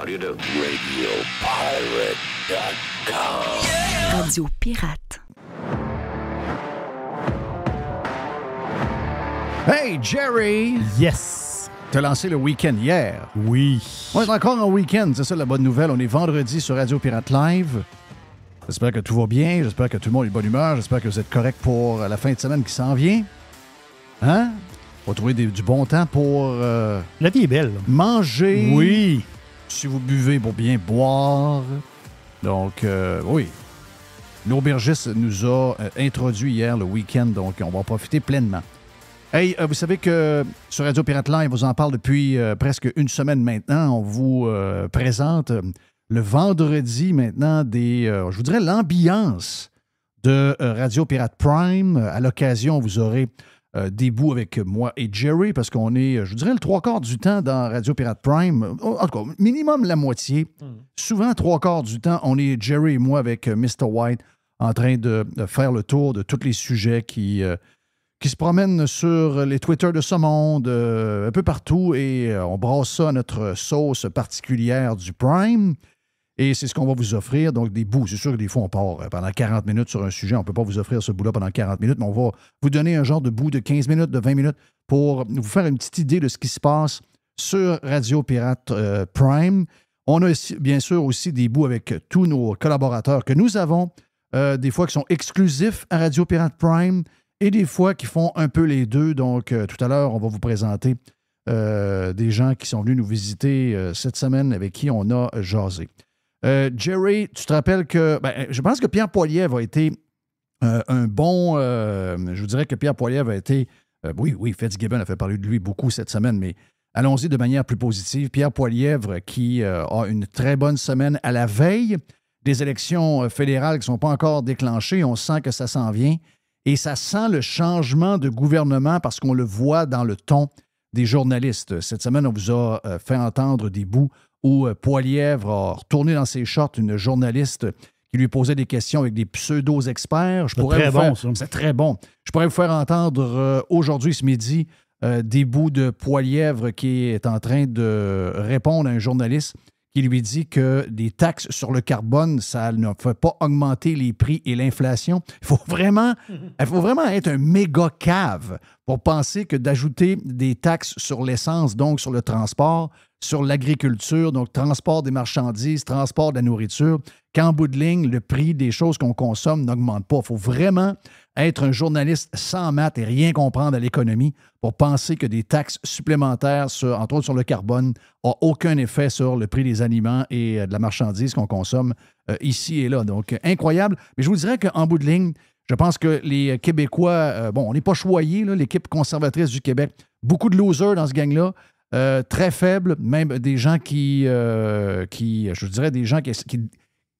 How do you do? Radio Pirate. Hey, Jerry! Yes! T'as lancé le week-end hier. Oui. On est encore en week-end, c'est ça la bonne nouvelle. On est vendredi sur Radio Pirate Live. J'espère que tout va bien, j'espère que tout le monde est de bonne humeur, j'espère que vous êtes correct pour la fin de semaine qui s'en vient. Hein? On va trouver des- du bon temps pour euh, La vie est belle. manger. Oui. Si vous buvez pour bien boire. Donc, euh, oui. L'aubergiste nous a euh, introduit hier le week-end, donc on va en profiter pleinement. Hey, euh, vous savez que sur Radio Pirate Live, on vous en parle depuis presque une semaine maintenant. On vous présente le vendredi maintenant des, je vous dirais, l'ambiance de Radio Pirate Prime. À l'occasion, vous aurez euh, des bouts avec moi et Jerry, parce qu'on est, euh, je vous dirais, le trois quarts du temps dans Radio Pirate Prime. En tout cas, minimum la moitié. Souvent, trois quarts du temps, on est Jerry et moi avec euh, Mr. White en train de, de faire le tour de tous les sujets qui, euh, qui se promènent sur les Twitter de ce monde, euh, un peu partout, et on brasse ça à notre sauce particulière du Prime. Et c'est ce qu'on va vous offrir, donc des bouts. C'est sûr que des fois, on part euh, pendant 40 minutes sur un sujet. On ne peut pas vous offrir ce bout-là pendant 40 minutes, mais on va vous donner un genre de bout de 15 minutes, de 20 minutes pour vous faire une petite idée de ce qui se passe sur Radio Pirate euh, Prime. On a bien sûr aussi des bouts avec tous nos collaborateurs que nous avons, euh, des fois qui sont exclusifs à Radio Pirate Prime et des fois qui font un peu les deux. Donc, tout à l'heure, on va vous présenter des gens qui sont venus nous visiter cette semaine avec qui on a jasé. Euh, Jerry, tu te rappelles que. ben, je pense que Pierre Poilievre a été euh, un bon. euh, je vous dirais que Pierre Poilievre a été. oui, oui, Fitzgibbon a fait parler de lui beaucoup cette semaine, mais allons-y de manière plus positive. Pierre Poilievre qui a une très bonne semaine à la veille des élections fédérales qui ne sont pas encore déclenchées. On sent que ça s'en vient. Et ça sent le changement de gouvernement parce qu'on le voit dans le ton des journalistes. Cette semaine, on vous a fait entendre des bouts où euh, Poilièvre a retourné dans ses shorts une journaliste qui lui posait des questions avec des pseudo-experts. Je C'est pourrais très faire- bon. C'est très bon. Je pourrais vous faire entendre euh, aujourd'hui, ce midi, euh, des bouts de Poilièvre qui est en train de répondre à un journaliste qui lui dit que des taxes sur le carbone, ça ne fait pas augmenter les prix et l'inflation. Il faut vraiment, il faut vraiment être un méga cave pour penser que d'ajouter des taxes sur l'essence, donc sur le transport, sur l'agriculture, donc transport des marchandises, transport de la nourriture, qu'en bout de ligne, le prix des choses qu'on consomme n'augmente pas. Il faut vraiment être un journaliste sans maths et rien comprendre à l'économie pour penser que des taxes supplémentaires, entre autres sur le carbone, n'ont aucun effet sur le prix des aliments et euh, de la marchandise qu'on consomme euh, ici et là. Donc, incroyable. Mais je vous dirais qu'en bout de ligne, je pense que les Québécois, euh, bon, on n'est pas choyés, l'équipe conservatrice du Québec. Beaucoup de losers dans ce gang-là. très faible, même des gens qui, je dirais, des gens qui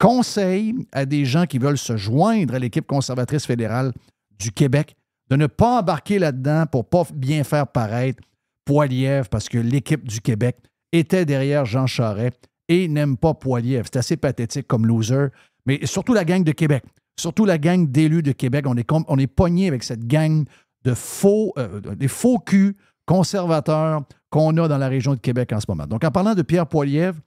conseillent à des gens qui veulent se joindre à l'équipe conservatrice fédérale du Québec de ne pas embarquer là-dedans pour pas bien faire paraître Poilièvre parce que l'équipe du Québec était derrière Jean Charest et n'aime pas Poilièvre. C'est assez pathétique comme loser, mais surtout la gang de Québec, surtout la gang d'élus de Québec. On est, on est pogné avec cette gang de faux, euh, des faux culs conservateurs qu'on a dans la région de Québec en ce moment. Donc, en parlant de Pierre Poilièvre,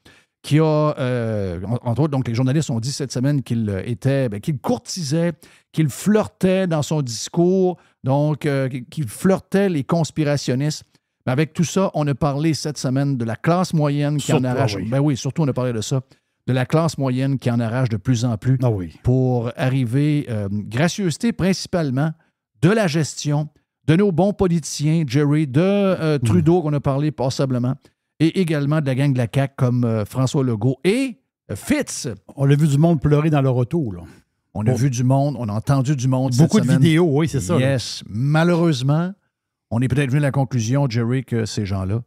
qui a, euh, en- entre autres, donc les journalistes ont dit cette semaine qu'il euh, était, ben, qu'il courtisait, qu'il flirtait dans son discours, donc euh, qu'il flirtait les conspirationnistes. Mais avec tout ça, on a parlé cette semaine de la classe moyenne qui en arrache. oui. Ben oui, surtout on a parlé de ça, de la classe moyenne qui en arrache de plus en plus Ah oui. pour arriver, euh, gracieuseté principalement, de la gestion, de nos bons politiciens, Jerry, de euh, Trudeau qu'on a parlé passablement, et également de la gang de la CAQ comme euh, François Legault et euh, Fitz. On a vu du monde pleurer dans leur auto. Là. On a Bon. vu du monde, on a entendu du monde. Beaucoup cette de vidéos, oui, c'est ça. là. Yes. Malheureusement, on est peut-être venu à la conclusion, Jerry, que ces gens-là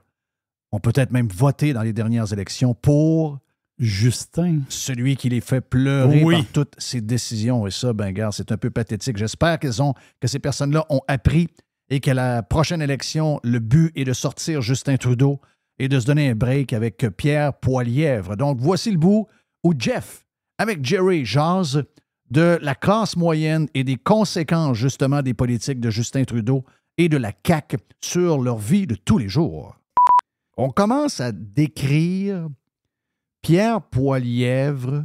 ont peut-être même voté dans les dernières élections pour Justin. celui qui les fait pleurer Oui. par toutes ces décisions. Et ça, ben, gars, c'est un peu pathétique. J'espère qu'elles ont, que ces personnes-là ont appris et qu'à la prochaine élection, le but est de sortir Justin Trudeau et de se donner un break avec Pierre Poilièvre. Donc, voici le bout où Jeff, avec Jerry, jase de la classe moyenne et des conséquences, justement, des politiques de Justin Trudeau et de la CAQ sur leur vie de tous les jours. On commence à décrire Pierre Poilièvre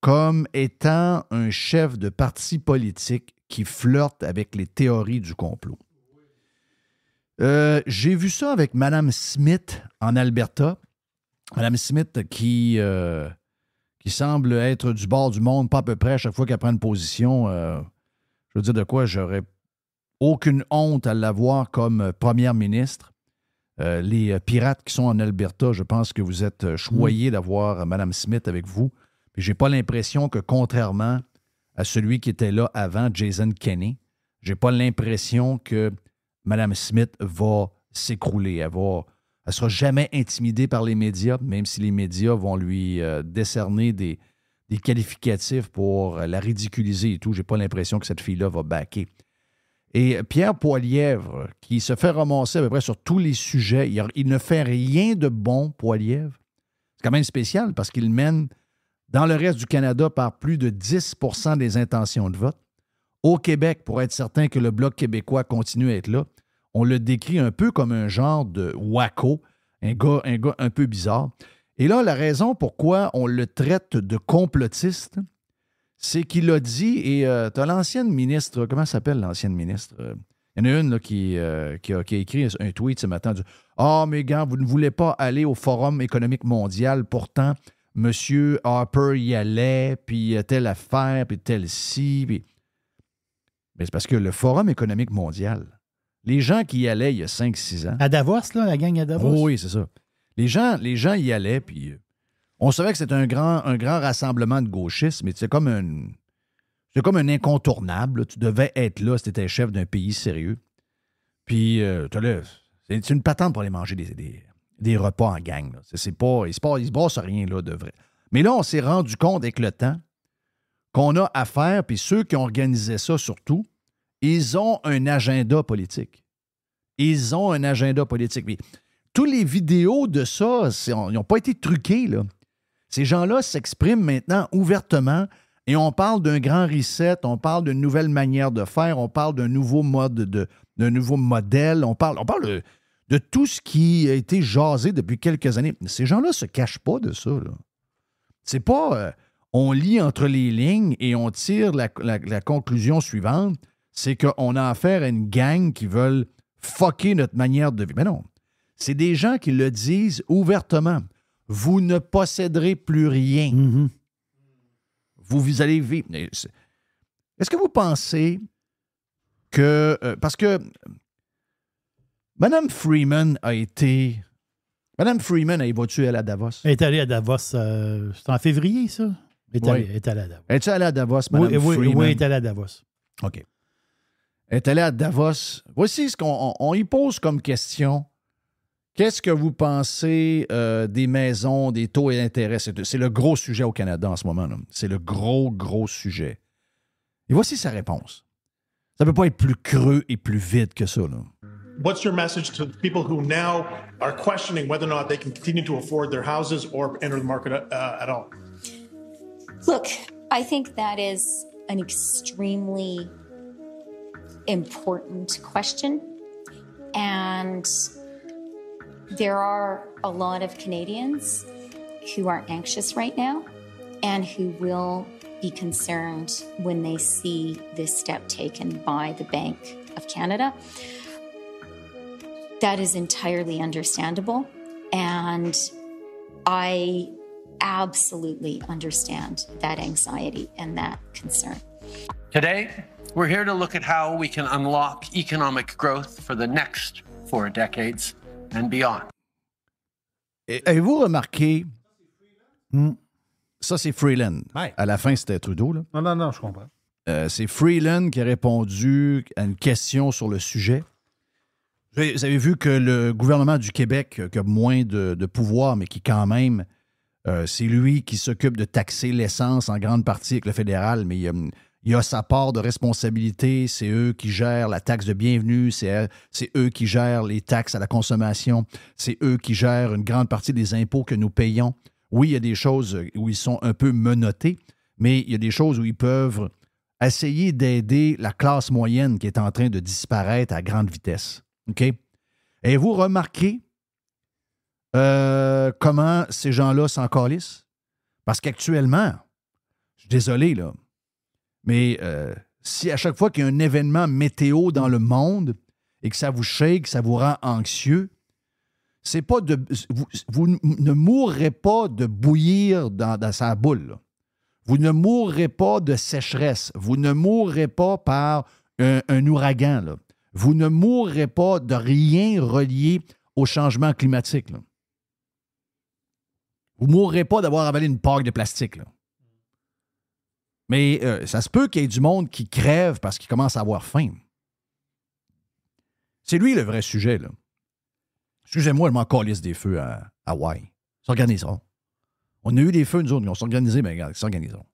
comme étant un chef de parti politique qui flirte avec les théories du complot. Euh, J'ai vu ça avec Mme Smith en Alberta. Mme Smith qui, euh, qui semble être du bord du monde, pas à peu près à chaque fois qu'elle prend une position. euh, je veux dire de quoi, j'aurais aucune honte à l'avoir comme première ministre. Euh, les euh, pirates qui sont en Alberta, je pense que vous êtes euh, choyés d'avoir euh, Mme Smith avec vous. Puis j'ai pas l'impression que, contrairement à celui qui était là avant, Jason Kenney, j'ai pas l'impression que Mme Smith va s'écrouler. Elle va. Elle sera jamais intimidée par les médias, même si les médias vont lui euh, décerner des, qualificatifs pour euh, la ridiculiser et tout. J'ai pas l'impression que cette fille-là va baquer. Et Pierre Poilièvre, qui se fait ramasser à peu près sur tous les sujets, il, il ne fait rien de bon, Poilièvre. C'est quand même spécial parce qu'il mène dans le reste du Canada par plus de 10% des intentions de vote. Au Québec, pour être certain que le Bloc québécois continue à être là, on le décrit un peu comme un genre de wacko, un gars, un peu bizarre. Et là, la raison pourquoi on le traite de complotiste, c'est qu'il a dit, et tu as l'ancienne ministre, comment s'appelle l'ancienne ministre? Euh, Il y en a une euh, qui, a, écrit un tweet ce matin. Ah, mais gars, vous ne voulez pas aller au Forum économique mondial. Pourtant, M. Harper y allait, puis telle affaire, puis telle ci. Puis... Mais c'est parce que le Forum économique mondial, les gens qui y allaient il y a 5-6 ans. À Davos, là, la gang à Davos? Oh oui, c'est ça. Les gens, les gens y allaient, puis euh, on savait que c'était un grand, un grand rassemblement de gauchistes, mais c'est comme un. C'est comme un incontournable. là. Tu devais être là si tu étais chef d'un pays sérieux. Puis, euh, c'est une patente pour aller manger des, des, des repas en gang. C'est- pas, il ne se, passe- rien là, de vrai. Mais là, on s'est rendu compte avec le temps qu'on a affaire, puis ceux qui ont organisé ça surtout, ils ont un agenda politique. Ils ont un agenda politique. Mais tous les vidéos de ça, ils n'ont pas été truqués. Ces gens-là s'expriment maintenant ouvertement et on parle d'un grand reset, on parle d'une nouvelle manière de faire, on parle d'un nouveau mode, de, d'un nouveau modèle, on parle, on parle de, tout ce qui a été jasé depuis quelques années. Ces gens-là ne se cachent pas de ça. C'est pas euh, on lit entre les lignes et on tire la conclusion suivante, c'est qu'on a affaire à une gang qui veulent fucker notre manière de vivre. Mais non, c'est des gens qui le disent ouvertement. Vous ne posséderez plus rien. Mhm. Vous, vous allez vivre. Est-ce que vous pensez que. euh, parce que Mme Freeman a été. Mme Freeman a évolué elle à Davos. Elle est allée à Davos, euh, c'est en février, ça? Elle est, Oui. allée, elle est allée à Davos. Es-tu allée à Davos, Mme Oui, oui, Freeman? oui, elle est allée à Davos. OK. Est allée à Davos. Voici ce qu'on on- on y pose comme question. Qu'est-ce que vous pensez euh, des maisons, des taux et d'intérêt? C'est c'est le gros sujet au Canada en ce moment. C'est le gros, gros sujet. Et voici sa réponse. Ça ne peut pas être plus creux et plus vide que ça. Là. What's your message to the people who now are questioning whether or not they can continue to afford their houses or enter the market uh, at all? Look, I think that is an extremely important question. And there are a lot of Canadians who are anxious right now and who will be concerned when they see this step taken by the Bank of Canada. That is entirely understandable. And I absolutely understand that anxiety and that concern. Today, we're here to look at how we can unlock economic growth for the next four decades and beyond. Et Avez-vous remarqué, Hmm. ça c'est Freeland. Ouais. À la fin, c'était Trudeau. Là. Non, non, non, je comprends. Euh, c'est Freeland qui a répondu à une question sur le sujet. Vous avez- vous avez vu que le gouvernement du Québec, euh, qui a moins de, de pouvoir, mais qui quand même, euh, c'est lui qui s'occupe de taxer l'essence en grande partie avec le fédéral, mais il y a, il a sa part de responsabilité. C'est eux qui gèrent la taxe de bienvenue, c'est eux qui gèrent les taxes à la consommation, c'est eux qui gèrent une grande partie des impôts que nous payons. Oui, il y a des choses où ils sont un peu menottés, mais il y a des choses où ils peuvent essayer d'aider la classe moyenne qui est en train de disparaître à grande vitesse. OK? Avez-vous remarqué euh, comment ces gens-là s'en? Parce qu'actuellement, je suis désolé, là, mais euh, si à chaque fois qu'il y a un événement météo dans le monde et que ça vous shake, ça vous rend anxieux, c'est pas de. Vous, ne mourrez pas de bouillir dans, sa boule. Vous ne mourrez pas de sécheresse. Vous ne mourrez pas par un, ouragan. Vous ne mourrez pas de rien relié au changement climatique. Vous ne mourrez pas d'avoir avalé une paille de plastique. là. Mais euh, ça se peut qu'il y ait du monde qui crève parce qu'il commence à avoir faim. C'est lui le vrai sujet. là. Excusez-moi, je m'en calisse des feux à Hawaï. Ils s'organiseront. On a eu des feux, nous autres, mais on s'est mais regarde, ils s'organiseront.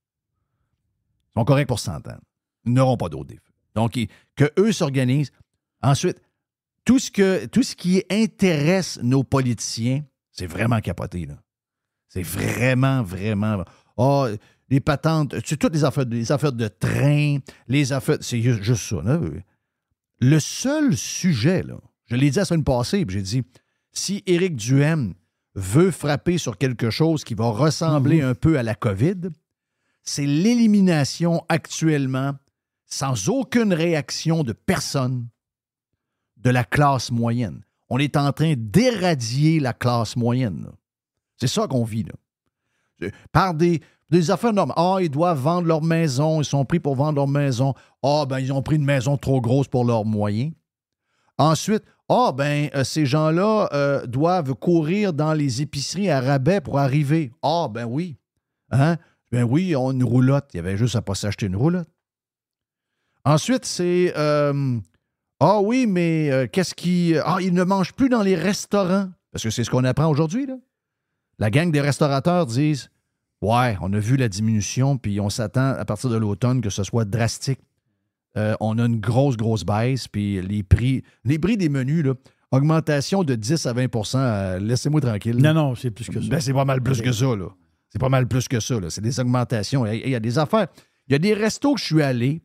Ils sont corrects pour s'entendre. Ils n'auront pas d'autres des feux. Donc, ils- que eux s'organisent. Ensuite, tout ce, que, tout ce qui intéresse nos politiciens, c'est vraiment capoté. là. C'est vraiment, vraiment. Oh, les patentes, c'est toutes les affaires, les affaires de train, les affaires. C'est ju- juste ça. là. Le seul sujet, là, je l'ai dit la semaine passée, j'ai dit si Éric Duhem veut frapper sur quelque chose qui va ressembler un peu à la COVID, c'est l'élimination actuellement, sans aucune réaction de personne, de la classe moyenne. On est en train d'éradier la classe moyenne. C'est ça qu'on vit. Là. Par des, des affaires normales. Ah, ils doivent vendre leur maison, ils sont pris pour vendre leur maison. Ah, ben, ils ont pris une maison trop grosse pour leurs moyens. Ensuite, ah, ben, euh, ces gens-là euh, doivent courir dans les épiceries à rabais pour arriver. Ah, ben oui. Hein? Ben oui, ils ont une roulotte. Il y avait juste à pas s'acheter une roulotte. Ensuite, c'est. euh, ah oui, mais qu'est-ce qui. Ah, ils ne mangent plus dans les restaurants. Parce que c'est ce qu'on apprend aujourd'hui, là. La gang des restaurateurs disent Ouais, on a vu la diminution, puis on s'attend à partir de l'automne que ce soit drastique. Euh, on a une grosse, grosse baisse, puis les prix, les prix des menus, là, augmentation de 10 à 20% euh, Laissez-moi tranquille. Non, non, c'est plus que ça. Ben, c'est pas mal plus que ça, là. C'est pas mal plus que ça, là. C'est des augmentations. Il y a- il y a des affaires. Il y a des restos que je suis allé.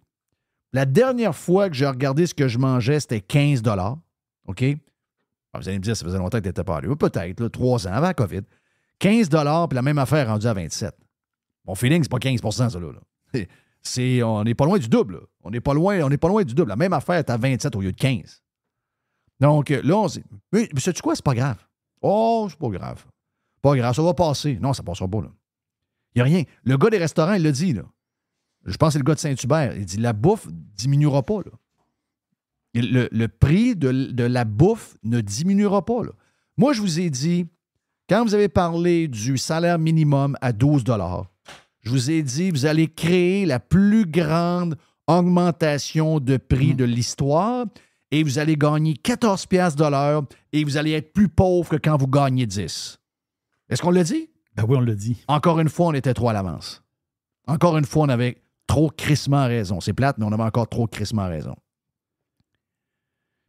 La dernière fois que j'ai regardé ce que je mangeais, c'était 15 OK? Ah, vous allez me dire, ça faisait longtemps que tu n'étais pas allé. Peut-être, trois ans avant la COVID. 15 puis la même affaire rendue à 27 Mon feeling, c'est pas 15 ça, là. là. On n'est pas loin du double. On n'est pas loin, pas loin du double. La même affaire est à 27 au lieu de 15. Donc euh, là, on s'est. Mais, mais sais-tu quoi? C'est pas grave. Oh, c'est pas grave. Pas grave, ça va passer. Non, ça passera pas, là. Il n'y a rien. Le gars des restaurants, il l'a dit, là. Je pense que c'est le gars de Saint-Hubert. Il dit la bouffe diminuera pas, là. Le, le prix de, de la bouffe ne diminuera pas, là. Moi, je vous ai dit, quand vous avez parlé du salaire minimum à 12 je vous ai dit, vous allez créer la plus grande augmentation de prix de l'histoire et vous allez gagner 14 piastres de l'heure et vous allez être plus pauvre que quand vous gagnez 10. Est-ce qu'on l'a dit? Ben oui, on l'a dit. Encore une fois, on était trop à l'avance. Encore une fois, on avait trop crissement raison. C'est plate, mais on avait encore trop crissement raison.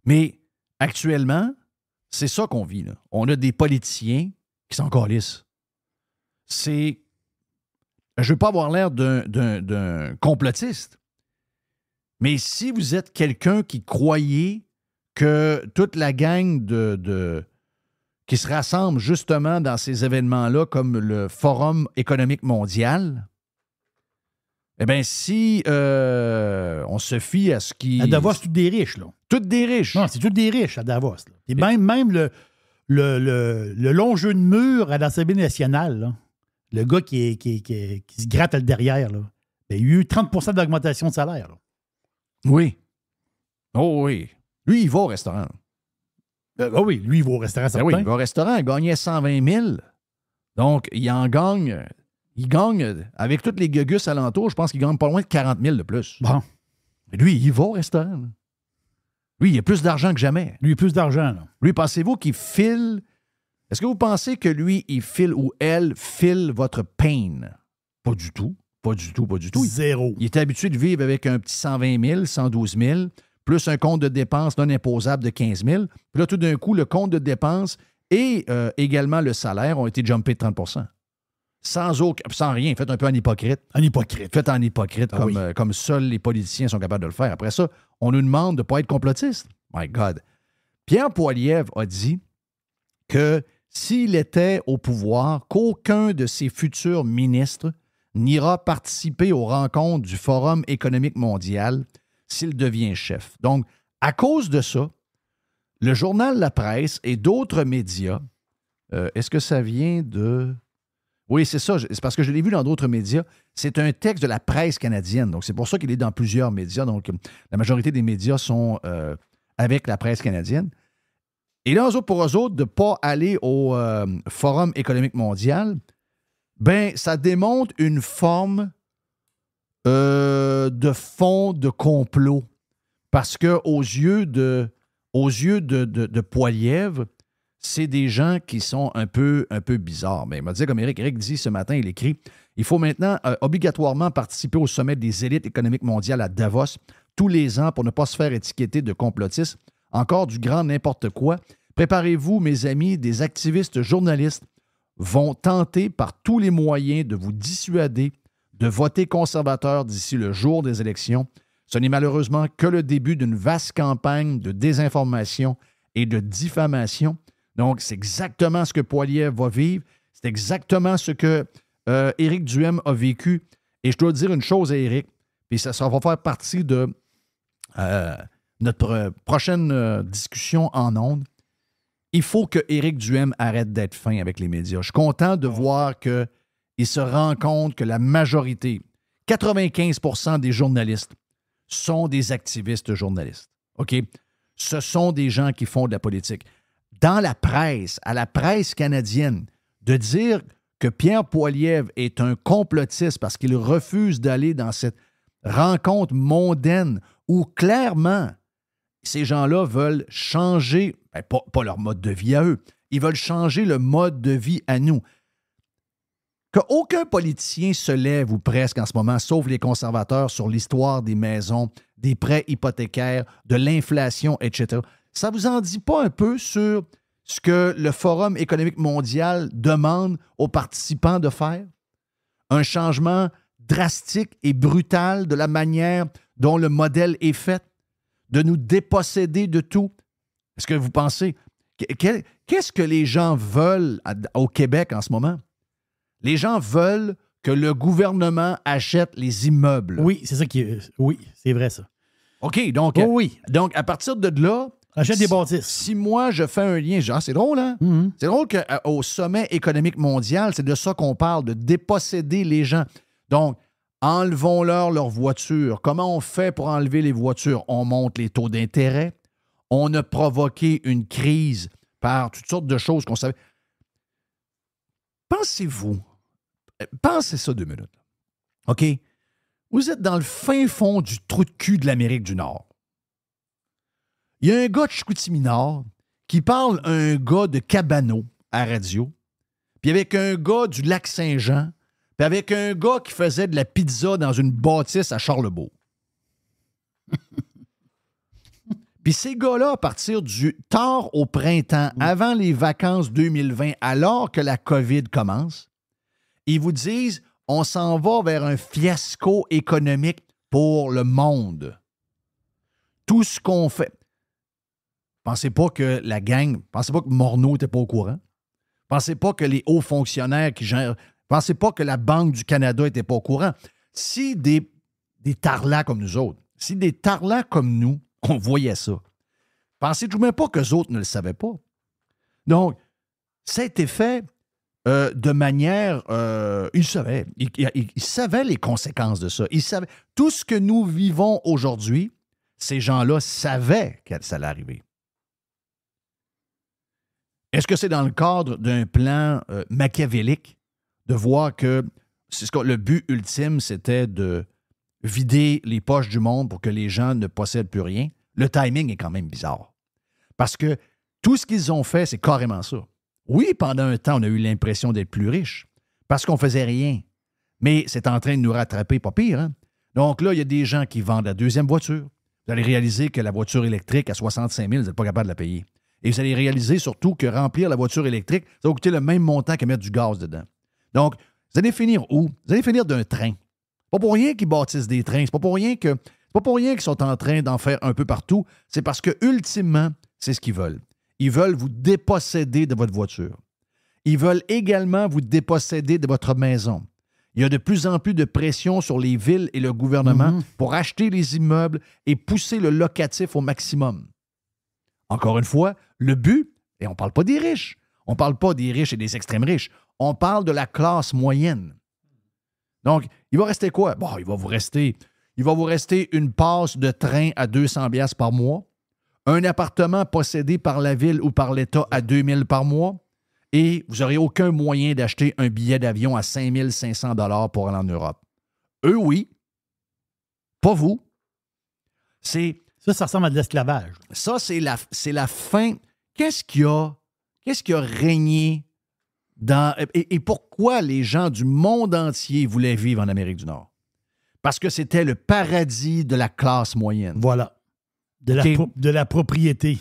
Mais actuellement, c'est ça qu'on vit. Là. On a des politiciens qui s'en calissent. C'est. Je ne veux pas avoir l'air d'un- complotiste, mais si vous êtes quelqu'un qui croyait que toute la gang de, de- qui se rassemble justement dans ces événements-là, comme le Forum économique mondial, eh bien, si euh, on se fie à ce qui. À Davos, c'est tous des riches, là. Toutes des riches. Non, c'est tous des riches à Davos. là. Et même, même le, le, le- le long jeu de mur à l'Assemblée nationale, là, le gars qui, est- qui, est- qui est- qui se gratte le derrière, là, ben, il y a eu 30% d'augmentation de salaire. là. Oui. Oh oui. Lui, il va au restaurant. Euh, ah oui, lui, il va au restaurant Ben oui, il va au restaurant, il gagnait 120 000. Donc, il en gagne. Il gagne, avec toutes les gugus alentours, je pense qu'il gagne pas loin de 40 000 de plus. Bon, Mais lui, il va au restaurant. Lui, il a plus d'argent que jamais. lui, il a plus d'argent. là. Lui, pensez-vous qu'il file? Est-ce que vous pensez que lui, il file ou elle file votre pain? Pas du tout. Pas du tout, pas du tout. Zéro. Il était habitué de vivre avec un petit 120 000, 112 000, plus un compte de dépenses non imposable de 15 000. Puis là, tout d'un coup, le compte de dépenses et euh, également le salaire ont été jumpés de 30 Sans, aucun, sans rien. Faites un peu en hypocrite. Un hypocrite. Faites en hypocrite Ah comme, oui. euh, comme seuls les politiciens sont capables de le faire. Après ça, on nous demande de ne pas être complotiste. My God. Pierre Poilievre a dit que s'il était au pouvoir, qu'aucun de ses futurs ministres n'ira participer aux rencontres du Forum économique mondial s'il devient chef. Donc, à cause de ça, le journal La Presse et d'autres médias, euh, est-ce que ça vient de... Oui, c'est ça, c'est parce que je l'ai vu dans d'autres médias. C'est un texte de la presse canadienne, donc c'est pour ça qu'il est dans plusieurs médias. Donc, la majorité des médias sont euh, avec la presse canadienne. Et là, pour eux autres, de ne pas aller au euh, Forum économique mondial, ben, ça démontre une forme de fond de complot. Parce que aux yeux de, aux yeux de, de, de Poilièvre, c'est des gens qui sont un peu, bizarres. Mais il m'a dit comme Eric, Eric dit ce matin, il écrit il faut maintenant euh, obligatoirement participer au sommet des élites économiques mondiales à Davos tous les ans pour ne pas se faire étiqueter de complotiste. Encore du grand n'importe quoi. Préparez-vous, mes amis, des activistes journalistes vont tenter par tous les moyens de vous dissuader de voter conservateur d'ici le jour des élections. Ce n'est malheureusement que le début d'une vaste campagne de désinformation et de diffamation. Donc, c'est exactement ce que Poilier va vivre. C'est exactement ce que euh, Éric Duhem a vécu. Et je dois dire une chose à Éric, puis ça, va faire partie de euh, notre prochaine euh, discussion en ondes. Il faut que Éric Duhem arrête d'être fin avec les médias. Je suis content de voir qu'il se rend compte que la majorité, 95% des journalistes, sont des activistes journalistes. OK? Ce sont des gens qui font de la politique. Dans la presse, à la presse canadienne, de dire que Pierre Poilievre est un complotiste parce qu'il refuse d'aller dans cette rencontre mondaine où clairement ces gens-là veulent changer, ben, pas, pas, leur mode de vie à eux, ils veulent changer le mode de vie à nous. Qu'aucun politicien se lève ou presque en ce moment, sauf les conservateurs, sur l'histoire des maisons, des prêts hypothécaires, de l'inflation, etc. Ça vous en dit pas un peu sur ce que le Forum économique mondial demande aux participants de faire? Un changement drastique et brutal de la manière dont le modèle est fait, de nous déposséder de tout? Est-ce que vous pensez, qu'est-ce que les gens veulent au Québec en ce moment? Les gens veulent que le gouvernement achète les immeubles. Oui, c'est ça qui. Oui, c'est vrai ça. OK, donc, oh oui. donc à partir de là, Achète des bâtisses. Si moi, je fais un lien, genre, c'est drôle, hein? Mhm. C'est drôle qu'au sommet économique mondial, c'est de ça qu'on parle, de déposséder les gens. Donc, enlevons-leur leurs voitures. Comment on fait pour enlever les voitures? On monte les taux d'intérêt. On a provoqué une crise par toutes sortes de choses qu'on savait. Pensez-vous, pensez ça deux minutes. OK? Vous êtes dans le fin fond du trou de cul de l'Amérique du Nord. Il y a un gars de Chicoutimi Nord qui parle à un gars de Cabano à radio, puis avec un gars du lac Saint-Jean, puis avec un gars qui faisait de la pizza dans une bâtisse à Charlebourg. puis ces gars-là, à partir du tard au printemps, avant les vacances 2020, alors que la COVID commence, ils vous disent on s'en va vers un fiasco économique pour le monde. Tout ce qu'on fait. Pensez pas que la gang, pensez pas que Morneau n'était pas au courant. Pensez pas que les hauts fonctionnaires qui gèrent. Pensez pas que la Banque du Canada n'était pas au courant. Si des, des tarlats comme nous autres, si des tarlats comme nous, on voyait ça, pensez-vous même pas que autres ne le savaient pas? Donc, ça a été fait euh, de manière. Euh, ils savaient. Ils, ils, savaient les conséquences de ça. Ils savaient. Tout ce que nous vivons aujourd'hui, ces gens-là savaient que ça allait arriver. Est-ce que c'est dans le cadre d'un plan euh, machiavélique de voir que, le but ultime, c'était de vider les poches du monde pour que les gens ne possèdent plus rien? Le timing est quand même bizarre. Parce que tout ce qu'ils ont fait, c'est carrément ça. Oui, pendant un temps, on a eu l'impression d'être plus riche parce qu'on faisait rien. Mais c'est en train de nous rattraper, pas pire. Hein? Donc là, il y a des gens qui vendent la deuxième voiture. Vous allez réaliser que la voiture électrique à 65 000, vous n'êtes pas capable de la payer. Et vous allez réaliser surtout que remplir la voiture électrique, ça va coûter le même montant que mettre du gaz dedans. Donc, vous allez finir où? Vous allez finir d'un train. Pas pour rien qu'ils bâtissent des trains. C'est pas pour rien que. pas pour rien qu'ils sont en train d'en faire un peu partout. C'est parce que, ultimement, c'est ce qu'ils veulent. Ils veulent vous déposséder de votre voiture. Ils veulent également vous déposséder de votre maison. Il y a de plus en plus de pression sur les villes et le gouvernement Mhm. pour acheter les immeubles et pousser le locatif au maximum. Encore une fois, le but, et on ne parle pas des riches, on ne parle pas des riches et des extrêmes riches, on parle de la classe moyenne. Donc, il va rester quoi? Bon, il va vous rester, il va vous rester une passe de train à 200 pièces par mois, un appartement possédé par la ville ou par l'État à 2000 par mois, et vous n'aurez aucun moyen d'acheter un billet d'avion à 5500 dollars pour aller en Europe. Eux, oui. Pas vous. C'est Ça, ça ressemble à de l'esclavage. ça, c'est la, c'est la fin. Qu'est-ce qui a, qu'est-ce qui a régné dans. Et, et pourquoi les gens du monde entier voulaient vivre en Amérique du Nord? Parce que c'était le paradis de la classe moyenne. Voilà. De, la, OK. pro- de la propriété.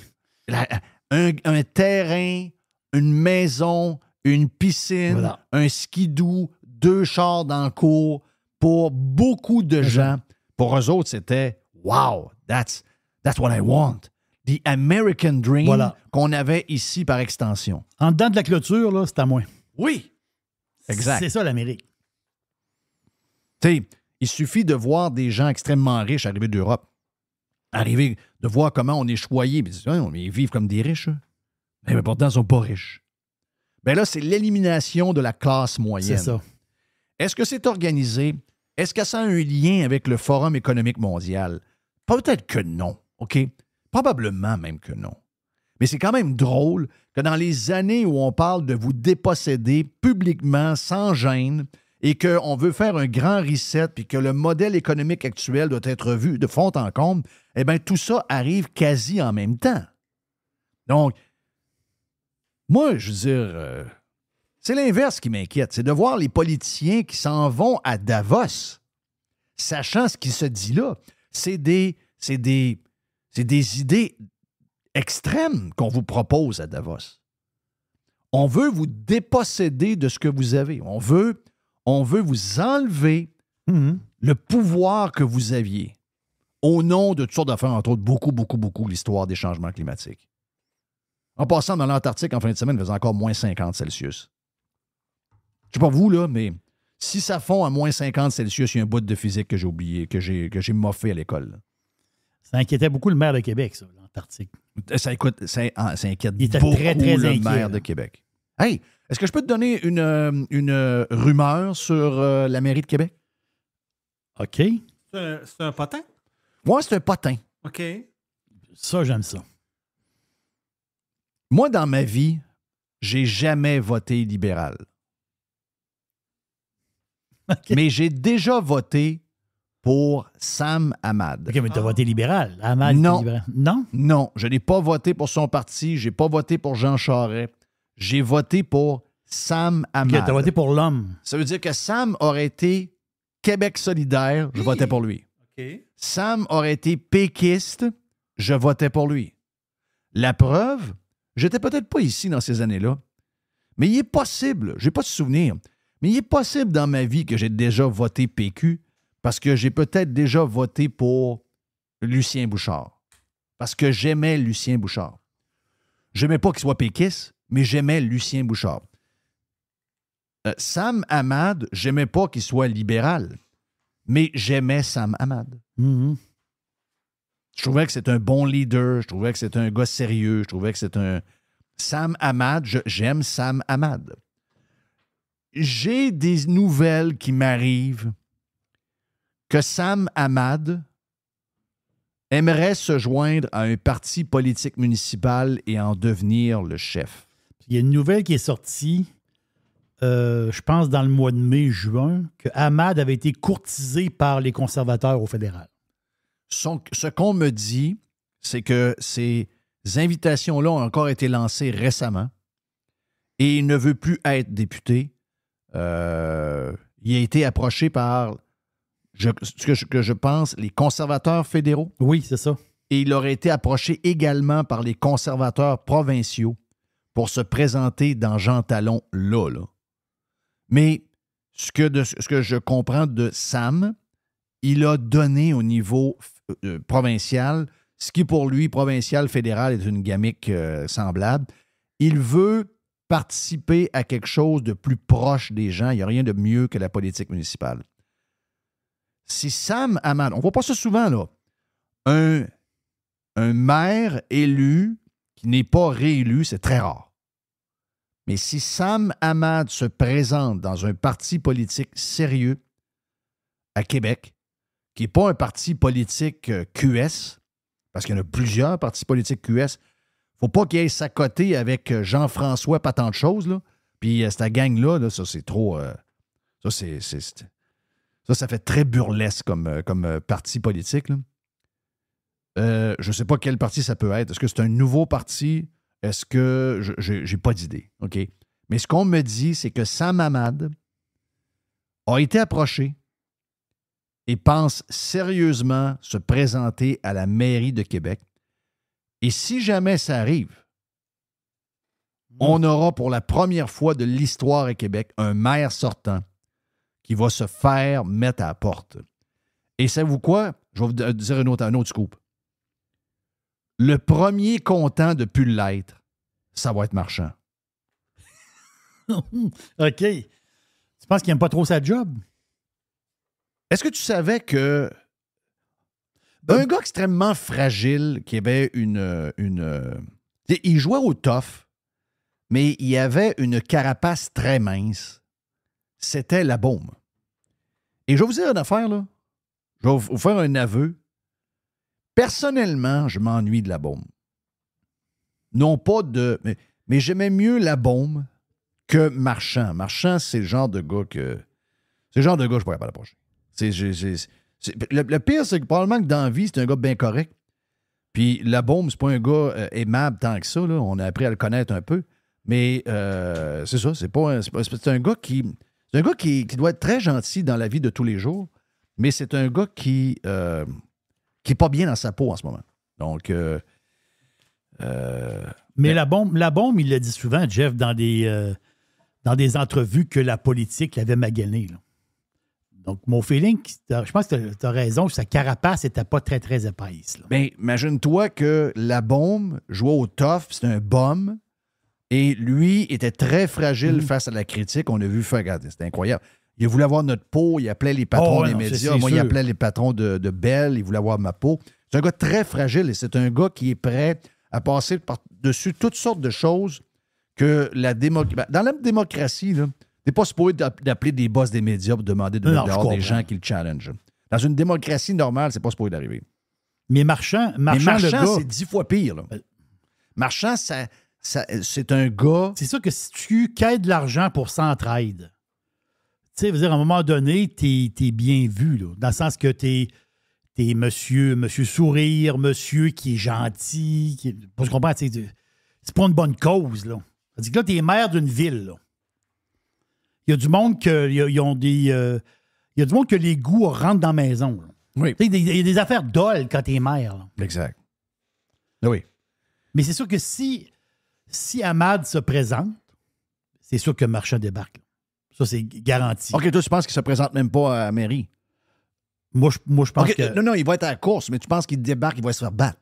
La- un, un terrain, une maison, une piscine, Voilà. un skidoo, deux chars dans le cours. Pour beaucoup de gens, pour eux autres, c'était Wow, that's, that's what I want. The American Dream Voilà. qu'on avait ici par extension. En dedans de la clôture, là, c'est à moins. Oui. Exact. C'est ça, l'Amérique. Tu sais, il suffit de voir des gens extrêmement riches arriver d'Europe. Arriver, de voir comment on est choyé. Mais ils vivent comme des riches. Mais pourtant, ils ne sont pas riches. Bien là, c'est l'élimination de la classe moyenne. C'est ça. Est-ce que c'est organisé? Est-ce que ça a un lien avec le Forum économique mondial? Peut-être que non, OK? Probablement même que non. Mais c'est quand même drôle que dans les années où on parle de vous déposséder publiquement, sans gêne, et qu'on veut faire un grand reset, puis que le modèle économique actuel doit être revu de fond en comble, eh bien, tout ça arrive quasi en même temps. Donc, moi, je veux dire, euh, c'est l'inverse qui m'inquiète. C'est de voir les politiciens qui s'en vont à Davos, sachant ce qui se dit là. C'est des, c'est des, c'est des idées extrêmes qu'on vous propose à Davos. On veut vous déposséder de ce que vous avez. On veut, on veut vous enlever Mhm. le pouvoir que vous aviez au nom de toutes sortes d'affaires, entre autres beaucoup, beaucoup, beaucoup l'histoire des changements climatiques. En passant dans l'Antarctique en fin de semaine, il faisait encore moins 50 Celsius. Je sais pas vous, là, mais si ça fond à moins 50 Celsius, il y a un bout de physique que j'ai oublié, que j'ai, que j'ai moffé à l'école. là. Ça inquiétait beaucoup le maire de Québec, ça, l'Antarctique. Ça, écoute, ça, ça inquiète Il était beaucoup très, très le inquiet, maire là. de Québec. Hey, est-ce que je peux te donner une, euh, une euh, rumeur sur euh, la mairie de Québec? OK. C'est un, c'est un potin? Moi, c'est un potin. OK. Ça, j'aime ça. Moi, dans ma vie, j'ai jamais voté libéral. Mais j'ai déjà voté pour Sam Ahmad. OK, mais tu as voté libéral. Ahmad, Non. libéral. Non? Non, je n'ai pas voté pour son parti, j'ai pas voté pour Jean Charest. J'ai voté pour Sam OK, Ahmad. tu as voté pour l'homme. Ça veut dire que Sam aurait été Québec solidaire, je votais pour lui. OK. Sam aurait été péquiste, je votais pour lui. La preuve, j'étais peut-être pas ici dans ces années-là, mais il est possible, j'ai pas de souvenir, mais il est possible dans ma vie que j'ai déjà voté PQ parce que j'ai peut-être déjà voté pour Lucien Bouchard. Parce que j'aimais Lucien Bouchard. J'aimais pas qu'il soit péquiste, mais j'aimais Lucien Bouchard. Euh, Sam Ahmad, j'aimais pas qu'il soit libéral, mais j'aimais Sam Ahmad. Mhm. Je trouvais que c'est un bon leader, je trouvais que c'est un gars sérieux, je trouvais que c'est un. Sam Ahmad, je- j'aime Sam Ahmad. J'ai des nouvelles qui m'arrivent que Sam Ahmad aimerait se joindre à un parti politique municipal et en devenir le chef. Il y a une nouvelle qui est sortie, euh, je pense, dans le mois de mai-juin, que Ahmad avait été courtisé par les conservateurs au fédéral. Son- ce qu'on me dit, c'est que ces invitations-là ont encore été lancées récemment et il ne veut plus être député. Euh, il a été approché par, je- ce que je, que je pense, les conservateurs fédéraux Oui, c'est ça. et il aurait été approché également par les conservateurs provinciaux pour se présenter dans Jean Talon là, là. Mais ce que, de- ce que je comprends de Sam, il a donné au niveau euh, provincial, ce qui pour lui, provincial, fédéral, est une gamique euh, semblable. Il veut participer à quelque chose de plus proche des gens, il n'y a rien de mieux que la politique municipale. Si Sam Hamad, on ne voit pas ça souvent, là, un, un maire élu qui n'est pas réélu, c'est très rare. Mais si Sam Hamad se présente dans un parti politique sérieux à Québec, qui n'est pas un parti politique euh, QS, parce qu'il y en a plusieurs partis politiques QS, faut pas qu'il ait sa côté avec euh, Jean-François, pas tant de choses, là. Puis euh, cette gang-là, là, ça, c'est trop. ça, c'est- ça, ça fait très burlesque comme, euh, comme euh, parti politique. là. Euh, je ne sais pas quel parti ça peut être. Est-ce que c'est un nouveau parti? Est-ce que. je- J'ai j'ai pas d'idée. OK? Mais ce qu'on me dit, c'est que Sam Hamad a été approché et pense sérieusement se présenter à la mairie de Québec. Et si jamais ça arrive, on aura pour la première fois de l'histoire à Québec un maire sortant qui va se faire mettre à la porte. Et savez-vous quoi? Je vais vous dire un autre, un autre scoop. Le premier content de plus l'être, ça va être marchand. OK. Tu penses qu'il n'aime pas trop sa job? Est-ce que tu savais que un gars extrêmement fragile qui avait une. une il jouait au tough, mais il avait une carapace très mince. C'était la bombe. Et je vais vous dire une affaire, là. Je vais vous faire un aveu. Personnellement, je m'ennuie de la bombe. Non pas de. Mais, mais j'aimais mieux la bombe que Marchand. Marchand, c'est le genre de gars que. C'est le genre de gars que je pourrais pas l'approcher. Le, pire, c'est que probablement que dans vie, c'est un gars bien correct. Puis la bombe, c'est pas un gars euh, aimable tant que ça. là. On a appris à le connaître un peu. Mais euh, c'est ça, c'est pas, un- un gars qui. C'est un gars qui, qui doit être très gentil dans la vie de tous les jours, mais c'est un gars qui euh, qui est pas bien dans sa peau en ce moment. Donc euh, euh, Mais la bombe, la bombe, il l'a dit souvent, Jeff, dans des, euh, dans des entrevues que la politique l'avait magané. là. Donc, mon feeling, je pense que tu as raison, sa carapace n'était pas très, très épaisse. là. Ben, imagine-toi que la bombe jouait au tough, c'est un bum, et lui était très fragile face à la critique. On a vu c'était incroyable. Il voulait avoir notre peau, il appelait les patrons Oh, des non, médias. Moi, il appelait les patrons de, de Bell, il voulait avoir ma peau. C'est un gars très fragile et c'est un gars qui est prêt à passer par-dessus toutes sortes de choses que la démocratie. Dans la démocratie, là, t'es pas supposé d'app- d'appeler des boss des médias pour demander de Non, dehors des gens qui le challenge. Dans une démocratie normale, c'est pas supposé d'arriver. Mais Marchand, Marchand, Marchand, c'est dix fois pire. là. Marchand, ça- c'est un gars. c'est sûr que si tu quêtes de l'argent pour s'entraide, tu sais, veux dire, à un moment donné, tu es, bien vu, là, dans le sens que tu es, monsieur, monsieur sourire, monsieur qui est gentil. Qui, pour se comprendre, tu sais, c'est pas une bonne cause. Là. C'est que là, tu es maire d'une ville. là. Il y a du monde que y a- ont des. euh, il y a du monde que les goûts rentrent dans la maison. là. Oui. Tu sais, Il y a des- il y a des affaires dolles quand tu es maire. là. Exact. Ah Oui. Mais c'est sûr que si, si Ahmad se présente, c'est sûr que Marchand débarque. là. Ça, c'est garanti. OK, toi, tu penses qu'il se présente même pas à la mairie? Moi, je, moi, je pense que. Non, non, il va être à la course, mais tu penses qu'il débarque, il va se faire battre?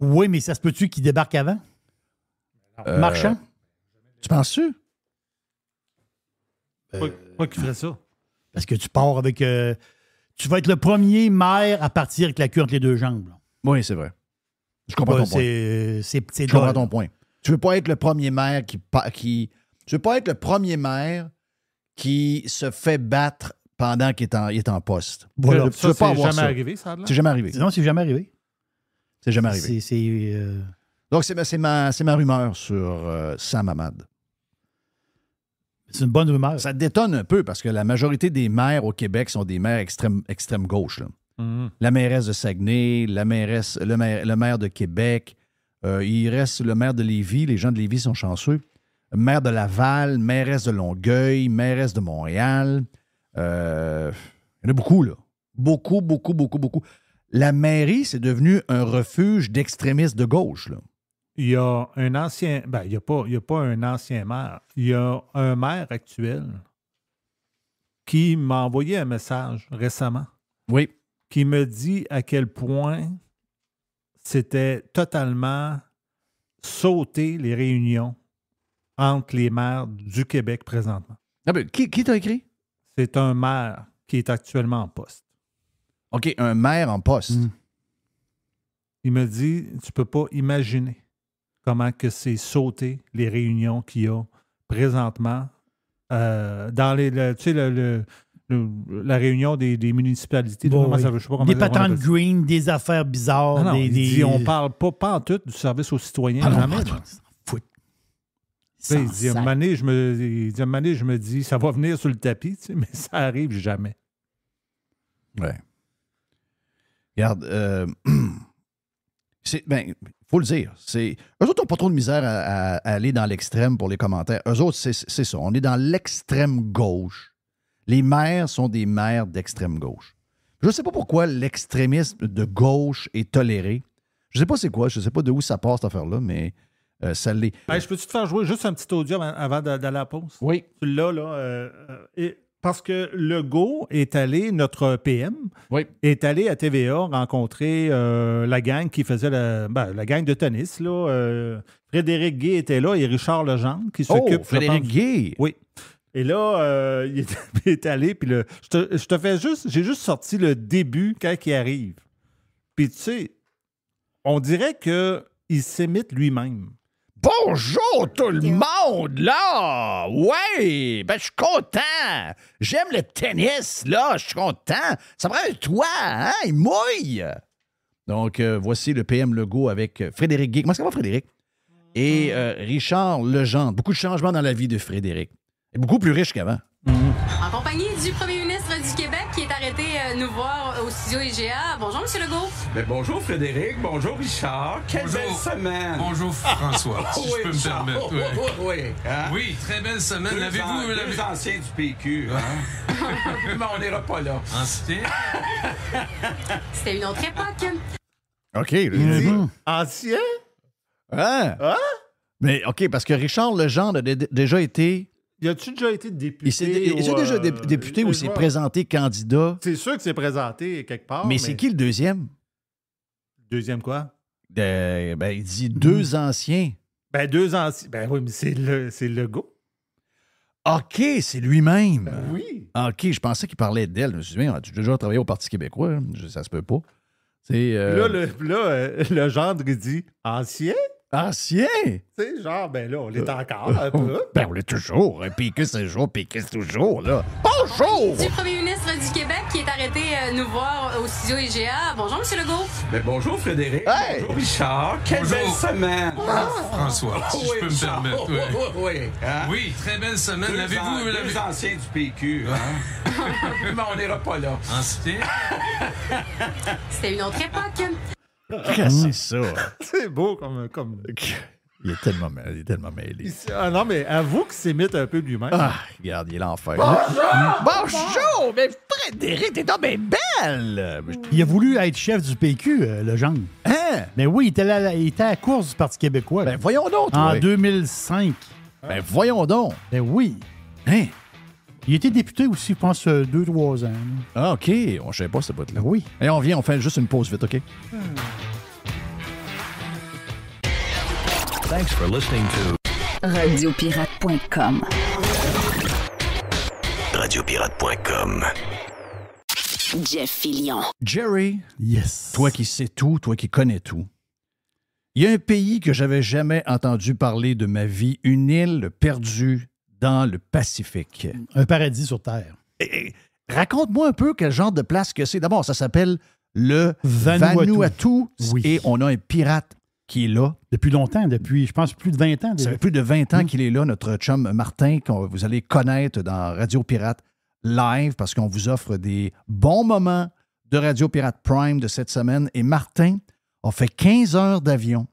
Oui, mais ça se peut-tu qu'il débarque avant? Euh, Marchand? Tu penses-tu? Pourquoi, pourquoi qu'il ferait ça? Parce que tu pars avec. euh, tu vas être le premier maire à partir avec la queue entre les deux jambes. là. Oui, c'est vrai. Je comprends Ouais, ton point. Je comprends ton point. Tu veux pas être le premier maire qui, veux pas être le premier maire qui se fait battre pendant qu'il est en, il est en poste. Voilà. Tu Ça, veux pas c'est avoir jamais ça. arrivé, ça, là? C'est jamais arrivé. Non, c'est jamais arrivé. C'est jamais arrivé. C'est. c'est, euh, Donc, c'est ma, c'est ma, c'est ma rumeur sur euh, Sam Hamad. c'est une bonne rumeur. Ça détonne un peu parce que la majorité des maires au Québec sont des maires extrême, extrême gauche. là. Mhm. La mairesse de Saguenay, la mairesse, le, maire, le maire de Québec, euh, il reste le maire de Lévis, les gens de Lévis sont chanceux, maire de Laval, mairesse de Longueuil, mairesse de Montréal. Euh, il y en a beaucoup, là. Beaucoup, beaucoup, beaucoup, beaucoup. La mairie, c'est devenu un refuge d'extrémistes de gauche. Là. Il y a un ancien. Ben, il n'y a, pas- il y a pas un ancien maire. Il y a un maire actuel qui m'a envoyé un message récemment Oui. qui me dit à quel point c'était totalement sauter les réunions entre les maires du Québec présentement. Ah ben, qui qui t'a écrit? C'est un maire qui est actuellement en poste. OK, un maire en poste. Mm. Il me dit, tu peux pas imaginer comment que c'est sauté les réunions qu'il y a présentement euh, dans les, le- tu sais, le- le- le- la réunion des, des municipalités. Bon, comment oui. ça veut- je sais pas comment Des patentes green, des affaires bizarres. Non, non, des, il des- dit, on parle pas, pas en tout du service aux citoyens. Ah non, Il dit, donné, je me, il dit, à un moment donné, je me dis, ça va venir sur le tapis, tu sais, mais ça arrive jamais. Ouais. Regarde, euh, c'est, ben, faut le dire. C'est, eux autres n'ont pas trop de misère à, à- à aller dans l'extrême pour les commentaires. Eux autres, c'est, c'est ça. On est dans l'extrême gauche. Les maires sont des maires d'extrême gauche. Je ne sais pas pourquoi l'extrémisme de gauche est toléré. Je ne sais pas c'est quoi, je ne sais pas de où ça part cette affaire-là, mais euh, ça l'est. Hey, je peux-tu te faire jouer juste un petit audio avant, avant d'a- d'aller à la pause? Oui. L'as, là. euh, euh, et- parce que Legault est allé, notre PM, Oui. est allé à TVA rencontrer euh, la gang qui faisait la, ben, la gang de tennis. Là, euh, Frédéric Gay était là et Richard Legendre qui s'occupe. Oh, je Frédéric pense, Gay. Oui. Et là, euh, il, est, il est allé, puis le, je, te, je te fais juste, j'ai juste sorti le début quand il arrive. Puis tu sais, on dirait qu'il s'imite lui-même. Bonjour tout le monde, là! Ouais! Ben, je suis content! J'aime le tennis, là! Je suis content! Ça prend un toit, hein? Il mouille! Donc, euh, voici le PM Legault avec Frédéric Guy. Comment ça va, Frédéric? Et euh, Richard Legendre. Beaucoup de changements dans la vie de Frédéric. Et beaucoup plus riche qu'avant. En compagnie du premier ministre du Québec qui est arrêté euh, nous voir au studio IGA. Bonjour, Monsieur Legault. Ben, bonjour Frédéric, bonjour Richard. Quelle Bonjour. belle semaine. Bonjour François, si Oui, je peux me permettre. Oui, ouais. oui, oui, hein? Oui, très belle semaine. L'avez-vous deux anciens du PQ, hein? Mais on n'ira pas là. C'était une autre époque. OK. Il dit, Mhm. ancien? Hein? Hein? Mais OK, parce que Richard Legendre a dé- déjà été. Y a-tu déjà été député? Il s'est, déjà euh, dé- député ou s'est présenté candidat? C'est sûr que c'est présenté quelque part. mais c'est qui le deuxième? Deuxième quoi? Ben, il dit deux anciens. Ben, deux anciens. Ben oui, mais c'est le, le go. OK, c'est lui-même. Oui. OK, je pensais qu'il parlait d'elle. Je me suis dit, as déjà travaillé au Parti québécois. hein? Je- Ça se peut pas. Euh, Là, le, là euh, le gendre, il dit ancien? Ancien? Tu sais, genre, ben là, on l'est encore un peu. Ben, on l'est toujours. Un piqué, c'est toujours, piqué, c'est toujours, là. Bonjour! Du premier ministre du Québec qui est arrêté euh, nous voir au studio IGA. Bonjour, Monsieur Legault. Ben, bonjour Frédéric, Hey! bonjour Richard. Quelle Bonjour. belle semaine. François, si je peux me permettre. Oui, ouais. oui, oui, hein? Oui, très belle semaine. L'avez-vous l'avez- deux anciens du PQ, hein? Mais on n'ira pas là. en cité? C'était une autre époque. Qu'est-ce que c'est ça? C'est beau comme. comme... Il est tellement, mêlé, il est tellement mêlé. Il Ah non, mais avoue qu'il s'imite un peu lui-même. Ah, regarde, il est l'enfer. Bonjour! Bonjour! Mais Frédéric, t'es donc bien belle! Il a voulu être chef du PQ, euh, le genre. Hein? Mais oui, il était, là- il était à la course du Parti québécois. Ben, voyons donc, toi. en 2005. Ben, voyons donc. Ben oui. Hein? Il était député aussi, je pense, euh, deux, trois ans. Ah, OK. On ne savait pas ce bout-là. Oui. Et on vient, on fait juste une pause vite, OK? Thanks for listening to Radiopirate.com. Radiopirate.com. Jeff Fillion. Jerry, Yes. toi qui sais tout, toi qui connais tout. Il y a un pays que j'avais jamais entendu parler de ma vie, une île perdue dans le Pacifique. Un paradis sur Terre. Raconte-moi un peu quel genre de place que c'est. D'abord, ça s'appelle le Vanuatu. Vanuatu. Oui. Et on a un pirate qui est là. Depuis longtemps, depuis, je pense, plus de 20 ans. Ça déjà. fait plus de 20 ans qu'il est là, notre chum Martin, que vous allez connaître dans Radio Pirate Live parce qu'on vous offre des bons moments de Radio Pirate Prime de cette semaine. Et Martin a fait 15 heures d'avion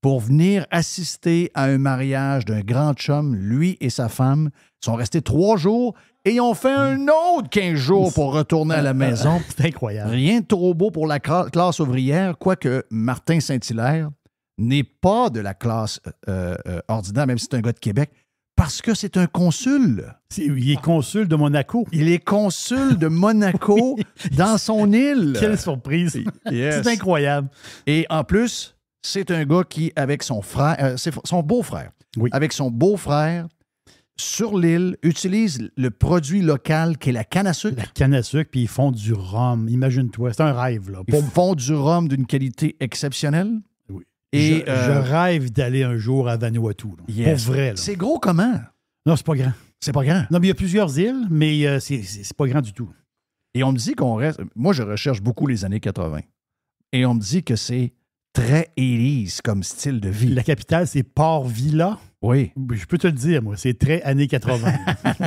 pour venir assister à un mariage d'un grand chum, lui et sa femme. Ils sont restés trois jours et ils ont fait un autre 15 jours pour retourner à la maison. C'est incroyable. Rien de trop beau pour la cla- classe ouvrière, quoique Martin Saint-Hilaire n'est pas de la classe euh, euh, ordinaire, même si c'est un gars de Québec, parce que c'est un consul. Il est consul de Monaco. Il est consul de Monaco dans son île. Quelle surprise. Yes. C'est incroyable. Et en plus, c'est un gars qui, avec son frère, euh, son beau-frère, avec son beau-frère sur l'île, utilise le produit local qui est la canne à sucre. La canne à sucre, puis ils font du rhum. Imagine-toi, c'est un rêve. Là. Ils font du rhum d'une qualité exceptionnelle. Oui. Et, je, euh, je rêve d'aller un jour à Vanuatu. là. Yes. Pour vrai. C'est gros comment? Non, c'est pas grand. C'est pas grand. Non, mais il y a plusieurs îles, mais euh, c'est pas grand du tout. Et on me dit qu'on reste. Moi, je recherche beaucoup les années 80. Et on me dit que c'est très élise comme style de vie. La capitale, c'est Port-Villa. Oui. Je peux te le dire, moi, c'est très années 80.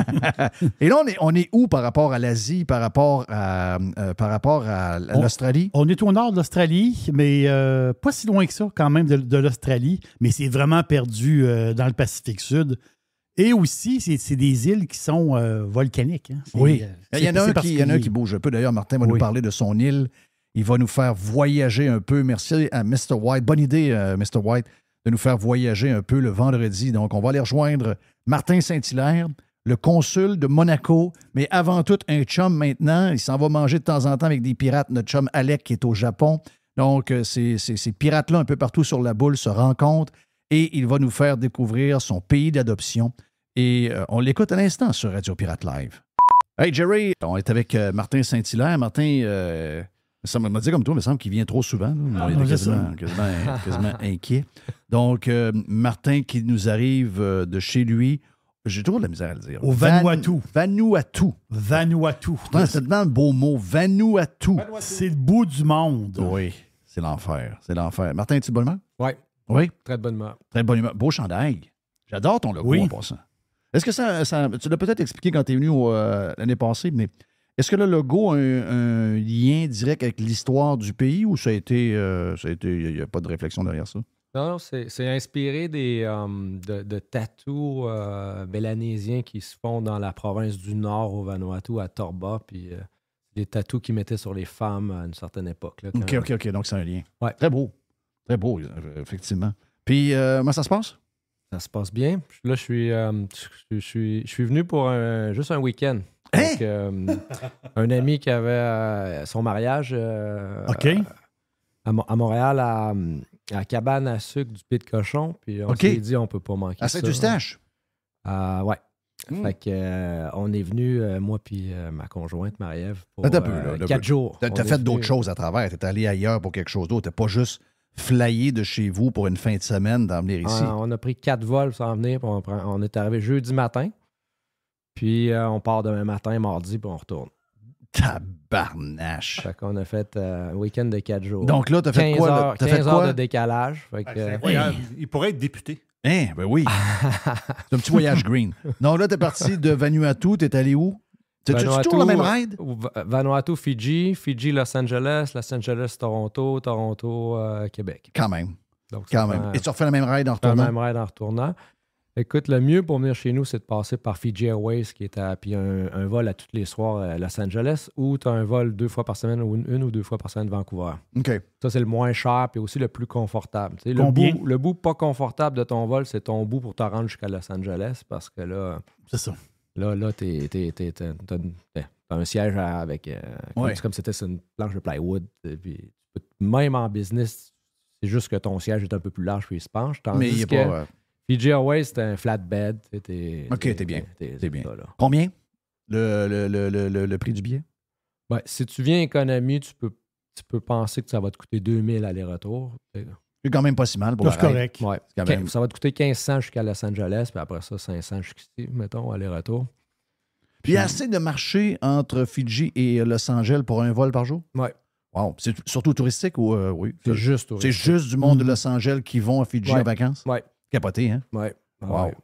Et là, on est, on est où par rapport à l'Asie, par rapport à, euh, par rapport à l- On- l'Australie? On est au nord de l'Australie, mais euh, pas si loin que ça, quand même, de, de l'Australie. Mais c'est vraiment perdu euh, dans le Pacifique Sud. Et aussi, c'est des îles qui sont volcaniques. hein. Oui. Il y, en a un qui, bouge un peu. D'ailleurs, Martin va nous parler de son île. Il va nous faire voyager un peu. Merci à Mr. White. Bonne idée, euh, Mr. White, de nous faire voyager un peu le vendredi. Donc, on va aller rejoindre Martin Saint-Hilaire, le consul de Monaco, mais avant tout, un chum maintenant. Il s'en va manger de temps en temps avec des pirates. Notre chum Alec qui est au Japon. Donc, euh, ces, ces- pirates-là, un peu partout sur la boule, se rencontrent et il va nous faire découvrir son pays d'adoption. Et euh, on l'écoute à l'instant sur Radio Pirate Live. Hey Jerry, on est avec euh, Martin Saint-Hilaire. Martin, ça m'a dit comme toi, il me semble qu'il vient trop souvent. On Ah, était quasiment, quasiment, quasiment inquiet. Donc, euh, Martin qui nous arrive euh, de chez lui, j'ai toujours de la misère à le dire. Au Van- Vanuatu. Vanuatu. Vanuatu. C'est tellement un beau mot. Vanuatu. C'est le bout du monde. Oui, c'est l'enfer. C'est l'enfer. Martin, es-tu de bonne humeur? Oui. Oui? Très de bonne humeur. Très bonne humeur. Beau chandail. J'adore ton logo Oui. en passant. Est-ce que ça, ça- Tu l'as peut-être expliqué quand tu es venu euh, l'année passée, mais est-ce que le logo a un, un lien direct avec l'histoire du pays ou ça a été. euh, ça a été il n'y a pas de réflexion derrière ça? Non, non, c'est inspiré des, euh, de, de tatous euh, mélanésiens qui se font dans la province du Nord au Vanuatu, à Torba, puis euh, des tatous qu'ils mettaient sur les femmes à une certaine époque. là, OK, OK, OK. Donc, c'est un lien. Ouais. Très beau. Très beau, effectivement. Puis, euh, comment ça se passe? Ça se passe bien. Là, je suis, je, je suis, je suis venu pour un- juste un week-end. Hein? euh, un ami qui avait euh, son mariage euh, à, Mo- à Montréal, à, cabane à sucre du Pied de Cochon. Puis on OK. s'est dit, on peut pas manquer À ça. Saint-Eustache? Ah, ouais. Hmm. Fait que, on est venu, moi puis ma conjointe Marie-Ève, pour peu, là, quatre peu. jours. T'as est fait venu- d'autres choses à travers. T'es allé ailleurs pour quelque chose d'autre. T'es pas juste flyé de chez vous pour une fin de semaine d'en venir ici. On a pris quatre vols sans venir. puis on, prend- on est arrivé jeudi matin. Puis euh, on part demain matin, mardi, puis on retourne. Tabarnache. Fait qu'on a fait euh, un week-end de quatre jours. Donc là, t'as fait 15 quoi, là? Heures, T'as fait 15 quoi? heures de décalage. Fait que, C'est euh, incroyable. Il pourrait être député. Hein, ben oui. c'est un petit voyage green. Donc là, t'es parti de Vanuatu, t'es allé où? T'as-tu Vanuatu, toujours la même ride? euh, Va- Vanuatu, Fidji, Fidji, Los Angeles, Los Angeles, Toronto, Toronto, euh, Québec. Quand même. Donc, Quand même. Et tu refais la même ride en retournant? même ride en retournant. Écoute, le mieux pour venir chez nous, c'est de passer par Fiji Airways, qui est à, puis un, un vol à tous les soirs à Los Angeles, ou tu as un vol deux fois par semaine ou une, une ou deux fois par semaine de Vancouver. OK. Ça, c'est le moins cher, puis aussi le plus confortable. Tu sais, le, bout, le bout pas confortable de ton vol, c'est ton bout pour te rendre jusqu'à Los Angeles, parce que là, C'est ça. là, là, t'es, un siège avec. euh, Ouais. c'est comme si c'était sur une planche de plywood. Puis, même en business, c'est juste que ton siège est un peu plus large, puis il se penche. Tandis Mais il y a que pas. Euh, Fiji Airways, c'est un flatbed. t'es- OK, t'es bien. T'es, T'es bien. là, là. Combien? Le, le, le, le, prix du billet? Ouais, si tu viens économie, tu peux, tu peux penser que ça va te coûter 2000 aller-retour. C'est- C'est quand même pas si mal pour c'est correct. Ouais. quand Quin- même- Ça va te coûter 1500 jusqu'à Los Angeles, puis après ça, 500 jusqu'ici, mettons, aller-retour. Puis il y a assez de marché entre Fidji et Los Angeles pour un vol par jour? Ouais. Wow. C'est surtout touristique ou euh, oui? C'est juste C'est juste du monde de Los Angeles qui vont à Fidji Ouais. en vacances? Ouais. Capoté, hein? Ouais. Wow. Ouais.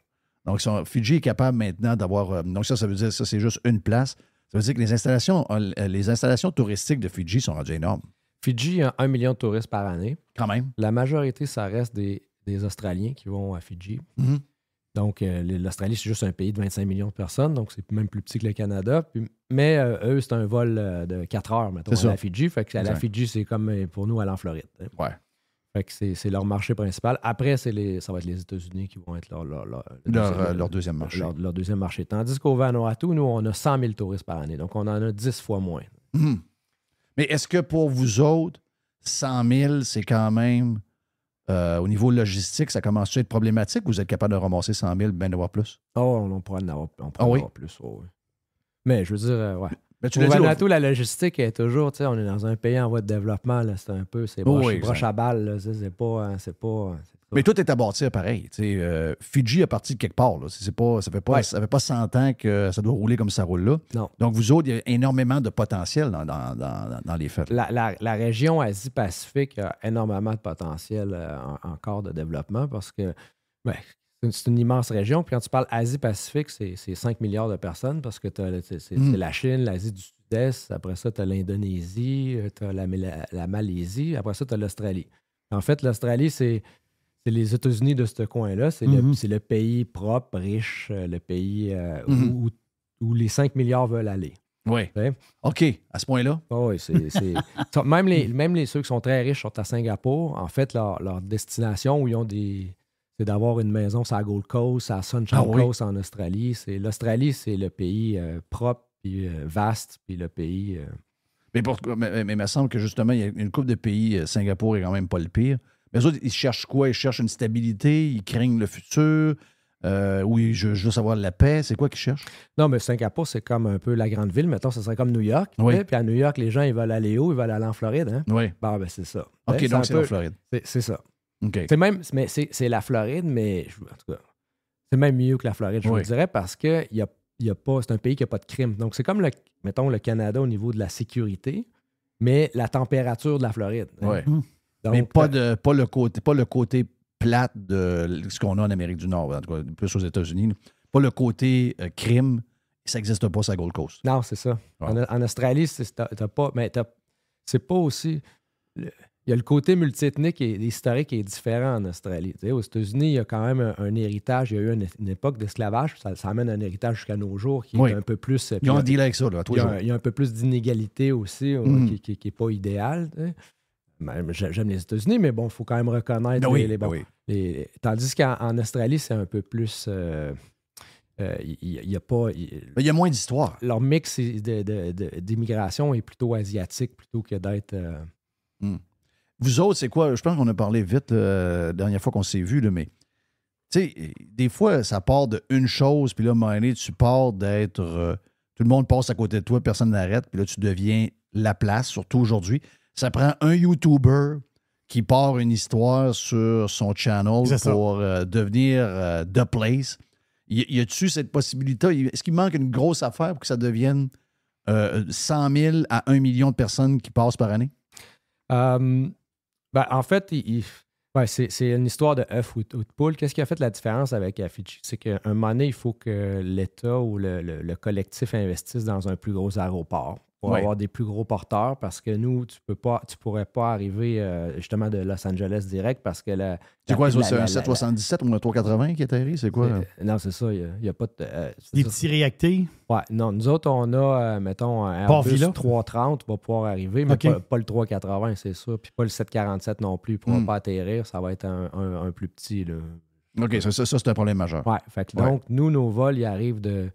Donc, son- Fidji est capable maintenant d'avoir. euh, donc, ça, ça veut dire ça, c'est juste une place. Ça veut dire que les installations, euh, les installations touristiques de Fidji sont rendues énormes. Fidji a un million de touristes par année. Quand même. La majorité, ça reste des, des Australiens qui vont à Fidji. Mhm. Donc, euh, l'Australie, c'est juste un pays de 25 millions de personnes, donc c'est même plus petit que le Canada. Puis- mais euh, eux, c'est un vol euh, de 4 heures, mettons, C'est à ça. la Fidji. Fait que à la. Fidji, c'est comme euh, pour nous aller en Floride. hein. Ouais. Fait que c'est leur marché principal. Après, les, ça va être les États-Unis qui vont être leur, leur, leur, le Leur, deuxième- euh, leur deuxième marché. Leur, deuxième marché. Tandis qu'au Vanuatu, nous, on a 100 000 touristes par année. Donc, on en a 10 fois moins. Mhm. Mais est-ce que pour vous autres, 100 000, c'est quand même euh, au niveau logistique, ça commence à être problématique ou vous êtes capable de ramasser 100 000, bien d'avoir plus? Oh, on pourrait en avoir, on pourrait en oui? avoir plus. ouais, ouais. Mais je veux dire, euh, ouais. Mais tu l'as dit Vanuatu, la logistique est toujours, tu sais, on est dans un pays en voie de développement, là, c'est un peu, c'est Oh broche, oui, broche ça- à balle, là, c'est pas, hein, c'est pas, pas- Mais tout est à bâtir pareil. tu sais, euh, Fidji a parti de quelque part. Là. C'est pas, ça fait pas, Ouais. ça fait pas 100 ans que ça doit rouler comme ça roule là. Non. Donc, vous autres, il y a énormément de potentiel dans, dans- dans- dans les faits. La, la- la région Asie-Pacifique a énormément de potentiel euh, en- encore de développement parce que ben, une, c'est une immense région. Puis quand tu parles Asie-Pacifique, c'est c'est 5 milliards de personnes parce que c'est Mm. c'est la Chine, l'Asie du Sud-Est, après ça, tu as l'Indonésie, tu as la, la Malaisie, après ça, tu as l'Australie. En fait, l'Australie, c'est les États-Unis de ce coin-là. C'est le- le, pays propre, riche, euh, le pays euh, Mhm. où, où les 5 milliards veulent aller. Oui. OK, à ce point-là? Oh oui, c'est. même, les, même les, ceux qui sont très riches sont à Singapour. En fait, leur, leur destination où ils ont des. C'est d'avoir une maison sur la Gold Coast, à Sunshine Ah oui. Coast en Australie. C'est, l'Australie, c'est le pays euh, propre, puis euh, vaste, puis le pays. euh, Mais, pour- mais- mais il me semble que justement, il y a une couple de pays, Singapour est quand même pas le pire. Mais eux autres, ils cherchent quoi? Ils cherchent une stabilité, ils craignent le futur, euh, ou ils ju- juste avoir la paix. C'est quoi qu'ils cherchent? Non, mais Singapour, c'est comme un peu la grande ville. Mettons, ce serait comme New York. Oui. Puis à New York, les gens, ils veulent aller où? Ils veulent aller en Floride. Hein? Oui. Bon, ben, c'est ça. OK, sais, donc c'est peu- la Floride. C'est, c'est ça. C'est même, mais c'est, c'est la Floride, mais je- en tout cas, c'est même mieux que la Floride, je Oui. vous dirais, parce que il y a, il y a pas, c'est un pays qui n'a pas de crime. Donc, c'est comme, le, mettons, le Canada au niveau de la sécurité, mais la température de la Floride. hein. Ouais. Donc, mais pas, euh, de, pas, le côté, pas le côté plate de ce qu'on a en Amérique du Nord, en tout cas, plus aux États-Unis. Pas le côté euh, crime. Ça n'existe pas sur la Gold Coast. Non, c'est ça. En, en Australie, c'est, t'as, t'as pas, mais t'as- c'est pas aussi. le- il y a le côté multiethnique et historique qui est différent en Australie. Tu sais, aux États-Unis, il y a quand même un, un héritage. Il y a eu une, une époque d'esclavage. Ça, ça amène un héritage jusqu'à nos jours qui Oui. est un peu plus. Ils ont deal avec ça, là, il, y a, jours. il y a un peu plus d'inégalité aussi, euh, Mhm. qui n'est pas idéal. tu sais. Même, j'ai- J'aime les États-Unis, mais bon, il faut quand même reconnaître Ben oui, les, les- ben oui. les- Tandis qu'en en Australie, c'est un peu plus. euh, euh, Il n'y a pas. il- Il y a moins d'histoire. leur mix d'immigration est plutôt asiatique plutôt que d'être. euh, Vous autres, c'est quoi? Je pense qu'on a parlé vite euh, la dernière fois qu'on s'est vu, là, mais tu sais, des fois, ça part de une chose, puis là, à un moment donné, tu pars d'être. euh, tout le monde passe à côté de toi, personne n'arrête, puis là, tu deviens la place, surtout aujourd'hui. Ça prend un YouTuber qui part une histoire sur son channel pour euh, devenir euh, The Place. Y, y a-tu cette possibilité? Est-ce qu'il manque une grosse affaire pour que ça devienne euh, 100 000 à 1 million de personnes qui passent par année? Euh, ben, en fait, c'est une histoire de œuf ou, de poule. Qu'est-ce qui a fait la différence avec Fidji? C'est qu'à un moment donné, il faut que l'État ou le, le- le collectif investisse dans un plus gros aéroport pour Ouais. avoir des plus gros porteurs parce que nous, tu peux pas, tu pourrais pas arriver euh, justement de Los Angeles direct parce que la. C'est quoi, ça? C'est un la- 777 ou un 380 qui atterrit? C'est quoi? Non, c'est ça. Il n'y a, pas de. euh, Des ça. petits réactés? Ouais, non, nous autres, on a, euh, mettons, un Airbus Villa? 330 va pouvoir arriver, mais pas, pas le 380, c'est sûr. Puis pas le 747 non plus. Il ne pourra Hmm. pas atterrir. Ça va être un, un- un plus petit. Là. OK, ça, ça, ça, c'est un problème majeur. Ouais, fait que Ouais. donc, nous, nos vols, ils arrivent de-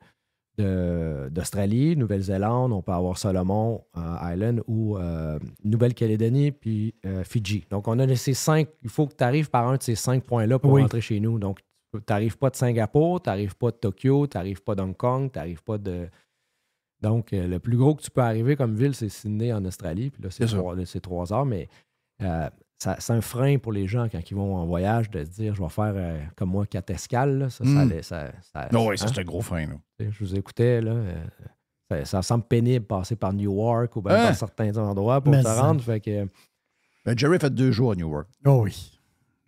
d'Australie, Nouvelle-Zélande, on peut avoir Solomon euh, Island ou euh, Nouvelle-Calédonie, puis euh, Fidji. Donc, on a ces cinq. Il faut que tu arrives par un de ces cinq points-là pour Oui. rentrer chez nous. Donc, tu n'arrives pas de Singapour, tu n'arrives pas de Tokyo, tu n'arrives pas d'Hong Kong, tu n'arrives pas de. Donc, le plus gros que tu peux arriver comme ville, c'est Sydney en Australie. Puis là, c'est trois, heures, mais euh, ça- c'est un frein pour les gens quand ils vont en voyage de se dire je vais faire euh, comme moi quatre escales. là. Ça, ça, Mm. allait- ça- ça- Non, oui, ça, hein? c'est un gros frein. Là. Je vous écoutais, là. euh, ça, ça semble pénible de passer par Newark ou bien Hein? par certains endroits pour Mais se rendre. Fait que, Ben, Jerry a fait deux jours à Newark. Oh oui.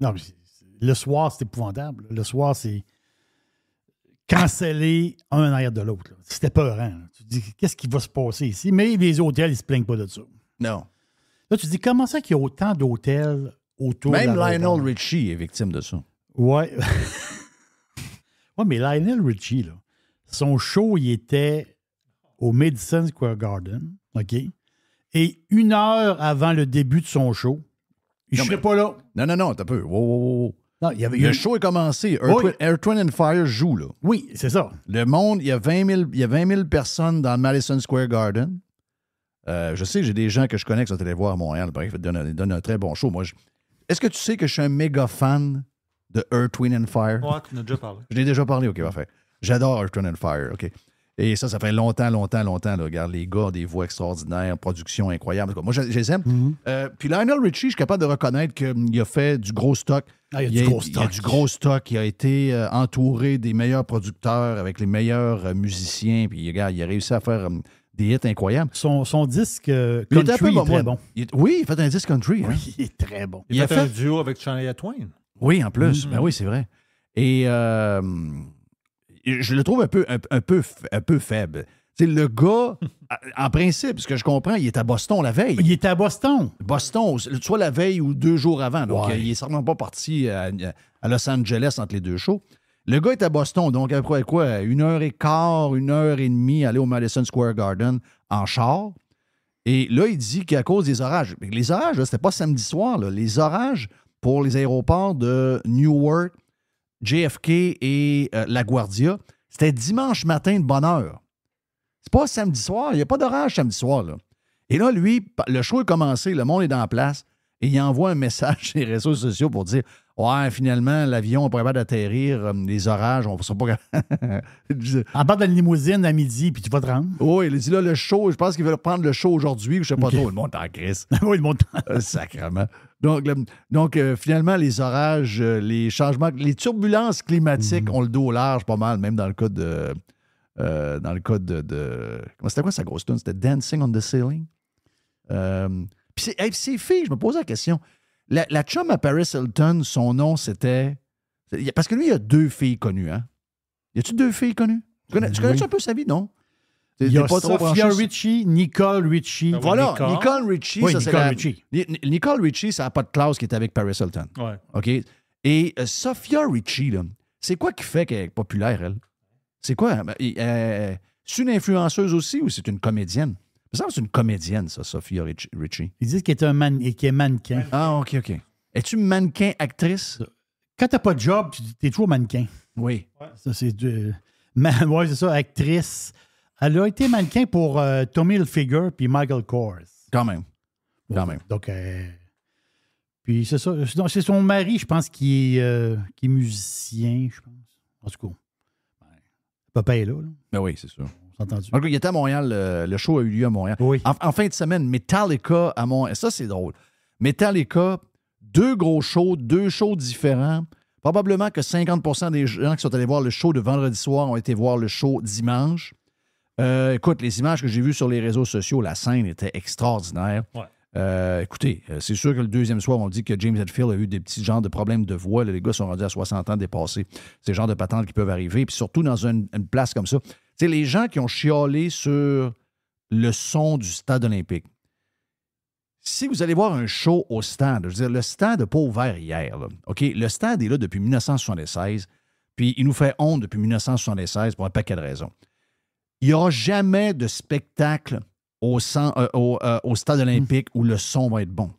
Non, mais c'est- c'est- le soir, c'est épouvantable. Le soir, c'est cancellé un en arrière de l'autre. là. C'était peurant. là. Tu te dis, qu'est-ce qui va se passer ici? Mais les hôtels, ils se plaignent pas de ça. Non. Là, tu te dis, comment ça qu'il y a autant d'hôtels autour Même de l'aéroport? Lionel Richie est victime de ça. Ouais. ouais, mais Lionel Richie, là, son show, il était au Madison Square Garden, OK? Et une heure avant le début de son show, il Non, ne serait mais- pas là. Non, non, non, t'as peu. Wow, wow, wow. Non, il y avait Le show est commencé. Oui. Wind and Fire joue, là. Oui, c'est ça. Le monde, il y a 20 000, il y a 20 000 personnes dans le Madison Square Garden. Euh, je sais que j'ai des gens que je connais qui sont allés voir à Montréal. Bref, ils donnent, un- ils donnent un très bon show. Moi, je- Est-ce que tu sais que je suis un méga fan de Earth, Wind and Fire? Ouais, tu en as déjà parlé. Je l'ai déjà parlé, OK, parfait. J'adore Earth, Wind and Fire, OK. Et ça, ça fait longtemps, longtemps, longtemps. Là. Regarde, les gars ont des voix extraordinaires, production incroyable. Moi, je, je les aime. Mm-hmm. Euh, puis Lionel Richie, je suis capable de reconnaître qu'il a fait du gros stock. Ah, il y a du gros il y a stock. du gros stock. Il a été euh, entouré des meilleurs producteurs avec les meilleurs euh, musiciens. Puis, regarde, il a réussi à faire euh, des hits incroyables. Son, son disque euh, Il country peu est très bon. bon. Il est- oui, il a fait un disque country. hein. Il est très bon. Il, Il a fait un duo avec Shania Twain. Oui, en plus. Mhm. Ben oui, c'est vrai. Et euh, je le trouve un peu, un, un peu, un peu faible. Le gars, en principe, ce que je comprends, il est à Boston la veille. Il était à Boston. Boston, soit la veille ou deux jours avant. Donc, Ouais. il est certainement pas parti à, à Los Angeles entre les deux shows. Le gars est à Boston, donc après quoi, une heure et quart, une heure et demie, aller au Madison Square Garden en char. Et là, il dit qu'à cause des orages, les orages, c'était pas samedi soir, là. les orages pour les aéroports de Newark, JFK et euh, LaGuardia, c'était dimanche matin de bonne heure. C'est pas samedi soir, il n'y a pas d'orage samedi soir. Là. Et là, lui, le show est commencé, le monde est dans la place, et il envoie un message sur les réseaux sociaux pour dire Ouais, finalement, l'avion n'est pas capable d'atterrir, euh, les orages, on ne sera pas capable. En bas de la limousine à midi, puis tu vas te rendre. Oui, il dit là, le show, je pense qu'il veut prendre le show aujourd'hui, je sais pas Ok. trop, le monde en crise. oui, le monde. Euh, Sacrement. Donc, le- donc euh, finalement, les orages, euh, les changements, les turbulences climatiques Mhm. ont le dos large pas mal, même dans le cas de. euh, dans le cas de. de- comment- C'était quoi sa grosse tune? C'était Dancing on the Ceiling? Puis c'est- hey, filles, je me posais la question. La, la chum à Paris Hilton, son nom, c'était. Parce que lui, il y a deux filles connues, hein? Y a-tu deux filles connues? Tu connais, tu connais Oui. un peu sa vie, non? Il y a pas trop Sophia branché- Richie, Nicole Richie. Ah oui, voilà, Nicole. Nicole, Richie. Oui, ça, c'est Nicole la- Nicole Richie, ça n'a pas de classe qui est avec Paris Hilton. Ouais. OK? Et euh, Sophia Richie, là, c'est quoi qui fait qu'elle est populaire, elle? C'est quoi? Ben, euh, c'est une influenceuse aussi ou c'est une comédienne? Me semble que c'est une comédienne, ça, Sophia Rich- Richie. Ils disent qu'elle est, un man... qu'elle est mannequin. Ah, OK, OK. Es-tu mannequin-actrice? Quand t'as pas de job, tu es toujours mannequin. Oui. Ça, c'est du- ouais, c'est ça, actrice. Elle a été mannequin pour euh, Tommy Hilfiger puis Michael Kors. Quand même. Quand même. Donc, euh, puis c'est ça. C'est son mari, je pense, qui est, euh, qui est musicien, je pense. En tout cas, papa est là, là. Ben oui, c'est sûr. Entendu. En tout cas, il était à Montréal. Le, le show a eu lieu à Montréal. Oui. En, en fin de semaine, Metallica à Montréal. Ça, c'est drôle. Metallica, deux gros shows, deux shows différents. Probablement que 50% des gens qui sont allés voir le show de vendredi soir ont été voir le show dimanche. Euh, écoute, les images que j'ai vues sur les réseaux sociaux, la scène était extraordinaire. Ouais. Euh, écoutez, euh, c'est sûr que le deuxième soir, on dit que James Hetfield a eu des petits genres de problèmes de voix. Les gars sont rendus à 60 ans dépassés. C'est le genre de patentes qui peuvent arriver. Puis surtout dans une, une place comme ça. Sais, les gens qui ont chialé sur le son du stade olympique. Si vous allez voir un show au stade, je veux dire, le stade n'a pas ouvert hier. OK? Le stade est là depuis 1976, puis il nous fait honte depuis 1976 pour un paquet de raisons. Il n'y aura jamais de spectacle euh, euh, au stade olympique où le son va être bon.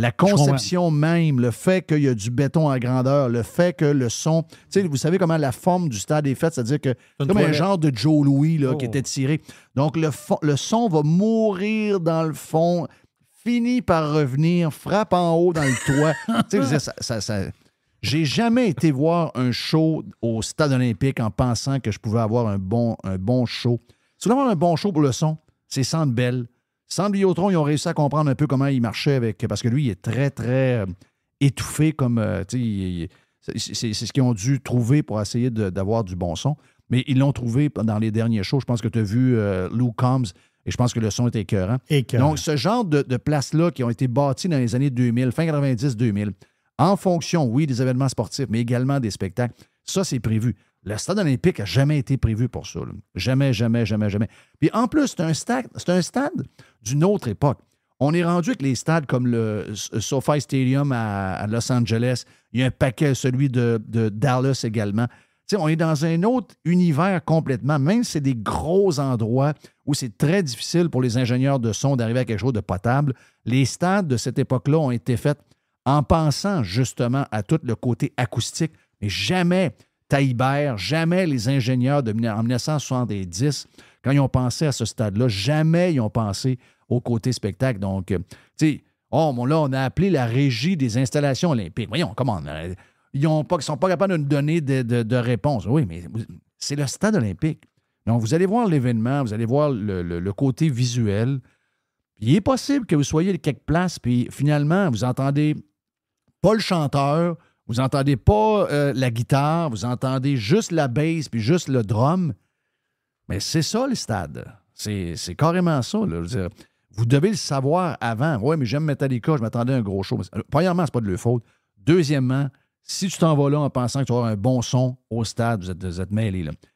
La conception même, le fait qu'il y a du béton à grandeur, le fait que le son. Tu sais, vous savez comment la forme du stade est faite, c'est-à-dire que une comme un genre de Joe Louis là, qui Oh. était tiré. Donc, le, fo- le son va mourir dans le fond, finit par revenir, frappe en haut dans le toit. tu sais, ça- ça- J'ai jamais été voir un show au stade olympique en pensant que je pouvais avoir un bon, un bon show. Si vous voulez avoir un bon show pour le son, c'est Centre Bell. Centre Biotron, ils ont réussi à comprendre un peu comment il marchait avec. Parce que lui, il est très, très euh, étouffé comme. euh, c'est ce qu'ils ont dû trouver pour essayer d'avoir du bon son. Mais ils l'ont trouvé dans les derniers shows. Je pense que tu as vu euh, Lou Combs et je pense que le son était écœurant. Écœurant. Donc, ce genre de, de places-là qui ont été bâties dans les années 2000, fin 90-2000, en fonction, oui, des événements sportifs, mais également des spectacles, ça, c'est prévu. Le stade olympique n'a jamais été prévu pour ça. Jamais, jamais, jamais, jamais. Puis en plus, c'est un stade, c'est un stade d'une autre époque. On est rendu avec les stades comme le SoFi Stadium à, Los Angeles. Il y a un paquet, celui de, Dallas également. On est dans un autre univers complètement, même si c'est des gros endroits où c'est très difficile pour les ingénieurs de son d'arriver à quelque chose de potable. Les stades de cette époque-là ont été faits en pensant justement à tout le côté acoustique, mais jamais Taïbert, jamais les ingénieurs de, en 1970, quand ils ont pensé à ce stade-là, jamais ils ont pensé au côté spectacle. Donc, euh, tu sais, Oh, bon, là, on a appelé la régie des installations olympiques. Voyons, comment euh, Ils ne sont pas capables de nous donner de, de- réponse. Oui, mais c'est le stade olympique. Donc, vous allez voir l'événement, vous allez voir le, le- côté visuel. Il est possible que vous soyez quelque place, puis finalement, vous entendez pas le chanteur, vous entendez pas euh, la guitare, vous entendez juste la bass, puis juste le drum. Mais c'est ça, le stade. C'est carrément ça. vous devez le savoir avant. Oui, mais j'aime Metallica, je m'attendais à un gros show. Mais, Premièrement, c'est pas de leur faute. Deuxièmement, si tu t'en vas là en pensant que tu vas avoir un bon son au stade, vous êtes, vous êtes.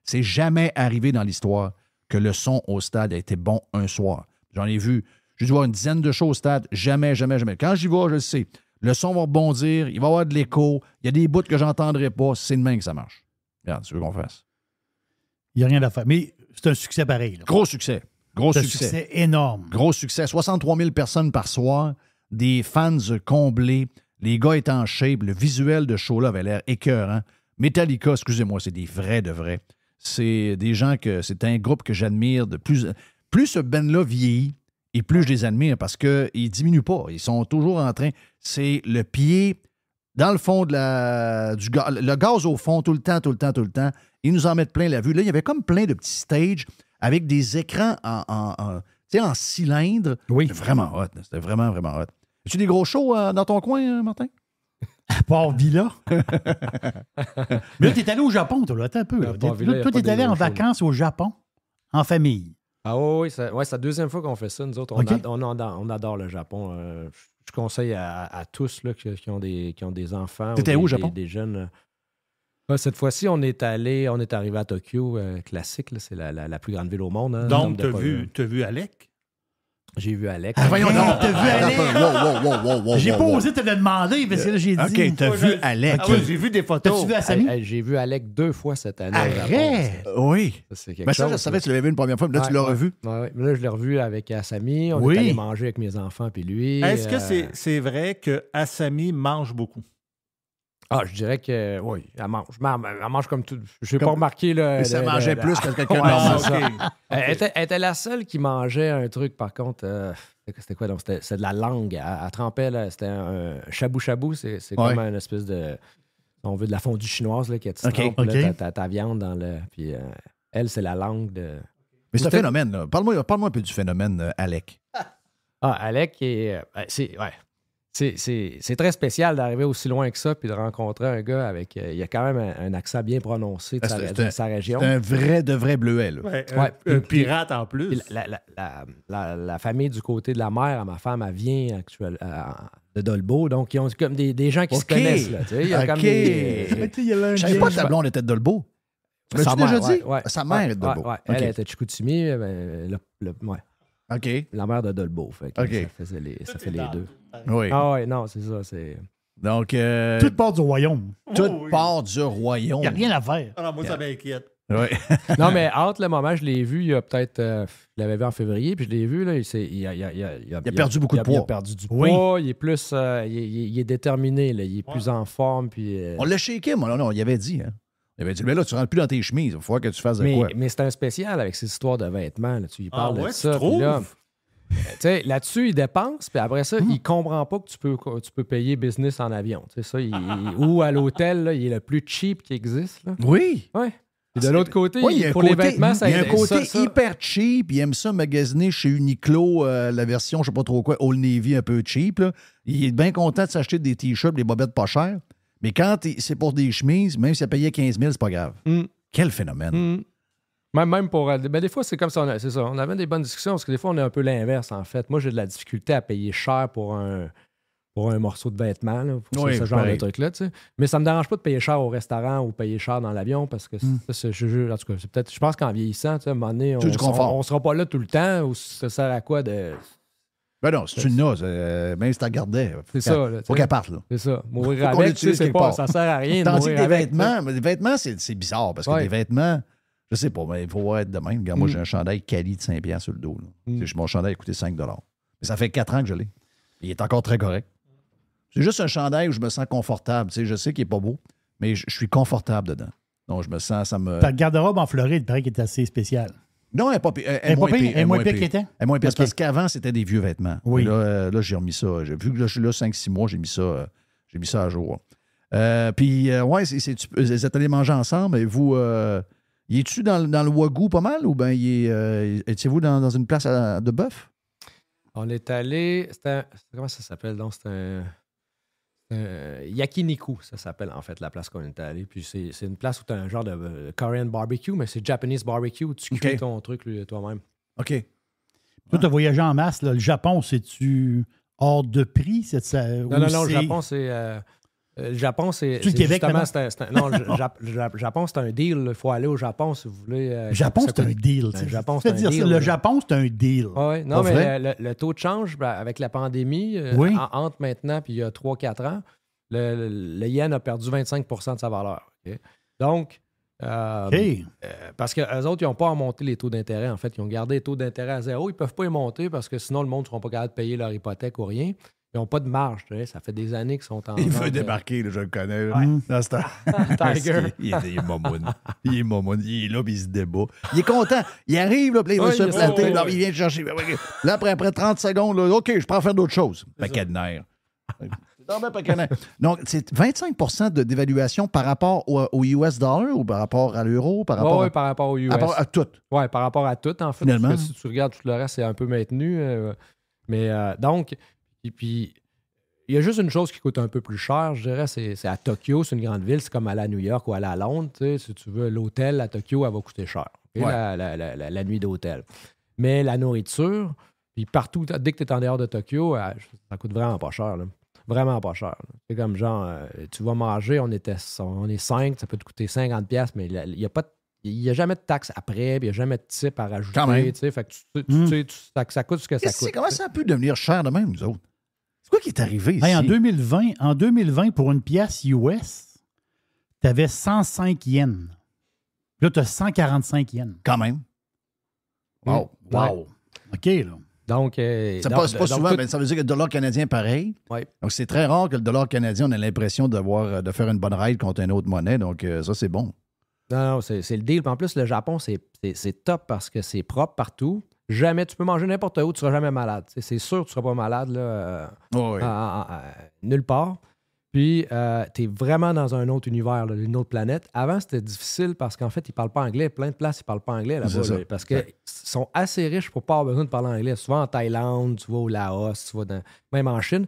C'est jamais arrivé dans l'histoire que le son au stade a été bon un soir. J'en ai vu, j'ai dû voir une dizaine de shows au stade. Jamais, jamais, jamais. Quand j'y vais, je le sais. Le son va rebondir, il va y avoir de l'écho, il y a des bouts que j'entendrai pas. C'est de même que ça marche. Regarde, tu veux qu'on fasse? Il n'y a rien à faire. Mais c'est un succès pareil. là. Gros succès. Gros C'est un succès. succès énorme. Gros succès. 63 000 personnes par soir, des fans comblés, les gars étaient en shape, le visuel de show-là avait l'air écœurant. Metallica, excusez-moi, c'est des vrais de vrais. C'est des gens que c'est un groupe que j'admire de plus. Plus ce band-là vieillit, et plus je les admire parce qu'ils ne diminuent pas. Ils sont toujours en train. C'est le pied dans le fond de la, du gaz, le gaz au fond tout le temps, tout le temps, tout le temps. Ils nous en mettent plein la vue. Là, il y avait comme plein de petits stages avec des écrans en, en, en- tu sais, en cylindre. Oui. C'était vraiment hot. C'était vraiment, vraiment hot. As-tu des gros shows euh, dans ton coin, euh, Martin? À part Villa. Mais là, t'es allé au Japon, toi, là. Attends un peu. là. Toi, t'es allé en vacances au Japon, en famille. Ah oui, oui, c'est ouais, c'est la deuxième fois qu'on fait ça. Nous autres, on, OK. ad- on adore, on adore le Japon. Euh, je conseille à, à tous là, qui, qui ont des, qui ont des enfants. T'étais où au Japon? Des, jeunes. euh. Ouais, cette fois-ci, on est allé, on est arrivé à Tokyo, euh, classique. C'est la, la- la plus grande ville au monde. hein, Donc, t'as de- vu, t'as vu Alec? J'ai vu Alex. Ah, voyons donc. t'as vu peu. Wow, wow, wow, wow, wow, J'ai pas osé te le demander, parce que là, j'ai dit. OK, t'as vu Alec. Ah oui, j'ai vu des photos. T'as-tu vu J'ai vu Alex deux fois cette année. Arrête! Oui. Ça, Mais ça, je savais là. que tu l'avais vu une première fois, mais là, tu l'as revu. Ouais, ouais. Mais Là, je l'ai revu avec Asami. On Oui. est allé manger avec mes enfants puis lui. Est-ce que Euh, c'est c'est vrai que Asami mange beaucoup? Ah, je dirais que oui, elle mange. Mais Elle, mange comme tout. Je n'ai Comme- pas remarqué. Là, Mais ça mangeait plus que quelqu'un Ouais. Elle, était, elle était la seule qui mangeait un truc, par contre. euh, c'était- quoi donc? C'était c'est de la langue. Elle, elle trempait, là, c'était un shabu-shabu. C'est Ouais. comme une espèce de. si On veut de la fondue chinoise, là, qui tu OK, trempes, là, OK. ta, ta- ta viande dans le. Puis euh, elle, c'est la langue de. Mais c'est un phénomène. là. Parle-moi parle-moi un peu du phénomène, euh, Alec. Ah, Alec, est, ben, c'est ouais. C'est- C'est c'est très spécial d'arriver aussi loin que ça puis de rencontrer un gars avec. euh, il y a quand même un, un accent bien prononcé de Ah, sa, de région. C'est un vrai de vrai bleuet. Là. Ouais, un, Ouais, un puis- pirate en plus. La, la- la- la- la famille du côté de la mère, à ma femme, elle vient actuelle, euh, de Dolbeau. Donc, ils ont comme des, des gens qui OK. se connaissent. Là, tu sais. il y a OK. comme des- Je savais pas que ta blonde était de Dolbeau. Tu Sa déjà dit? ouais, ouais. Sa mère Ouais, est de Dolbeau. ouais, ouais. OK. Elle était de Chicoutimi, ben, le- le- ouais. OK. la mère de Dolbeau. Fait que OK. Ça, faisait les, ça fait les deux. Oui. Ah ouais, non, c'est ça. C'est... Donc, euh, Toute part du royaume. toute Oh oui. part du royaume. Il n'y a rien à faire. Alors, moi, ça m'inquiète. Ouais. Non, mais entre le moment, je l'ai vu il y a peut-être. euh, je l'avais vu en février, puis je l'ai vu, là, il, s'est- il a, il a- il a- il a- Il a perdu beaucoup il de a- Il poids. a perdu du Oui. poids, il est plus. euh, il, est, il est- il est déterminé, là, il est plus en forme, puis. euh, On l'a shaké, moi. Non, non, il avait dit. Hein. Il avait dit, mais là, tu rentres plus dans tes chemises. Il va falloir que tu fasses de mais, quoi. mais c'est un spécial avec ces histoires de vêtements. Là. Tu y Ah parles ouais, de tu ça. là, euh, tu sais, là-dessus, il dépense, puis après ça, il comprend pas que tu peux, tu peux payer business en avion. Tu sais, ça, il- ou à l'hôtel, là, il est le plus cheap qui existe. Là. Oui. Ouais. Puis de l'autre côté, il y a un pour côté, les vêtements, ça il y a un ça- côté ça- hyper cheap. Il aime ça magasiner chez Uniqlo, euh, la version, je sais pas trop quoi, Old Navy un peu cheap. là. Il est bien content de s'acheter des t-shirts, des bobettes pas chères. Mais quand c'est pour des chemises, même s'il a payé 15 000, c'est pas grave. Mm. Quel phénomène. Mm. Même, même pour. euh, Ben, des fois, c'est comme ça. C'est ça. On avait des bonnes discussions parce que des fois, on est un peu l'inverse, en fait. Moi, j'ai de la difficulté à payer cher pour un, pour un morceau de vêtement, là, pour Oui, ce, genre pareil. de truc-là. tu sais. Mais ça me dérange pas de payer cher au restaurant ou payer cher dans l'avion parce que Mm. ça, c'est- je, je- en tout cas, c'est peut-être. Je pense qu'en vieillissant, tu sais, à un moment donné, on, on, on sera pas là tout le temps ou ça sert à quoi de. Ben non, si tu euh, même si tu gardais, C'est ça, là, tu faut qu'elle parte. Là. C'est ça. Mourir Faut avec, tu sais, l'utilise c'est pas, part. ça sert à rien Tandis que des avec. vêtements, mais des vêtements, c'est c'est bizarre parce que Ouais. des vêtements, je sais pas, mais il faut être de même. Regarde, moi, Mm. j'ai un chandail Cali de 5 piastres sur le dos. Mm. Mon chandail a coûté 5 Mais ça fait 4 ans que je l'ai. Il est encore très correct. C'est juste un chandail où je me sens confortable. Tu sais, je sais qu'il n'est pas beau, mais je, je suis confortable dedans. Donc, je me sens, ça me. Ta garde-robe en Floride, il paraît qu'il est assez spécial. Non, elle est pas pire. Elle, Elle est pas pire? pire, Elle est moins pire qu'elle était? Elle est moins pire parce qu'avant, c'était des vieux vêtements. Oui. Là, euh, là, j'ai remis ça. J'ai vu que là, je suis là 5-6 mois, j'ai mis ça, euh, j'ai mis ça à jour. Euh, puis, euh, ouais, c'est, vous êtes allés manger ensemble et vous. Euh, y es-tu dans, le- dans le Wagyu pas mal ou bien y est, euh, étiez-vous dans, dans une place à- de bœuf? On est allé. C'était un- Comment ça s'appelle donc? C'est un. Un- Yakiniku, ça s'appelle en fait la place qu'on est allé. Puis c'est c'est une place où tu as un genre de euh, Korean barbecue, mais c'est Japanese barbecue où tu cuis Ok. ton truc toi-même. OK. Toi, tu as voyagé en masse. là. Le Japon, c'est-tu hors de prix? C'est ça, Non, non, non, le Japon, c'est. euh, euh, le Japon, c'est. Le c'est Québec, non, le Japon, c'est un deal. Il faut aller au Japon si vous voulez. euh, Le Japon, c'est un deal. Le tu. Japon, Tu c'est un deal. Le. Japon, c'est un deal. Ouais. Non, mais le, taux de change ben, avec la pandémie, euh, Oui. en- entre maintenant puis il y a 3-4 ans, le, yen a perdu 25% de sa valeur. Donc, euh, euh, parce qu'eux autres, ils n'ont pas remonté les taux d'intérêt. En fait, ils ont gardé les taux d'intérêt à zéro. Ils ne peuvent pas les monter parce que sinon, le monde ne sera pas capable de payer leur hypothèque ou rien. Ils n'ont pas de marge. tu sais. Ça fait des années qu'ils sont en. Il veut euh, débarquer, là, je le connais. là. Ouais. Dans ce temps. Tiger. il, est, il est momoun. Il est momoun. Il est là, puis il se débat. Il est content. Il arrive, là, puis il va Ouais, se planter. là, il vient te chercher. Là, après, après 30 secondes, là, OK, je peux en faire d'autres choses. Paquet de nerfs. C'est donc c'est 25% de dévaluation par rapport au, au US dollar ou par rapport à l'euro, par rapport ouais, à, par rapport au US. par rapport à tout. Oui, par rapport à tout, en fait. Finalement. Parce que si tu regardes tout le reste, c'est un peu maintenu. euh, mais euh, donc, et puis, il y a juste une chose qui coûte un peu plus cher, je dirais, c'est à Tokyo, c'est une grande ville, c'est comme aller à New York ou aller à Londres. Si tu veux, l'hôtel à Tokyo, elle va coûter cher. Ouais. la, la- la- la- nuit d'hôtel. Mais la nourriture, puis partout, dès que tu es en dehors de Tokyo, euh, ça coûte vraiment pas cher. là. Vraiment pas cher. C'est comme genre, euh, tu vas manger, on, était, on est 5, ça peut te coûter 50$, piastres, mais il n'y a pas de il n'y a jamais de taxe après, puis il n'y a jamais de type à rajouter. Quand même. tu sais, Fait que tu, tu- Mm. tu ça, ça coûte ce que ça coûte. Comment ça a pu devenir cher de même, nous autres? Quoi qui est arrivé ici? Hey, en, 2020, en 2020, pour une pièce US, tu avais 105 yens. Là, tu as 145 yens. Quand même. Wow. Ouais. Wow. OK, là. Donc, euh, Ça passe pas donc, souvent, tout- mais ça veut dire que le dollar canadien, pareil. Ouais. Donc, c'est très rare que le dollar canadien, on ait l'impression de, voir, de faire une bonne ride contre une autre monnaie. Donc, euh, ça, c'est bon. Non, non, c'est le deal. En plus, le Japon, c'est top parce que c'est propre partout. Jamais, tu peux manger n'importe où, tu seras jamais malade. C'est sûr que tu seras pas malade là, euh, Oh, oui. à- à- à- nulle part. Puis, tu es vraiment dans un autre univers, là, une autre planète. Avant, c'était difficile parce qu'en fait, ils parlent pas anglais. Plein de places, ils parlent pas anglais là-bas. Là, parce qu'ils sont assez riches pour pas avoir besoin de parler anglais. Souvent en Thaïlande, tu vas au Laos, tu dans- même en Chine,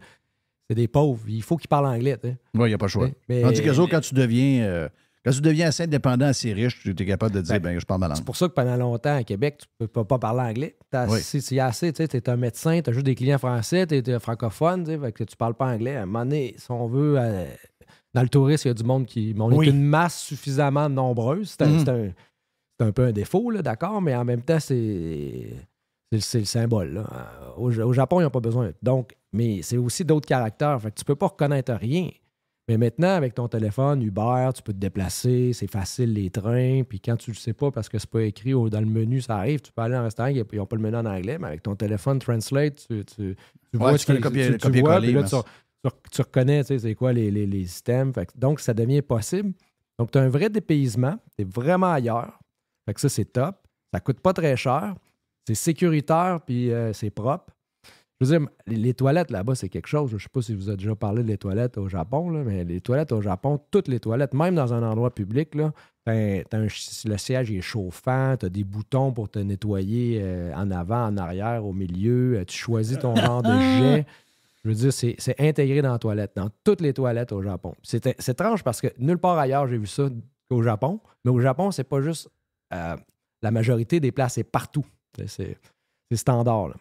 c'est des pauvres. Il faut qu'ils parlent anglais. Oui, il n'y a pas le choix. Mais- Tandis que quand tu deviens, euh, quand tu deviens assez indépendant, assez riche, tu es capable de dire, ben, je parle ma langue. C'est pour ça que pendant longtemps, à Québec, tu peux pas, parler anglais. Oui. Assez, tu es un médecin, tu as juste des clients français, tu es francophone, fait que tu parles pas anglais. À un moment donné, si on veut, euh, dans le tourisme, il y a du monde qui. mais On Oui. est une masse suffisamment nombreuse. C'est un, Mhm. un- peu un défaut, d'accord, mais en même temps, c'est. c'est le- symbole. là. Au, au Japon, ils n'ont pas besoin. Donc, mais c'est aussi d'autres caractères. Fait que tu peux pas reconnaître rien. Mais maintenant, avec ton téléphone, Uber, tu peux te déplacer, c'est facile les trains. Puis quand tu le sais pas parce que c'est pas écrit au- dans le menu, ça arrive, tu peux aller un restaurant, ils n'ont pas le menu en anglais, mais avec ton téléphone Translate, tu, tu, tu Ouais, vois tu le copier- tu- tu vois, puis là, tu, tu- tu reconnais, tu sais, c'est quoi les, les- les systèmes. Fait donc, ça devient possible. Donc, tu as un vrai dépaysement, tu es vraiment ailleurs. Fait que ça, c'est top. Ça coûte pas très cher. C'est sécuritaire, puis euh, c'est propre. Je veux dire, les, toilettes là-bas, c'est quelque chose. Je ne sais pas si vous avez déjà parlé des toilettes au Japon, là, mais les toilettes au Japon, toutes les toilettes, même dans un endroit public, là, un le siège est chauffant, tu as des boutons pour te nettoyer euh, en avant, en arrière, au milieu. euh, tu choisis ton genre de jet. Je veux dire, c'est intégré dans la toilette, dans toutes les toilettes au Japon. C'est étrange parce que nulle part ailleurs, j'ai vu ça qu'au Japon. Mais au Japon, c'est pas juste euh, la majorité des places, c'est partout. C'est- standard. là.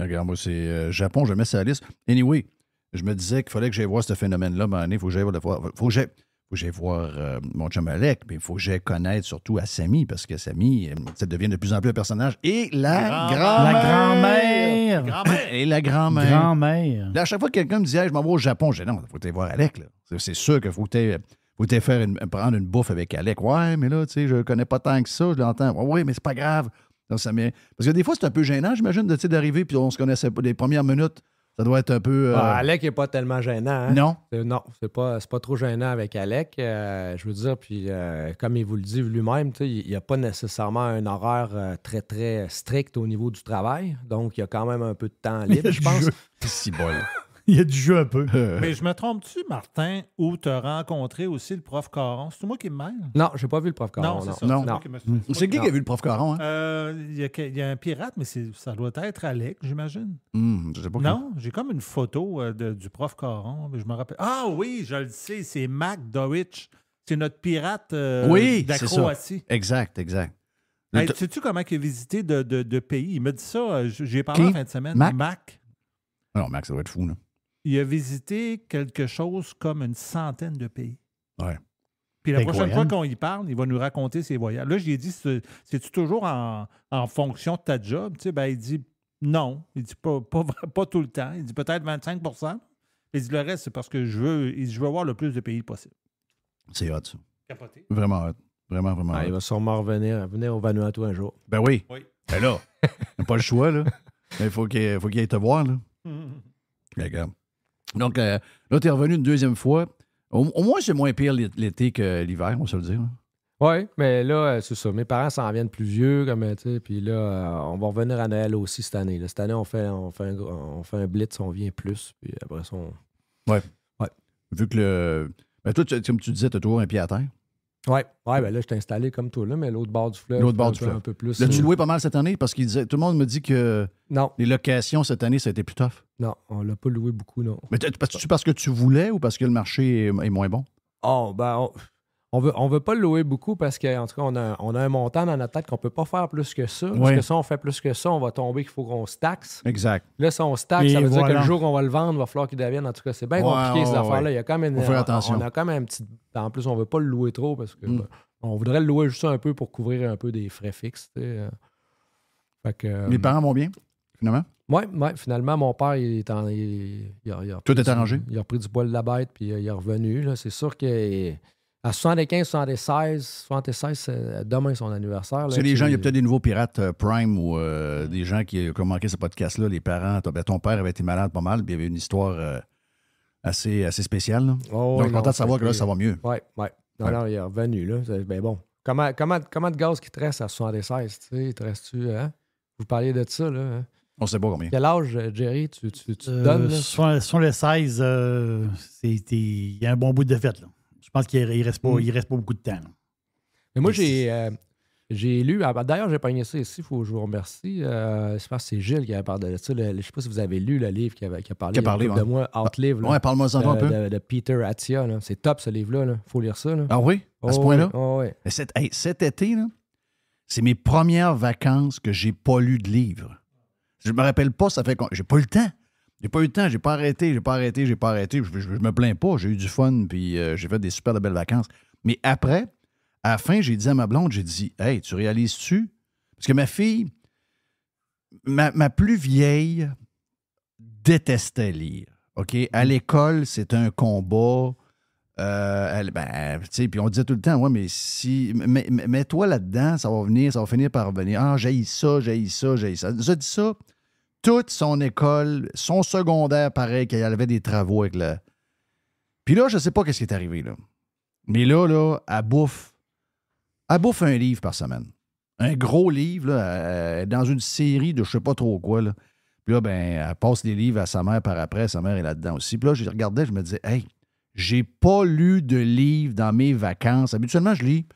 Regarde, moi, c'est euh, Japon, je mets ça à la liste. Anyway, je me disais qu'il fallait que j'aille voir ce phénomène-là, mais il faut que j'aille voir. le voir- faut que j'aille- faut que j'aille voir euh, mon chum Alec, mais il faut que j'aille connaître surtout à Samy, parce que Samy, euh, ça devient de plus en plus un personnage. Et la grand-mère. La grand-mère. Grand-mère. Et la grand-mère. Grand-mère. À chaque fois que quelqu'un me dit, Hey, je m'en vais au Japon, je dis, non, il faut tu voir Alec. là. C'est- C'est sûr qu'il faut que faut que t'ailles faire une- prendre une bouffe avec Alec. Ouais, mais là, tu sais, je connais pas tant que ça, je l'entends. Ouais, ouais, mais c'est pas grave. Parce que des fois, c'est un peu gênant, j'imagine, d'arriver, puis on se connaissait pas. Les premières minutes, Ça doit être un peu. euh, Ah, Alec n'est pas tellement gênant. hein? Non. C'est- Non, c'est pas, c'est pas trop gênant avec Alec. euh, je veux dire, puis euh, comme il vous le dit lui-même, il n'y a pas nécessairement un horaire très, très strict au niveau du travail. Donc, il y a quand même un peu de temps libre, je pense. jeu. Si bol. Il y a du jeu un peu. Mais je me trompe-tu, Martin, ou tu as rencontré aussi le prof Caron? C'est moi qui me mêle? Non, j'ai pas vu le prof Caron. Non, c'est non. ça. Non. c'est qui me qui qui a vu le prof Caron, hein? Euh, Il y, a que- il y a un pirate, mais ça doit être Alec, j'imagine. Je sais pas. Non, j'ai comme une photo euh, de- du prof Caron. mais Je me rappelle. Ah oui, je le sais, c'est Mac Dowitch. C'est notre pirate euh, oui, de la ça. Croatie. Exact, exact. Hey, sais-tu comment il a visité de, de- de pays? Il m'a dit ça, euh, j'ai parlé Qui? en fin de semaine. Mac? Non, Max, ça doit être fou, là. Il a visité quelque chose comme une centaine de pays. Ouais. Puis la prochaine fois qu'on y parle, il va nous raconter ses voyages. Là, j'ai dit, c'est- c'est-tu toujours en, en fonction de ta job? Tu sais, ben, il dit non. Il dit pas, pas, pas tout le temps. Il dit peut-être 25 Il dit le reste, c'est parce que je veux, il dit, je veux voir le plus de pays possible. C'est hot, ça. Capoté. Vraiment hot. Vraiment, vraiment Ah, il hot. va sûrement revenir, venir au Vanuatu un jour. Ben oui. Oui. Ben là, il n'a pas le choix, là. Mais il faut qu'il faut qu'il aille te voir, là. Regarde. Donc, euh, là, tu es revenu une deuxième fois. Au, au moins, c'est moins pire l'é- l'été que l'hiver, on va se le dire. là. Oui, mais là, euh, c'est ça. Mes parents s'en viennent plus vieux, comme euh, tu sais. Puis là, on va revenir à Noël aussi cette année. là. Cette année, on fait, on, fait un, on fait un blitz, on vient plus. Puis après ça, on. Ouais. Ouais. Vu que le. Ben toi, tu- comme tu disais, tu as toujours un pied à terre. Ouais, ouais, ben là, je t'ai installé comme toi, là, mais l'autre bord du fleuve. L'autre bord un du peu- fleuve. Un peu plus. L'as-tu euh, loué pas mal cette année? Parce disait, tout le monde me dit que Non. les locations cette année, ça a été plus tough. Non, on l'a pas loué beaucoup, non. Mais parce, parce que tu voulais ou parce que le marché est, est moins bon? Oh, ben, on, on veut, on veut pas le louer beaucoup parce qu'en tout cas, on a, on a un montant dans notre tête qu'on peut pas faire plus que ça. Parce Ouais. que ça, on fait plus que ça, on va tomber qu'il faut qu'on se taxe. Exact. Là, si on se taxe, Et ça veut dire que le jour qu'on va le vendre, il va falloir qu'il devienne. En tout cas, c'est bien Ouais, compliqué, ces ouais, affaires-là. ouais. Il y a quand même une- Faut faire on- attention. On a quand même un petit. En plus, on veut pas le louer trop parce que Mm. ben, on voudrait le louer juste un peu pour couvrir un peu des frais fixes. euh. Fait que, euh, Les parents vont bien, finalement? Oui, ouais, finalement, mon père, il est en. il- il a- il a Tout est du- arrangé? Il a repris du poil de la bête, puis euh, il est revenu. C'est sûr que. À 75, 76, 76, c'est demain son anniversaire. là, C'est les tu- gens, il y a peut-être des nouveaux pirates euh, Prime ou euh, des gens qui, qui ont manqué ce podcast-là. Les parents, ton, ben, ton père avait été malade pas mal, puis il y avait une histoire euh, assez, assez spéciale. là. Oh, Donc, content de savoir que là, ça va mieux. Oui, oui. Non, Ouais. non, il est revenu, là. C'est- Ben bon. Comment, comment, comment de gaz qui te reste à 76, tu sais? Il te reste-tu, hein? Vous parliez de ça, là. hein? On sait pas combien. Quel âge, Jerry, tu, tu, tu te Euh, donnes, là? sur, sur les 16, euh, c'était- il y a un bon bout de fête. Là. Je pense qu'il ne reste, pas- Mm. il reste pas beaucoup de temps. là. Mais moi, j'ai euh, j'ai lu. ah, ben, D'ailleurs, j'ai pogné ça ici, il faut que je vous remercie. Euh, je pense que c'est Gilles qui avait parlé de ça. le- je ne sais pas si vous avez lu le livre qui, avait- qui a parlé, Qui a parlé, ouais. de mois, Outlive. là, Ouais, parle-moi-en de, un peu. De, de Peter Attia. C'est top, ce livre-là. Il faut lire ça. là. Ah oui? À ce Oh, point-là? oui, oh, oui. Cet, hey, cet été, c'est mes premières vacances que j'ai pas lu de livre. Je me rappelle pas, ça fait. J'ai pas eu le temps. J'ai pas eu le temps, j'ai pas arrêté, j'ai pas arrêté, j'ai pas arrêté. Je, je- je me plains pas, j'ai eu du fun, puis euh, j'ai fait des super de belles vacances. Mais après, à la fin, j'ai dit à ma blonde, j'ai dit, hey, tu réalises-tu? Parce que ma fille, ma, ma plus vieille, détestait lire. OK? À l'école, c'était un combat. Euh, elle- ben, puis on disait tout le temps, ouais, mais si. Mets-toi là-dedans, ça va venir, ça va finir par revenir. Ah, j'ai ça, j'ai ça, j'ai ça. Elle nous a dit ça. Toute son école, son secondaire, pareil, qu'elle avait des travaux avec le. Puis là, je sais pas qu'est-ce qui est arrivé, là. Mais là, là, elle bouffe. Elle bouffe un livre par semaine. Un gros livre, là, est dans une série de je sais pas trop quoi, là. Puis là, ben, elle passe les livres à sa mère par après. Sa mère est là-dedans aussi. Puis là, je regardais, je me disais, hey, j'ai pas lu de livre dans mes vacances. Habituellement, je lis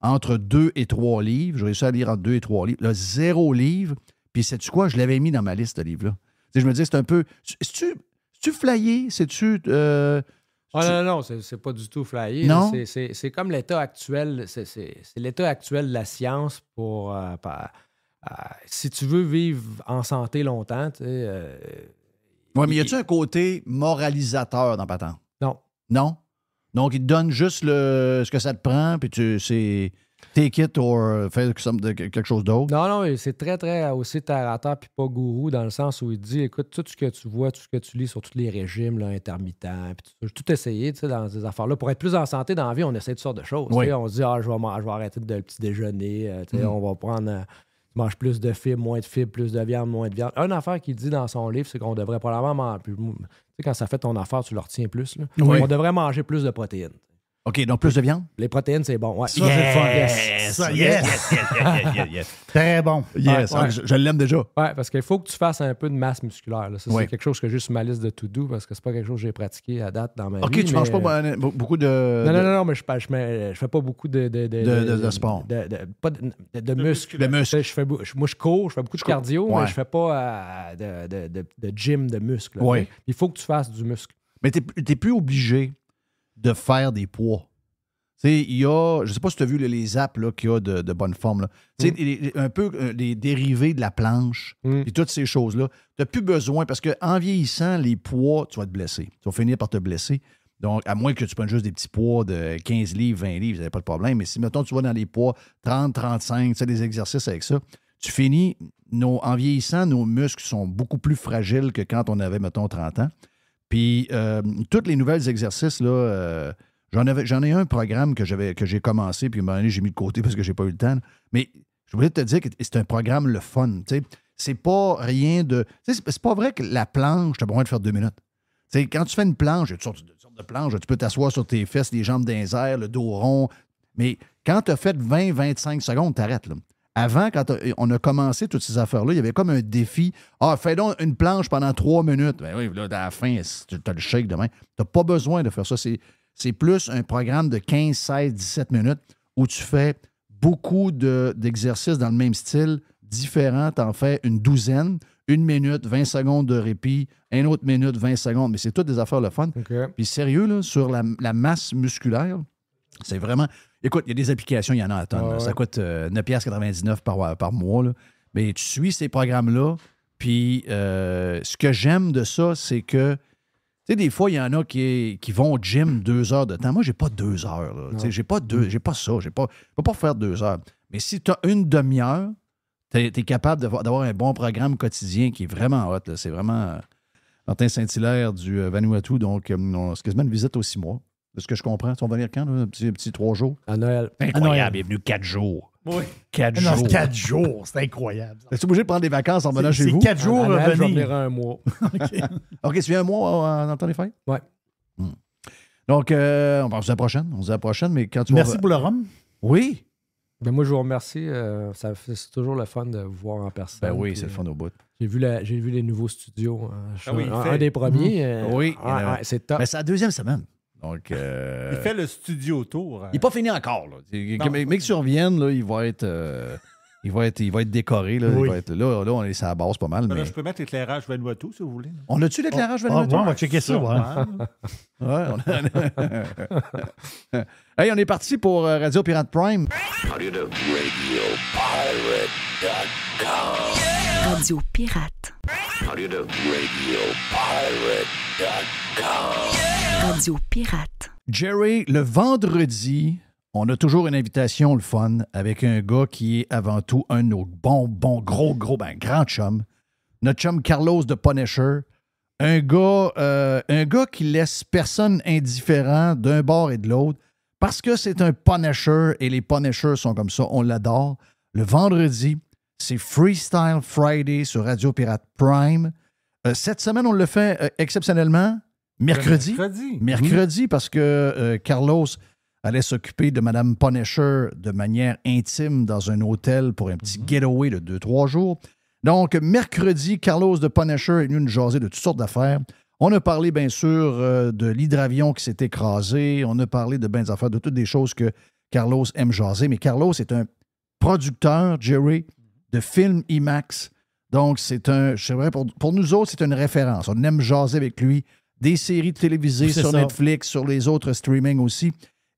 entre deux et trois livres. J'ai réussi à lire entre deux et trois livres. Là, zéro livre. Puis, sais-tu quoi? Je l'avais mis dans ma liste de livres-là. Tu je me disais, c'est un peu. C'est-tu c'est-tu flayé? C'est-tu. euh, Ah, tu- non, non, non, c'est pas du tout flyé. C'est- comme l'état actuel. C'est l'état actuel de la science pour. euh, par- euh, si tu veux vivre en santé longtemps, tu sais. euh, Ouais, mais y a-tu un côté moralisateur dans Patente? Non. Non? Donc, il te donne juste le, ce que ça te prend, puis tu c'est take it or de- quelque chose d'autre. Non, non, c'est très, très aussi terre à terre puis pas gourou dans le sens où il dit écoute, tout ce que tu vois, tout ce que tu lis sur tous les régimes là, intermittents, puis tout, tout essayer tu sais, dans ces affaires-là. Pour être plus en santé dans la vie, on essaie toutes sortes de choses. tu Oui. On se dit ah, je vais, man- je vais arrêter de le petit déjeuner, euh, tu Mm. on va prendre. euh, manges plus de fibres, moins de fibres, plus de viande, moins de viande. Une affaire qu'il dit dans son livre, c'est qu'on devrait probablement manger. Tu sais, quand ça fait ton affaire, tu le retiens plus. là. Oui. On devrait manger plus de protéines. OK, donc plus de viande? Les protéines, c'est bon. Ouais. Ça, c'est le fun. Yes. Ça, yes, yes. yes, yes, yes, yes, yes. Très bon. Yes, Ouais, ouais. je, je l'aime déjà. Ouais, parce qu'il faut que tu fasses un peu de masse musculaire. là. Ça, Ouais. c'est quelque chose que j'ai sur ma liste de to-do parce que c'est pas quelque chose que j'ai pratiqué à date dans ma OK, vie. tu manges mais- pas euh, be- beaucoup de. Non, non, non, non, mais je, je, mets- je fais pas beaucoup de. De, De- de- de sport. de- de- pas de, de- de muscles. De muscles. Je fais, je- moi, je cours, je fais beaucoup de cardio, Ouais. mais je fais pas euh, de, de, de, de gym de muscles. sais. Il faut que tu fasses du muscle. Mais tu n'es plus obligé de faire des poids. Il y a, je sais pas si tu as vu les apps qu'il y a de, de bonne forme. là. Tu sais, les- les- un peu euh, les dérivés de la planche Mm. et toutes ces choses-là. Tu n'as plus besoin parce qu'en vieillissant, les poids, tu vas te blesser. Tu vas finir par te blesser. Donc, à moins que tu prennes juste des petits poids de 15 livres, 20 livres, vous pas de problème. Mais si, mettons, tu vas dans les poids 30, 35, tu sais, des exercices avec ça, tu finis, nos, en vieillissant, nos muscles sont beaucoup plus fragiles que quand on avait, mettons, 30 ans. Puis, euh, tous les nouvelles exercices, là, euh, j'en, avais, j'en ai un programme que, j'avais, que j'ai commencé, puis à un moment donné, j'ai mis de côté parce que j'ai pas eu le temps. Mais je voulais te dire que c'est un programme le fun. tu sais. C'est pas rien de. C'est, c'est pas vrai que la planche, tu as besoin de faire deux minutes. Tu sais, quand tu fais une planche, il y a toutes sortes de planches. Tu peux t'asseoir sur tes fesses, les jambes dans les airs, le dos rond. Mais quand tu as fait 20-25 secondes, t'arrêtes. Là. Avant, quand on a commencé toutes ces affaires-là, il y avait comme un défi. Ah, fais donc une planche pendant trois minutes. Ben oui, là, à la fin, tu as le shake demain. Tu n'as pas besoin de faire ça. C'est, c'est plus un programme de 15, 16, 17 minutes où tu fais beaucoup de- d'exercices dans le même style, différents. Tu en fais une douzaine, une minute, 20 secondes de répit, une autre minute, 20 secondes. Mais c'est toutes des affaires le fun. Puis sérieux, là, sur la, la masse musculaire, c'est vraiment. Écoute, il y a des applications, il y en a à tonnes. Ouais. Ça coûte euh, 9,99$ par, par mois. là. Mais tu suis ces programmes-là. Puis euh, ce que j'aime de ça, c'est que. Tu sais, des fois, il y en a qui, qui vont au gym deux heures de temps. Moi, j'ai pas deux heures. là. Tu sais, J'ai pas deux, j'ai pas ça. J'ai pas, je peux pas faire deux heures. Mais si tu as une demi-heure, tu es, capable d'avoir un bon programme quotidien qui est vraiment hot. C'est vraiment euh, Martin Saint-Hilaire du euh, Vanuatu. Donc, euh, on- c'est quasiment une visite aux six mois. De ce que je comprends. Tu vas venir quand? là? Un petit, trois jours? À Noël. Incroyable. Il est venu quatre jours. Oui. Quatre Non, jours. c'est quatre jours. C'est incroyable. Es-tu obligé de prendre des vacances en venant C'est- chez c'est vous? quatre jours À Noël, je vais revenir. venir un mois. OK, tu viens un mois euh, dans ton des fêtes? Ouais. Hmm. Donc, euh, on va se dire à la prochaine. On se dit à la prochaine, mais quand tu Merci vas... pour le rhum. Oui. Ben moi, je vous remercie. euh, c'est toujours le fun de vous voir en personne. Ben oui, c'est le fun au bout. J'ai vu, la- vu les nouveaux studios. hein. Je suis Ah oui, un, fait- un des premiers. euh, Oui. c'est top. Mais c'est la deuxième semaine. Donc, euh, Il fait le studio tour. il n'est pas fini encore. Là. Mais, mais que tu reviennes, là, il va être... euh, Il va être, il va être décoré. Là, Oui. Il va être, là, là, on est sur la base pas mal. Là, Mais... je peux mettre l'éclairage Vanuatu, si vous voulez. On a-tu l'éclairage Ah, Vanuatu? bon, on va checker ça. ouais. Ouais, on a- hey, on est parti pour euh, Radio Pirate Prime. RadioPirate.com. Radio Pirate. Radio Pirate. Jerry, le vendredi, on a toujours une invitation, le fun, avec un gars qui est avant tout un de nos bons, bons, gros, gros, ben, grand chum. Notre chum Carlos de Punisher. Un gars, euh, un gars qui laisse personne indifférent d'un bord et de l'autre parce que c'est un Punisher et les Punishers sont comme ça. On l'adore. Le vendredi, c'est Freestyle Friday sur Radio Pirate Prime. Euh, cette semaine, on le fait euh, exceptionnellement mercredi. Mercredi. Mercredi, parce que euh, Carlos allait s'occuper de Madame Punisher de manière intime dans un hôtel pour un petit getaway de 2-3 jours. Donc, mercredi, Carlos de Punisher est venu nous jaser de toutes sortes d'affaires. On a parlé, bien sûr, de l'hydravion qui s'est écrasé. On a parlé de bien des affaires, de toutes des choses que Carlos aime jaser. Mais Carlos est un producteur, Jerry, de films IMAX. Donc, c'est un, je sais vrai, pour, pour nous autres, c'est une référence. On aime jaser avec lui des séries télévisées sur ça. Netflix, sur les autres streaming aussi.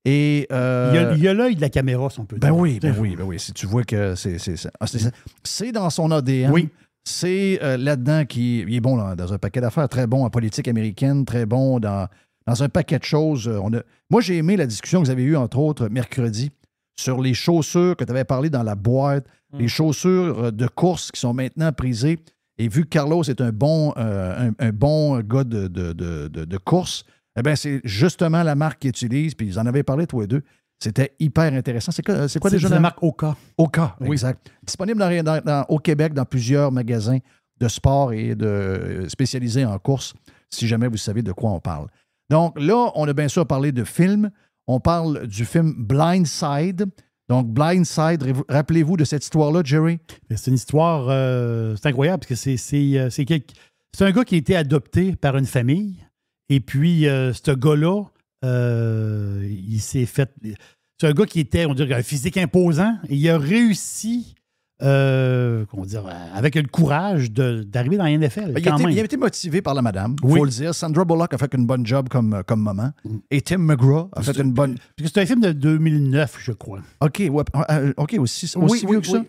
Et, euh, Il y a- l'œil de la caméra, si on peut ben dire. oui, ben oui, ben oui. Si tu vois que c'est c'est c'est- ah, dans son ADN. Oui. C'est euh, là-dedans qu'il il est bon dans, dans un paquet d'affaires, très bon en politique américaine, très bon dans, dans un paquet de choses. Euh, On a, moi, j'ai aimé la discussion que vous avez eue, entre autres, mercredi, sur les chaussures que tu avais parlé dans la boîte, les chaussures euh, de course qui sont maintenant prisées. Et vu que Carlos est un bon, euh, un, un bon gars de, de, de- course, eh bien, c'est justement la marque qu'il utilise, puis ils en avaient parlé tous les deux. C'était hyper intéressant. C'est quoi, c'est quoi déjà c'est la marque Oka. Oka, Oui. exact. Disponible dans- dans- dans- au Québec dans plusieurs magasins de sport et de euh, spécialisés en course, si jamais vous savez de quoi on parle. Donc là, on a bien sûr parlé de films. On parle du film Blindside. Donc, Blindside, ré- rappelez-vous de cette histoire-là, Jerry? C'est une histoire, euh, c'est incroyable parce que euh, c'est, un gars qui a été adopté par une famille. Et puis, euh, ce gars-là, il s'est fait. C'est un gars qui était, on dirait, un physique imposant. Il a réussi, euh, comment dire, avec le courage d'arriver dans la NFL. Il a, quand été, même. il a été motivé par la madame, il Oui. faut le dire. Sandra Bullock a fait une bonne job comme, comme maman. Et Tim McGraw a fait une bonne. Parce que c'est un film de 2009, je crois. OK, ouais, euh, OK, aussi, aussi Oui, vieux oui, que ça.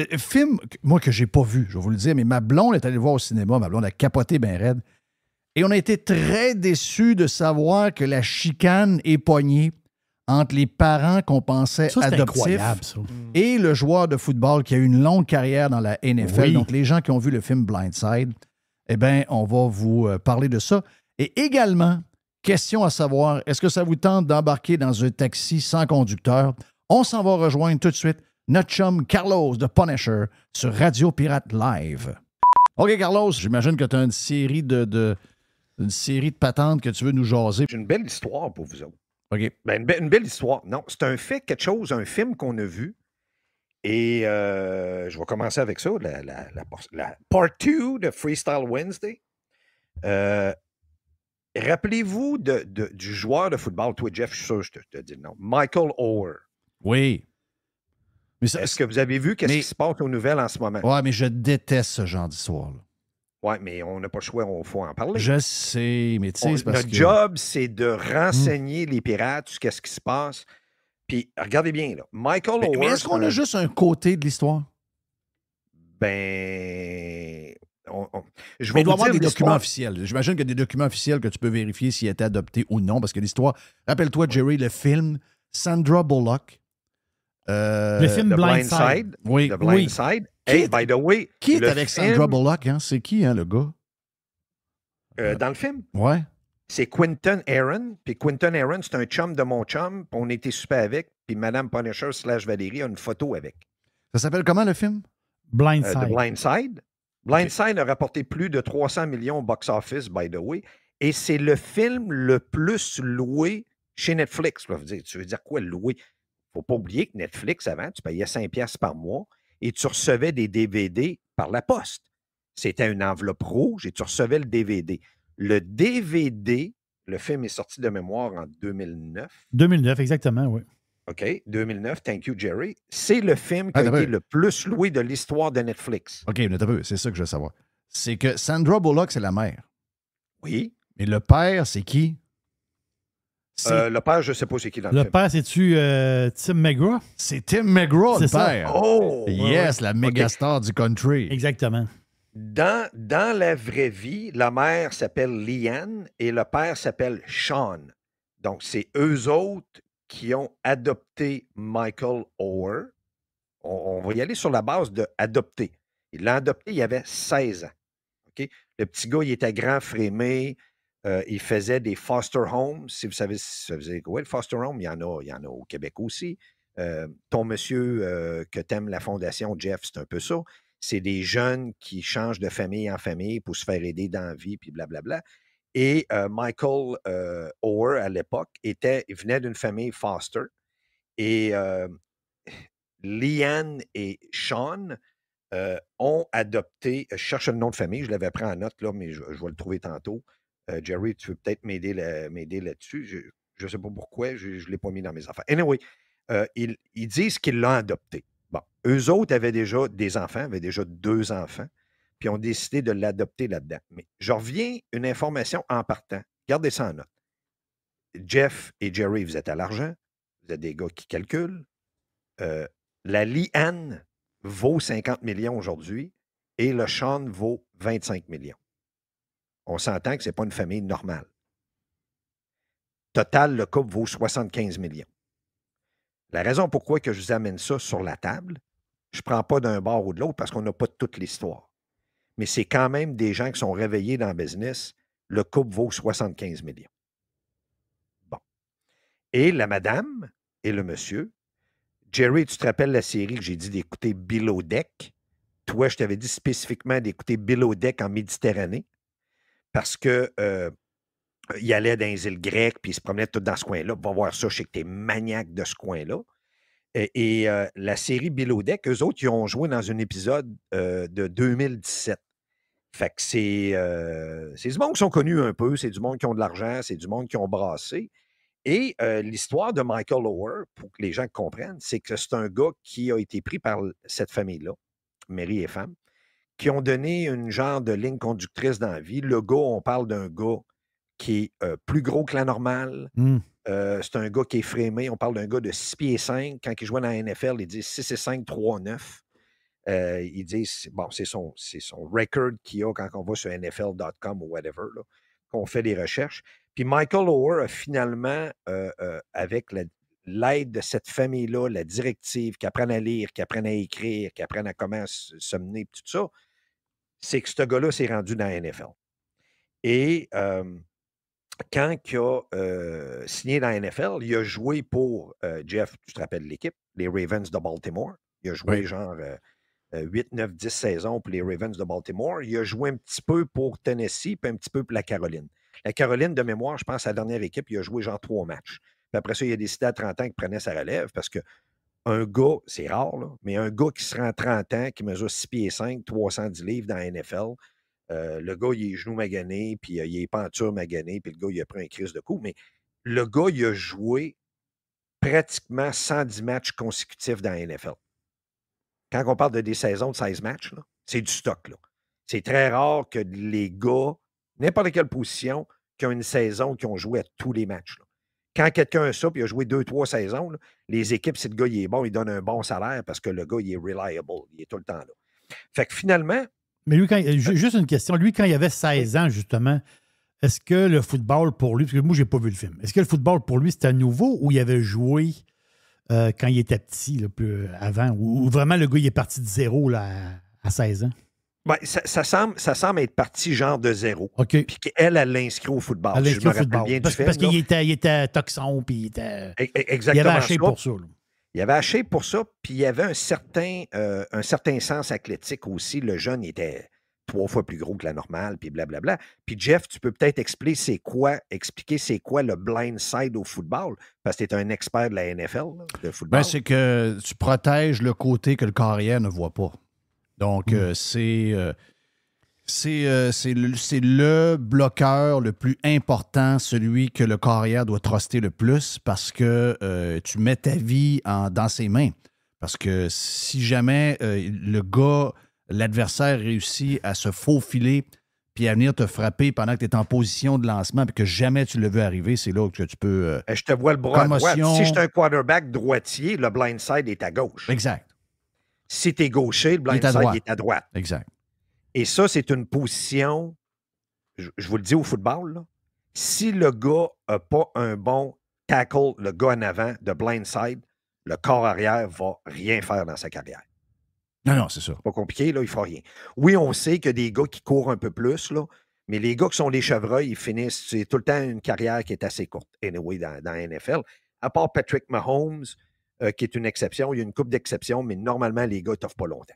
Euh, Film, moi, que j'ai pas vu, je vais vous le dire, mais ma blonde est allée le voir au cinéma. Ma blonde a capoté bien raide. Et on a été très déçus de savoir que la chicane est poignée entre les parents qu'on pensait Ça, adoptifs incroyable, ça. et le joueur de football qui a eu une longue carrière dans la NFL. Oui. Donc, les gens qui ont vu le film Blindside, eh bien, on va vous euh, parler de ça. Et également, question à savoir, est-ce que ça vous tente d'embarquer dans un taxi sans conducteur? On s'en va rejoindre tout de suite notre chum Carlos de Punisher sur Radio Pirate Live. OK, Carlos, j'imagine que tu as une série de, de- une série de patentes que tu veux nous jaser. J'ai une belle histoire pour vous autres. OK. Ben, une, be- une belle histoire. Non, c'est un fait, quelque chose, un film qu'on a vu. Et euh, je vais commencer avec ça, la, la- la por- la part 2 de Freestyle Wednesday. Euh, Rappelez-vous de- de- du joueur de football, toi, Jeff, je suis sûr que je te, je te dis le nom, Michael Ower. Oui. Est-ce que vous avez vu qu'est-ce qui se passe aux nouvelles en ce moment? Ouais, mais je déteste ce genre d'histoire-là. Ouais, mais on n'a pas le choix, il faut en parler. Je sais, mais tu sais, On- c'est parce notre que... job, c'est de renseigner les pirates sur qu'est-ce qui se passe. Puis, regardez bien, là. Michael Mais, mais est-ce qu'on a juste un côté de l'histoire? Ben. on- on- je Mais vais il doit avoir des documents officiels. J'imagine qu'il y a des documents officiels que tu peux vérifier s'il a été adopté ou non, parce que l'histoire. Rappelle-toi, Jerry, le film Sandra Bullock. Euh, Le film Blindside. Blindside. Oui. The Oui. Blindside. Qui Hey, est- by the way, Qui est le avec film, Sandra Bullock? Hein? C'est qui, hein, le gars? euh, dans le film, Ouais. c'est Quinton Aaron. Puis Quinton Aaron, c'est un chum de mon chum. Puis on était super avec. Puis Madame Punisher slash Valérie a une photo avec. Ça s'appelle comment le film? Euh, Blindside. The Blindside. Blindside a rapporté plus de 300 millions au box-office, by the way. Et c'est le film le plus loué chez Netflix. Là, vous dire, tu veux dire quoi, loué? Faut pas oublier que Netflix, avant, tu payais 5 piastres par mois et tu recevais des DVD par la poste. C'était une enveloppe rouge et tu recevais le DVD. Le DVD, le film est sorti de mémoire en 2009. 2009, exactement, oui. OK? 2009, thank you, Jerry. C'est le film qui Ah, a été le plus loué de l'histoire de Netflix. OK, c'est ça que je veux savoir. C'est que Sandra Bullock, c'est la mère. Oui. Mais le père, c'est qui? Euh, le père, je ne sais pas c'est qui dans le, Le film. père, c'est-tu euh, Tim McGraw? c'est Tim McGraw, le ça. père. Oh! yes, la méga star du country. Exactement. Dans, dans la vraie vie, la mère s'appelle Leanne et le père s'appelle Sean. Donc, c'est eux autres qui ont adopté Michael Ower. On, on va y aller sur la base de adopter. Il l'a adopté, il avait 16 ans. OK? Le petit gars, il était grand, frémé. Euh, il faisait des foster homes. Si vous savez, si vous quoi, le foster home, il y en a, au Québec aussi. Euh, ton monsieur euh, que t'aimes la fondation, Jeff, c'est un peu ça. C'est des jeunes qui changent de famille en famille pour se faire aider dans la vie, puis blablabla. Et euh, Michael Ower, à l'époque, il venait d'une famille foster. Et Leanne et Sean ont adopté, je cherche le nom de famille, je l'avais pris en note, là, mais je vais le trouver tantôt. Euh, Jerry, tu veux peut-être m'aider là- m'aider là-dessus. Je ne sais pas pourquoi, je ne l'ai pas mis dans mes affaires. Anyway, euh, ils, ils disent qu'ils l'ont adopté. Bon, eux autres avaient déjà des enfants, avaient déjà deux enfants, puis ont décidé de l'adopter là-dedans. Mais je reviens une information en partant. Gardez ça en note. Jeff et Jerry, vous êtes à l'argent, vous êtes des gars qui calculent. Euh, la Liane vaut 50 millions aujourd'hui et le Sean vaut 25 millions. On s'entend que ce n'est pas une famille normale. Total, le couple vaut 75 millions. La raison pourquoi que je vous amène ça sur la table, je ne prends pas d'un bord ou de l'autre parce qu'on n'a pas toute l'histoire. Mais c'est quand même des gens qui sont réveillés dans le business. Le couple vaut 75 millions. Bon. Et la madame et le monsieur. Jerry, tu te rappelles la série que j'ai dit d'écouter Below Deck? Toi, je t'avais dit spécifiquement d'écouter Below en Méditerranée parce que il allait dans les îles grecques, puis il se promenait tout dans ce coin-là. Va voir ça, je sais que tu es maniaque de ce coin-là. Et, la série Below Deck, eux autres, ils ont joué dans un épisode de 2017. Fait que c'est c'est du monde qui sont connus un peu, c'est du monde qui ont de l'argent, c'est du monde qui ont brassé. Et l'histoire de Michael Lower, pour que les gens comprennent, c'est que c'est un gars qui a été pris par cette famille-là, mari et femme, qui ont donné une genre de ligne conductrice dans la vie. Le gars, on parle d'un gars qui est euh, plus gros que la normale. Hmm. Euh, c'est un gars qui est frémé. On parle d'un gars de 6 pieds 5. Quand il jouait dans la NFL, il dit 6 et 5, 3, 9. Euh, ils disent, bon, c'est son, c'est son record qu'il a quand on va sur NFL.com ou whatever, là, qu'on fait des recherches. Puis Michael Lower a finalement, euh, avec la- l'aide de cette famille-là, la directive, qui apprennent à lire, qui apprennent à écrire, qui apprennent à comment se, se mener, tout ça, c'est que ce gars-là s'est rendu dans la NFL. Et euh, quand il a euh, signé dans la NFL, il a joué pour euh, Jeff, tu te rappelles l'équipe, les Ravens de Baltimore. Il a joué Oui. genre euh, euh, 8, 9, 10 saisons pour les Ravens de Baltimore. Il a joué un petit peu pour Tennessee, puis un petit peu pour la Caroline. La Caroline, de mémoire, je pense, à la dernière équipe, il a joué genre trois matchs. Puis après ça, il a décidé à 30 ans qu'il prenait sa relève parce que un gars, c'est rare, mais un gars qui se rend 30 ans, qui mesure 6 pieds 5, 310 livres dans la NFL, euh, le gars, il est genou magané, puis euh, il est penture magané, puis le gars, il a pris un crise de coup. Mais le gars, il a joué pratiquement 110 matchs consécutifs dans la NFL. Quand on parle de des saisons de 16 matchs, c'est du stock. C'est très rare que les gars, n'importe quelle position, qui ont une saison, qui ont joué à tous les matchs. Quand quelqu'un a ça, puis il a joué deux, trois saisons, là, les équipes, si le gars il est bon, il donne un bon salaire parce que le gars, il est reliable. Il est tout le temps là. Fait que finalement, Mais lui, quand, ju- juste une question. Lui, quand il avait 16 ans, justement, est-ce que le football pour lui, parce que moi, j'ai pas vu le film, est-ce que le football pour lui, c'était nouveau ou il avait joué euh, quand il était petit, là, plus avant, ou, ou vraiment le gars, il est parti de zéro là, à, à 16 ans? Ben, ça, ça semble, ça semble être parti genre de zéro. OK. Puis qu'elle, elle l'inscrit au football. Si je me rappelle football. bien du Parce, parce qu'il était, il était toxon, puis il était. E- e- Il Exactement. avait acheté ça. pour ça. là. Il avait acheté pour ça, puis il y avait un certain, euh, un certain sens athlétique aussi. Le jeune il était trois fois plus gros que la normale, puis blablabla. Puis Jeff, tu peux peut-être expliquer c'est quoi, expliquer c'est quoi le blind side au football, parce que tu es un expert de la NFL, là, de football. Ben, c'est que tu protèges le côté que le carrière ne voit pas. Donc, euh, c'est. euh, c'est euh, c'est le, c'est le bloqueur le plus important, celui que le carrière doit truster le plus parce que euh, tu mets ta vie en- dans ses mains. Parce que si jamais euh, le gars, l'adversaire réussit à se faufiler puis à venir te frapper pendant que tu es en position de lancement puis que jamais tu le veux arriver, c'est là que tu peux. Euh, Je te vois le bras. Si je suis un quarterback droitier, le blind side est à gauche. Exact. Si tu es gaucher, le blind est à side droite. est à droite. Exact. Et ça, c'est une position, je, je vous le dis au football, là, si le gars n'a pas un bon tackle, le gars en avant de blindside, le corps arrière va rien faire dans sa carrière. Non, non, c'est ça. Pas compliqué, là, il ne fera rien. Oui, on sait que des gars qui courent un peu plus, là, mais les gars qui sont les chevreuils, ils finissent, c'est tout le temps une carrière qui est assez courte, anyway, dans, dans la NFL. À part Patrick Mahomes, euh, qui est une exception, il y a une coupe d'exceptions, mais normalement, les gars, ils t'offrent pas longtemps.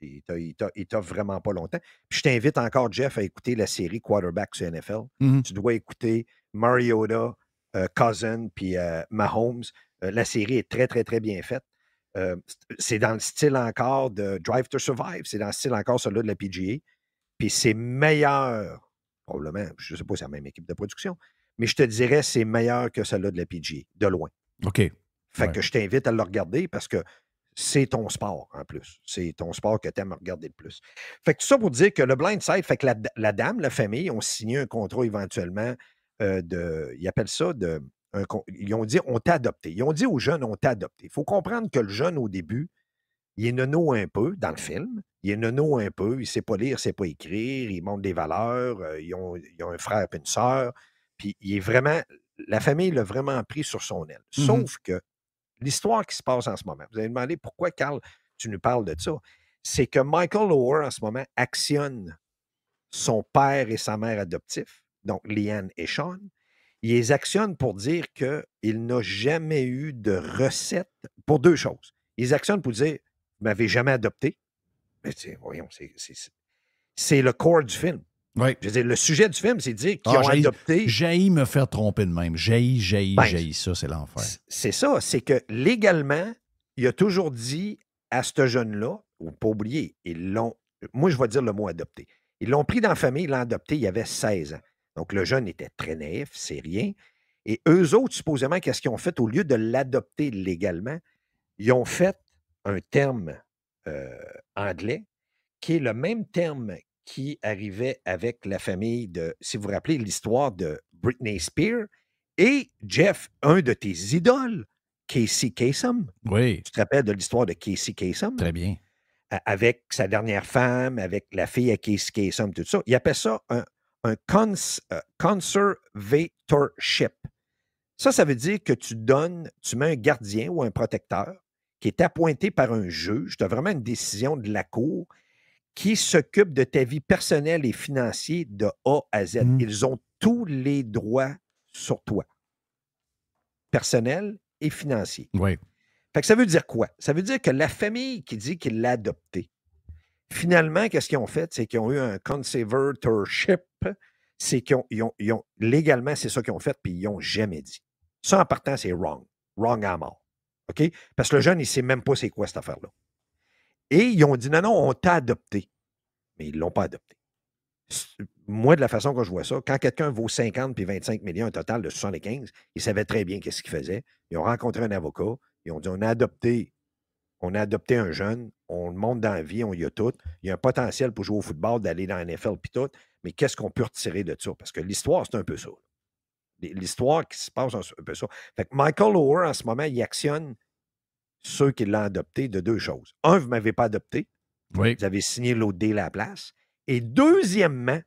Ils t'offrent vraiment pas longtemps. Puis je t'invite encore, Jeff, à écouter la série Quarterback sur NFL. Mhm. Tu dois écouter Mariota, euh, Cousin, puis euh, Mahomes. La série est très, très, très bien faite. C'est- c'est dans le style encore de Drive to Survive. C'est dans le style encore celui de la PGA. Puis c'est meilleur, probablement, je ne sais pas si c'est la même équipe de production, mais je te dirais c'est meilleur que celle-là de la PGA, de loin. OK. Fait Ouais. que je t'invite à le regarder parce que c'est ton sport en plus. C'est ton sport que tu aimes regarder le plus. Fait que tout ça pour dire que le blind side, fait que la, la dame, la famille ont signé un contrat éventuellement euh, de. Ils appellent ça de. un ils ont dit on t'a adopté. Ils ont dit aux jeunes on t'a adopté. Il faut comprendre que le jeune au début, il est nono un peu dans le film. Il est nono un peu. Il ne sait pas lire, il ne sait pas écrire. Il montre des valeurs. euh, ils, ont, ils ont un frère et une sœur. Puis il est vraiment. La famille l'a vraiment pris sur son aile. Mhm. Sauf que l'histoire qui se passe en ce moment, vous allez demander pourquoi, Carl, tu nous parles de ça. C'est que Michael Lower, en ce moment, actionne son père et sa mère adoptifs, donc Liane et Sean, il les actionne pour dire qu'il n'a jamais eu de recette pour deux choses. Il les actionne pour dire Vous m'avez jamais adopté. Mais voyons, c'est le corps du film. Oui. Je veux dire, le sujet du film, c'est de dire qu'ils Ah, ont adopté. j'haïs me faire tromper de même. Jaillit, jaillit, Ben, jaillit. Ça, c'est l'enfer. C'est ça, c'est que légalement, il a toujours dit à ce jeune-là, ou pas oublier, ils l'ont, moi je vais dire le mot adopté. Ils l'ont pris dans la famille, ils l'ont adopté, il avait 16 ans. Donc le jeune était très naïf, c'est rien. Et eux autres, supposément, qu'est-ce qu'ils ont fait? Au lieu de l'adopter légalement? Ils ont fait un terme euh, anglais qui est le même terme qui arrivait avec la famille de, si vous vous rappelez l'histoire de Britney Spears et Jeff, un de tes idoles, Casey Kasem. Oui. Tu te rappelles de l'histoire de Casey Kasem? Très bien. Avec sa dernière femme, avec la fille à Casey Kasem, tout ça. Il appelle ça un, un cons, euh, conservatorship. Ça, ça veut dire que tu donnes, tu mets un gardien ou un protecteur qui est appointé par un juge, tu as vraiment une décision de la cour qui s'occupe de ta vie personnelle et financière de A à Z. Ils ont tous les droits sur toi, personnels et financiers. Oui. Fait que ça veut dire quoi? Ça veut dire que la famille qui dit qu'il l'a adopté, finalement, qu'est-ce qu'ils ont fait? C'est qu'ils ont eu un conservatorship. C'est qu'ils ont, ils ont- ils ont- légalement, c'est ça qu'ils ont fait, puis ils n'ont jamais dit. Ça, en partant, c'est wrong. Wrong à mort. OK? Parce que le jeune, il ne sait même pas c'est quoi cette affaire-là. Et ils ont dit non, non, on t'a adopté. Mais ils ne l'ont pas adopté. Moi, de la façon que je vois ça, quand quelqu'un vaut 50 puis 25 millions, un total de 75, ils savaient très bien qu'est-ce qu'ils faisaient. Ils ont rencontré un avocat. Ils ont dit on a adopté, on a adopté un jeune, on le monte dans la vie, on y a tout. Il y a un potentiel pour jouer au football, d'aller dans la NFL puis tout. Mais qu'est-ce qu'on peut retirer de ça? Parce que l'histoire, c'est un peu ça. L'histoire qui se passe, c'est un peu ça. Fait que Michael Lower, en ce moment, il actionne ceux qui l'ont adopté de deux choses. Un, vous ne m'avez pas adopté. Oui. Vous avez signé l'autre deal à la place. Et deuxièmement,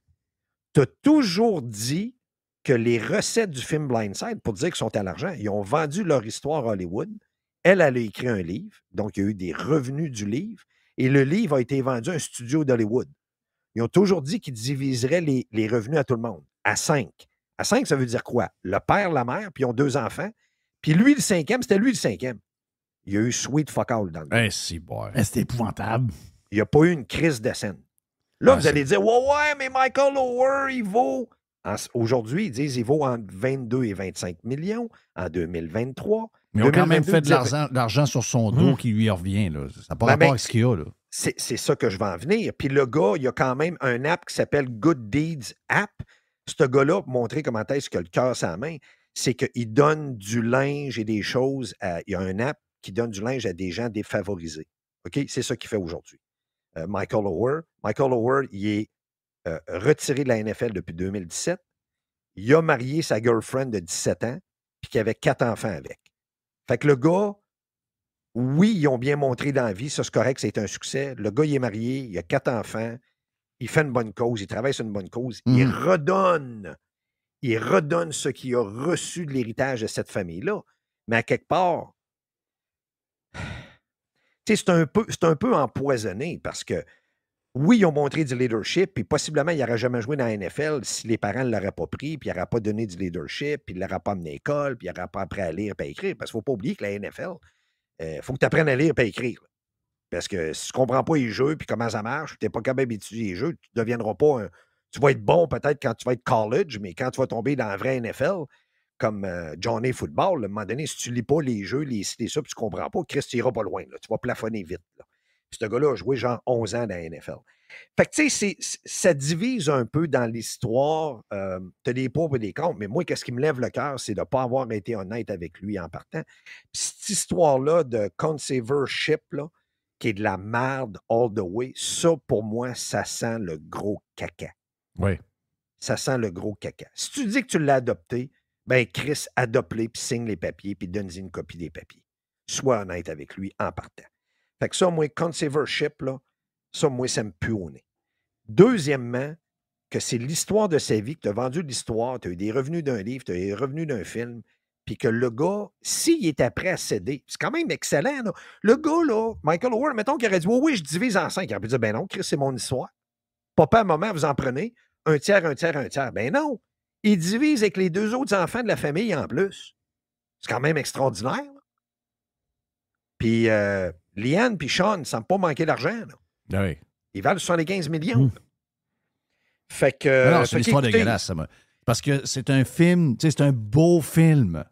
tu as toujours dit que les recettes du film Blindside, pour dire qu'ils sont à l'argent, ils ont vendu leur histoire à Hollywood. Elle, elle a écrit un livre, donc il y a eu des revenus du livre, et le livre a été vendu à un studio d'Hollywood. Ils ont toujours dit qu'ils diviseraient les, les revenus à tout le monde, à cinq. À cinq, ça veut dire quoi? Le père, la mère, puis ils ont deux enfants. Puis lui, le cinquième, c'était lui le cinquième. Il y a eu Sweet Fuck All dans le Eh, si, boy. C'était épouvantable. il n'y a pas eu une crise de scène. Là, Ah, vous c'est- allez dire, ouais, ouais, mais Michael Lower, il vaut. Aujourd'hui, ils disent il vaut entre 22 et 25 millions en 2023. Mais ils ont quand même 2022, fait de l'argent, sur son dos Hum. qui lui revient. Là. Ça n'a pas Ben, rapport ben, avec ce qu'il y a. Là. C'est c'est ça que je vais en venir. Puis le gars, il y a quand même un app qui s'appelle Good Deeds App. Ce gars-là, pour montrer comment est-ce que le cœur sa main, c'est qu'il donne du linge et des choses. à- il y a un app qui donne du linge à des gens défavorisés. OK? C'est ça qu'il fait aujourd'hui. Euh, Michael Ower. Michael il est euh, retiré de la NFL depuis 2017. Il a marié sa girlfriend de 17 ans, puis qui avait quatre enfants avec. Fait que le gars, oui, ils ont bien montré dans la vie, ça c'est correct, c'est un succès. Le gars, il est marié, il a quatre enfants, il fait une bonne cause, il travaille sur une bonne cause, il Mhm. redonne, il redonne ce qu'il a reçu de l'héritage de cette famille-là. Mais à quelque part, c'est un, peu, un peu empoisonné parce que oui, ils ont montré du leadership, puis possiblement, il n'aurait jamais joué dans la NFL si les parents ne l'auraient pas pris, puis il n'aurait pas donné du leadership, puis il ne l'aurait pas amené à l'école, puis il n'aurait pas appris à lire et à écrire. Parce qu'il ne faut pas oublier que la NFL, il faut que tu apprennes à lire et à écrire. Parce que si tu ne comprends pas les jeux, puis comment ça marche, tu n'es pas capable d'étudier les jeux, tu ne deviendras pas un. Tu vas être bon peut-être quand tu vas être college, mais quand tu vas tomber dans la vraie NFL, comme euh, Johnny Football, là, à un moment donné, si tu ne lis pas les jeux, les ci, les ça, puis tu ne comprends pas, Chris, tu n'iras pas loin. là. Tu vas plafonner vite. là. Puis ce gars-là a joué genre 11 ans dans la NFL. Fait que, tu sais, ça divise un peu dans l'histoire. Euh, tu as des pour et des contre, mais moi, qu'est-ce qui me lève le cœur, c'est de ne pas avoir été honnête avec lui en partant. Puis cette histoire-là de conservatorship, là, qui est de la merde all the way, ça, pour moi, ça sent le gros caca. Oui. Ça sent le gros caca. Si tu dis que tu l'as adopté, ben Chris, adopte-le, puis signe les papiers, puis donne-y une copie des papiers. Sois honnête avec lui en partant. Fait que ça, moi, conservatorship, là, ça, moi, ça me pue au nez. Deuxièmement, que c'est l'histoire de sa vie, que tu as vendu l'histoire, tu as eu des revenus d'un livre, tu as eu des revenus d'un film, puis que le gars, s'il est prêt à céder, c'est quand même excellent. là. Le gars, là, Michael Ower, mettons qu'il aurait dit Oui, oui, je divise en cinq. Il aurait pu dire Ben non, Chris, c'est mon histoire. Papa, maman, vous en prenez un tiers, un tiers, un tiers. Ben non. Il divise avec les deux autres enfants de la famille en plus. C'est quand même extraordinaire. là. Puis euh, Liane puis Sean ne semblent pas manquer d'argent. là. Ah oui. Ils valent 75 millions. là. Fait que. Non, c'est une histoire qu'écoutez, dégueulasse. ça m'a- Parce que c'est un film, tu sais, c'est un beau film.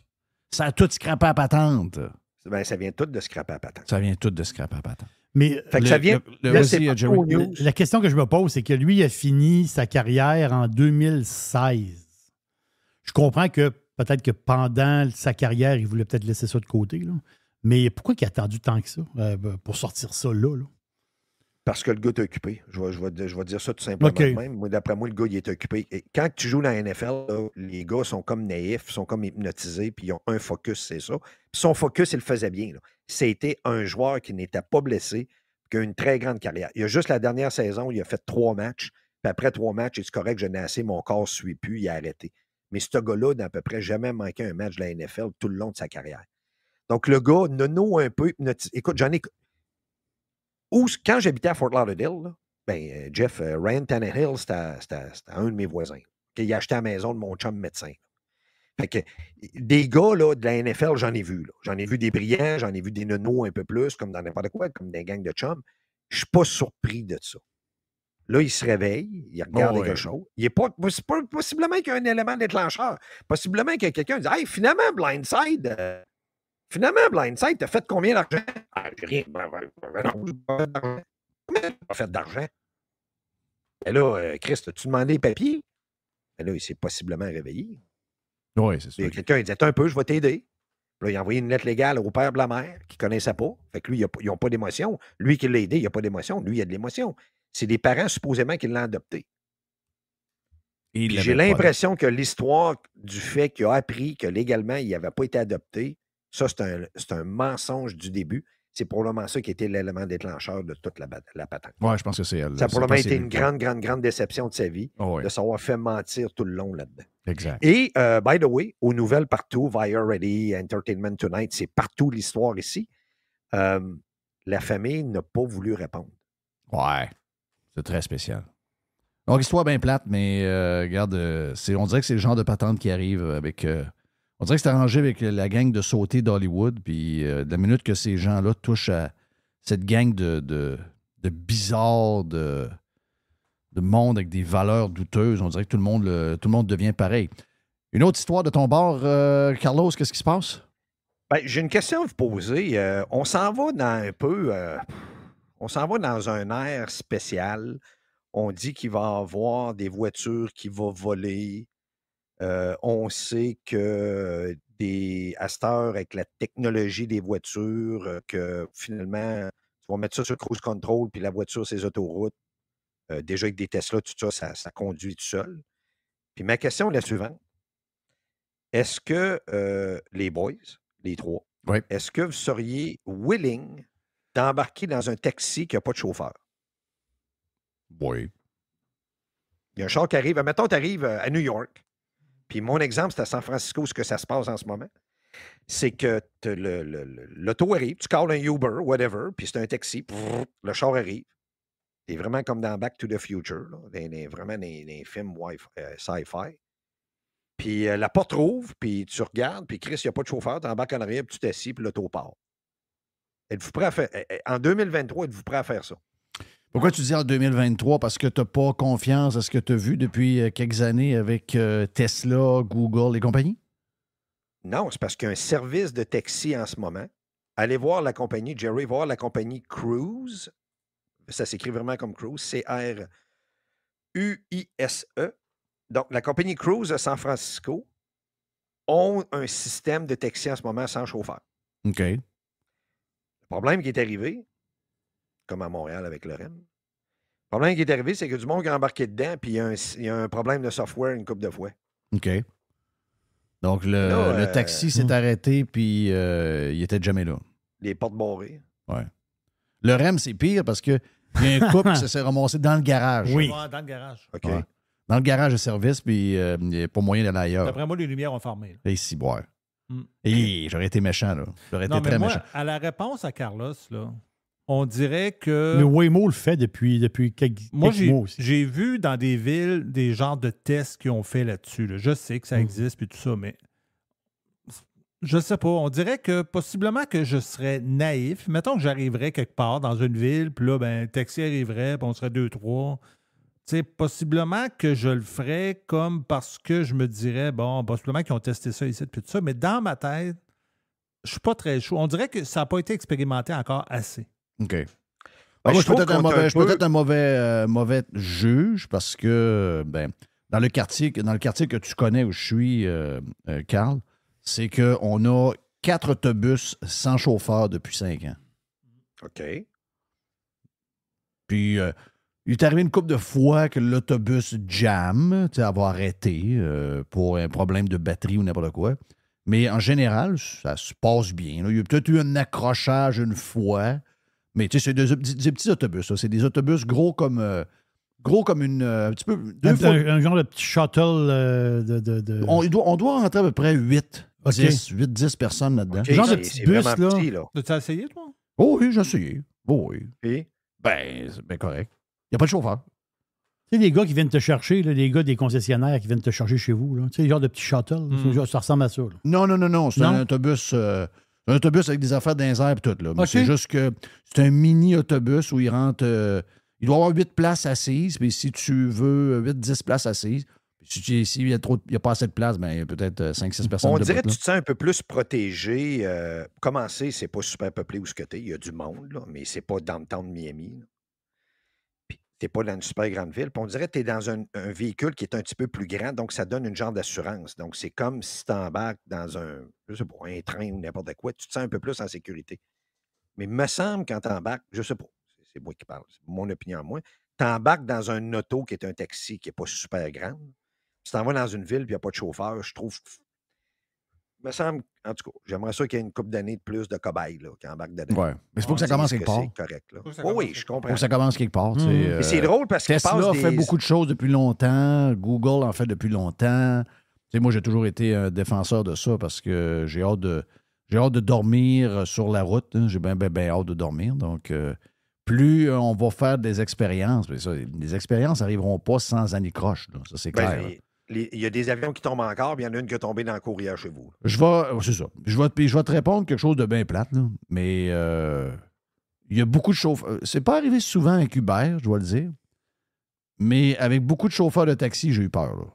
Ça a tout scrapé à patente. ben, ça vient tout de scraper à patate. Ça vient tout de scraper à patente. Mais Fait que Le- ça vient. le- le- là, vas-y, c'est pas Jerry. aux news. La question que je me pose, c'est que lui a fini sa carrière en 2016. Je comprends que peut-être que pendant sa carrière, il voulait peut-être laisser ça de côté. là. Mais pourquoi il a attendu tant que ça euh, pour sortir ça là? là? Parce que le gars est occupé. Je vais, je vais je vais dire ça tout simplement même. D'après moi, le gars, il est occupé. Et quand tu joues dans la NFL, là, les gars sont comme naïfs, sont comme hypnotisés, puis ils ont un focus, c'est ça. Puis son focus, il le faisait bien. C'était un joueur qui n'était pas blessé, qui a une très grande carrière. Il y a juste la dernière saison, il a fait trois matchs. Puis après trois matchs, c'est correct, je n'ai assez, mon corps ne suit plus, il a arrêté. Mais ce gars-là n'a à peu près jamais manqué un match de la NFL tout le long de sa carrière. Donc, le gars, nono un peu. Écoute, j'en ai. Où, quand j'habitais à Fort Lauderdale, ben, euh, Jeff, euh, Ryan Tannehill, c'était un de mes voisins. Il a acheté la maison de mon chum médecin. Fait que des gars de la NFL, j'en ai vu. J'en ai vu des brillants, j'en ai vu des nonos un peu plus, comme dans n'importe quoi, comme des gangs de chums. Je suis pas surpris de ça. Là, il se réveille, il regarde Oh, quelque ouais. chose. Il est pas, pas- possiblement qu'il y a un élément déclencheur. Possiblement que quelqu'un dit Hey, finalement, Blindside, euh, finalement, Blindside, t'as fait combien d'argent? Ah, j'ai rien. Ben, ben, ben non, j'ai pas fait d'argent. Combien t'as pas fait d'argent? Et là, euh, Chris, as-tu demandé les papiers? Et là, il s'est possiblement réveillé. Oui, c'est y sûr. a quelqu'un il dit Attends un peu, je vais t'aider. Là, il a envoyé une lettre légale au père de la mère qui ne connaissait pas. Fait que lui, il a pas- ils n'ont pas d'émotion. Lui qui l'a aidé, il n'a pas d'émotion. Lui, il a de l'émotion. C'est les parents, supposément, qui l'ont adopté. J'ai l'impression que l'histoire du fait qu'il a appris que légalement, il n'avait pas été adopté, ça, c'est un, un mensonge du début. C'est probablement ça qui était l'élément déclencheur de toute la, patente. Ouais, je pense que c'est elle. Ça a probablement été une grande, grande, grande déception de sa vie Oh, oui. de s'avoir fait mentir tout le long là-dedans. Exact. Et, euh, by the way, aux nouvelles partout, Via Ready, Entertainment Tonight, c'est partout l'histoire ici. Euh, la famille n'a pas voulu répondre. Ouais. C'est très spécial. Donc, histoire bien plate, mais euh, regarde, euh, on dirait que c'est le genre de patente qui arrive avec. euh, on dirait que c'est arrangé avec la gang de sauter d'Hollywood, puis de la minute que ces gens-là touchent à cette gang de, de, de bizarres, de, de monde avec des valeurs douteuses, on dirait que tout le monde, tout le monde devient pareil. Une autre histoire de ton bord, Carlos, qu'est-ce qui se passe? Ben, J'ai une question à vous poser. On s'en va dans un peu. Euh, on s'en va dans un air spécial. On dit qu'il va y avoir des voitures qui vont voler. Euh, on sait que des, à cette heure, avec la technologie des voitures, euh, que finalement, tu vas mettre ça sur cruise control, puis la voiture, ses autoroutes. Euh, déjà avec des Tesla, tout ça, ça, ça conduit tout seul. Puis ma question est la suivante. Est-ce que euh, les boys, les trois, Oui. est-ce que vous seriez willing d'embarquer dans un taxi qui n'a pas de chauffeur? Oui. Il y a un char qui arrive. Mettons, tu arrives à New York. Puis mon exemple, c'est à San Francisco, ce que ça se passe en ce moment. C'est que l'auto arrive, tu calls un Uber, whatever, puis c'est un taxi, prrr, le char arrive. C'est vraiment comme dans Back to the Future, là, vraiment les films euh, sci-fi. Puis euh, la porte rouvre, puis tu regardes, puis Chris, il n'y a pas de chauffeur, tu embarques en arrière, puis tu t'assis, puis l'auto part. Êtes-vous prêt à faire. eh, eh, En 2023, êtes-vous prêt à faire ça? Pourquoi tu dis en 2023? Parce que tu n'as pas confiance à ce que tu as vu depuis euh, quelques années avec euh, Tesla, Google et compagnie? Non, c'est parce qu'il y a un service de taxi en ce moment. Allez voir la compagnie, Jerry, voir la compagnie Cruise. Ça s'écrit vraiment comme Cruise, C-R-U-I-S-E. Donc, la compagnie Cruise de San Francisco ont un système de taxi en ce moment sans chauffeur. OK. Le problème qui est arrivé, comme à Montréal avec le REM, le problème qui est arrivé, c'est que du monde qui a embarqué dedans, puis il y, a un, il y a un problème de software une couple de fois. OK. Donc, le, Là, le euh, taxi s'est arrêté, puis euh, il était jamais là. Les portes barrées. Ouais. Le REM, c'est pire parce que il y a un couple qui s'est ramassé dans le garage. Ouais, dans le garage. OK. Ouais. Dans le garage de service, puis euh, il n'y a pas moyen d'aller ailleurs. D'après moi, les lumières ont fermé. là. Et si boire. Mm. Et j'aurais été méchant, là. J'aurais été Non, mais très moi, méchant. à la réponse à Carlos, là, on dirait que. Le Waymo le fait depuis, depuis quelques, Moi, quelques mois aussi. j'ai vu dans des villes des genres de tests qu'ils ont fait là-dessus. là. Je sais que ça existe puis tout ça, mais je sais pas. On dirait que possiblement que je serais naïf. Mettons que j'arriverais quelque part dans une ville, puis là, ben, un taxi arriverait, puis on serait deux, trois. Tu sais, possiblement que je le ferais comme parce que je me dirais, bon, possiblement qu'ils ont testé ça ici, puis tout ça, mais dans ma tête, je suis pas très chaud. On dirait que ça n'a pas été expérimenté encore assez. OK. Ben, Ah, moi, je suis peut-être un mauvais, un je suis peu- peut-être un mauvais, euh, mauvais juge parce que ben, dans le quartier, dans le quartier que tu connais où je suis, euh, euh, Carl, c'est qu'on a quatre autobus sans chauffeur depuis cinq ans. OK. Puis euh, il est arrivé une couple de fois que l'autobus jam, tu sais, avoir arrêté euh, pour un problème de batterie ou n'importe quoi. Mais en général, ça se passe bien. là. Il y a peut-être eu un accrochage une fois. Mais tu sais, c'est des, des petits autobus. C'est des autobus gros comme. euh, gros comme une. euh, un petit peu. deux Un, fois- un- un genre de petit shuttle euh, de. de, de- on, doit, on doit rentrer à peu près 8, OK. 10, 8, 10 personnes là-dedans. OK, Genre de petit bus, là. petit, là. Tu as essayé, toi? Oh oui, j'ai essayé. Oh oui. Puis, Ben, c'est bien correct. Il n'y a pas de chauffeur. Tu sais, les gars qui viennent te chercher, là, les gars des concessionnaires qui viennent te chercher chez vous, là. Tu sais, le genre de petit shuttle, genre- ça ressemble à ça. là. Non, non, non, non. C'est un autobus. euh, un autobus avec des affaires airs et tout. Là. OK. c'est juste que c'est un mini-autobus où il rentre. euh, il doit avoir 8 places assises. Puis si tu veux 8-10 places assises, si tu- s'il y a trop, il y a pas assez de place, ben, il y a peut-être 5-6 personnes. on dirait que tu te sens un peu plus protégé. Euh, commencer, c'est pas super peuplé où ce que t'es. Il y a du monde, là, mais c'est pas dans le temps de Miami. là. T'es pas dans une super grande ville. On dirait que tu es dans un, véhicule qui est un petit peu plus grand, donc ça donne une genre d'assurance. Donc c'est comme si tu embarques dans un, je sais un train ou n'importe quoi, tu te sens un peu plus en sécurité. Mais me semble quand tu embarques, je sais pas, c'est- c'est moi qui parle, c'est mon opinion à moi, tu embarques dans un auto qui est un taxi qui n'est pas super grand. Tu t'en vas dans une ville, puis il n'y a pas de chauffeur, je trouve. Me semble, en tout cas, j'aimerais ça qu'il y ait une couple d'années de plus de cobayes là, qui embarquent dedans. Ouais. Mais c'est pour que ça commence quelque part. C'est correct. Là. Que ça Oui, je comprends. Faut que ça commence quelque part. sais, Mhm. euh, Mais c'est drôle parce qu'il Tesla des... fait beaucoup de choses depuis longtemps. Google en fait depuis longtemps. Tu sais, moi, j'ai toujours été un défenseur de ça parce que j'ai hâte de, j'ai hâte de dormir sur la route. hein. J'ai bien, bien, bien hâte de dormir. Donc, euh, plus euh, on va faire des expériences, mais ça, les expériences n'arriveront pas sans anicroche. là. Ça, c'est Ben, clair. Il y a des avions qui tombent encore, puis il y en a une qui est tombée dans le courrier chez vous. Je vais, c'est ça. Je vais, puis je vais te répondre quelque chose de bien plate, là. mais euh, il y a beaucoup de chauffeurs. C'est pas arrivé souvent avec Uber, je dois le dire, mais avec beaucoup de chauffeurs de taxi, j'ai eu peur. là.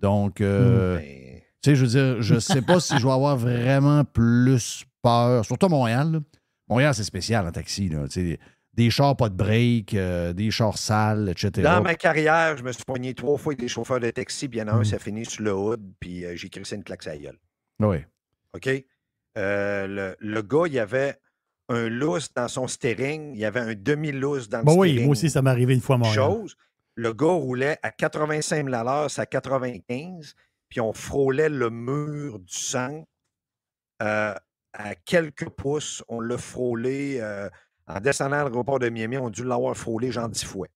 Donc, euh, Ben, tu sais, je veux dire, je sais pas si je vais avoir vraiment plus peur, surtout à Montréal. là. Montréal, c'est spécial en taxi. Là. Tu sais, Des chars pas de break, euh, des chars sales, etc. Dans ma carrière, je me suis poigné trois fois avec des chauffeurs de taxi, puis il y en a un, Mm. ça finit sur le hood, puis euh, j'ai crissé une claque à gueule. Oui. OK? Euh, le, le gars, il avait un lousse dans son steering, il y avait un demi-lousse dans le Bon, oui, steering. moi aussi, ça m'est arrivé une fois Montréal. chose. Le gars roulait à 85 000 à l'heure, c'est à 95, puis on frôlait le mur du sang euh, à quelques pouces. On l'a frôlé en descendant à l'aéroport de Miami, on a dû l'avoir frôlé genre 10 fois.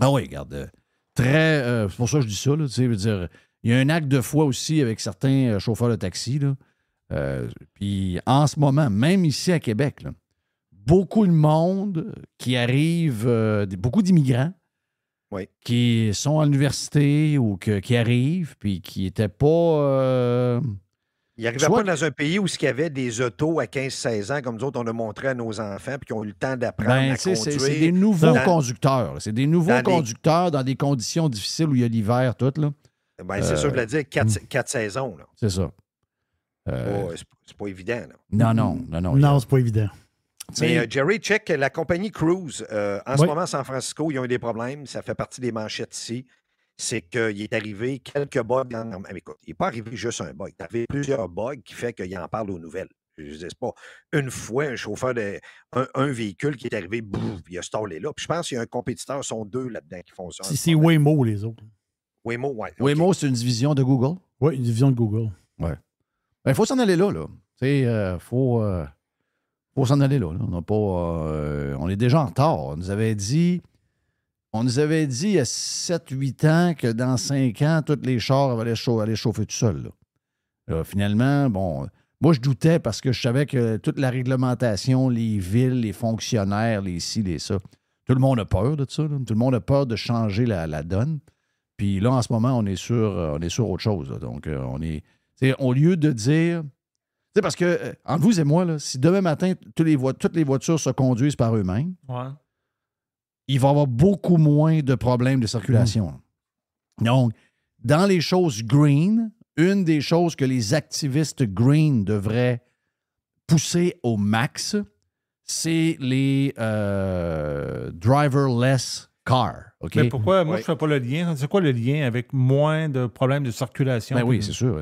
Ah oui, regarde. euh, Très. euh, c'est pour ça que je dis ça, là, tu sais, je veux dire. Il y a un acte de foi aussi avec certains euh, chauffeurs de taxi. Là. Euh, puis en ce moment, même ici à Québec, là, beaucoup de monde qui arrive, euh, beaucoup d'immigrants Oui. qui sont à l'université ou que- qui arrivent, puis qui n'étaient pas. euh, Il n'arrivait Soit- pas dans un pays où il y avait des autos à 15-16 ans, comme nous autres, on a montré à nos enfants, puis qui ont eu le temps d'apprendre Ben, à conduire. c'est des nouveaux dans- conducteurs. C'est des nouveaux dans des- conducteurs dans des conditions difficiles où il y a l'hiver, tout. Là. Ben, c'est ça, je Euh, voulais dire, quatre, quatre saisons. là. C'est ça. Euh, c'est pas évident. là. non, non, non, non. Non, c'est pas évident. Mais euh, Jerry, check la compagnie Cruise. euh, en ce moment, à San Francisco, ils ont eu des problèmes. Ça fait partie des manchettes ici. C'est qu'il est arrivé quelques bugs. Dans... mais écoute, il n'est pas arrivé juste un bug. Il est arrivé plusieurs bugs qui fait qu'il en parle aux nouvelles. Je ne sais pas. Une fois, un chauffeur de. Un, un véhicule qui est arrivé, bouf, il a stallé là. Puis je pense qu'il y a un compétiteur, sont deux là-dedans qui font ça. C'est c'est Waymo, les autres. Waymo, ouais. Waymo, c'est une division de Google? Oui, une division de Google. Ouais. Il faut s'en aller là, là. Tu sais, euh, faut, euh, faut s'en aller là. là. On n'a pas. euh, on est déjà en retard. On nous avait dit. On nous avait dit il y a 7-8 ans que dans 5 ans, tous les chars allaient, chau- allaient chauffer tout seuls. finalement, bon. Moi, je doutais parce que je savais que toute la réglementation, les villes, les fonctionnaires, les ci, les ça, tout le monde a peur de ça. Tout le monde a peur de changer la, donne. Puis là, en ce moment, on est sur, euh, on est sur autre chose. Donc, euh, on est. c'est Au lieu de dire. Sais, parce que, euh, entre vous et moi, si demain matin, toutes les voitures se conduisent par eux-mêmes. Il va y avoir beaucoup moins de problèmes de circulation. Donc, dans les choses green, une des choses que les activistes green devraient pousser au max, c'est les euh, driverless cars. Mais pourquoi, moi, Ouais. je fais pas le lien. C'est quoi le lien avec moins de problèmes de circulation? Ben oui, c'est sûr.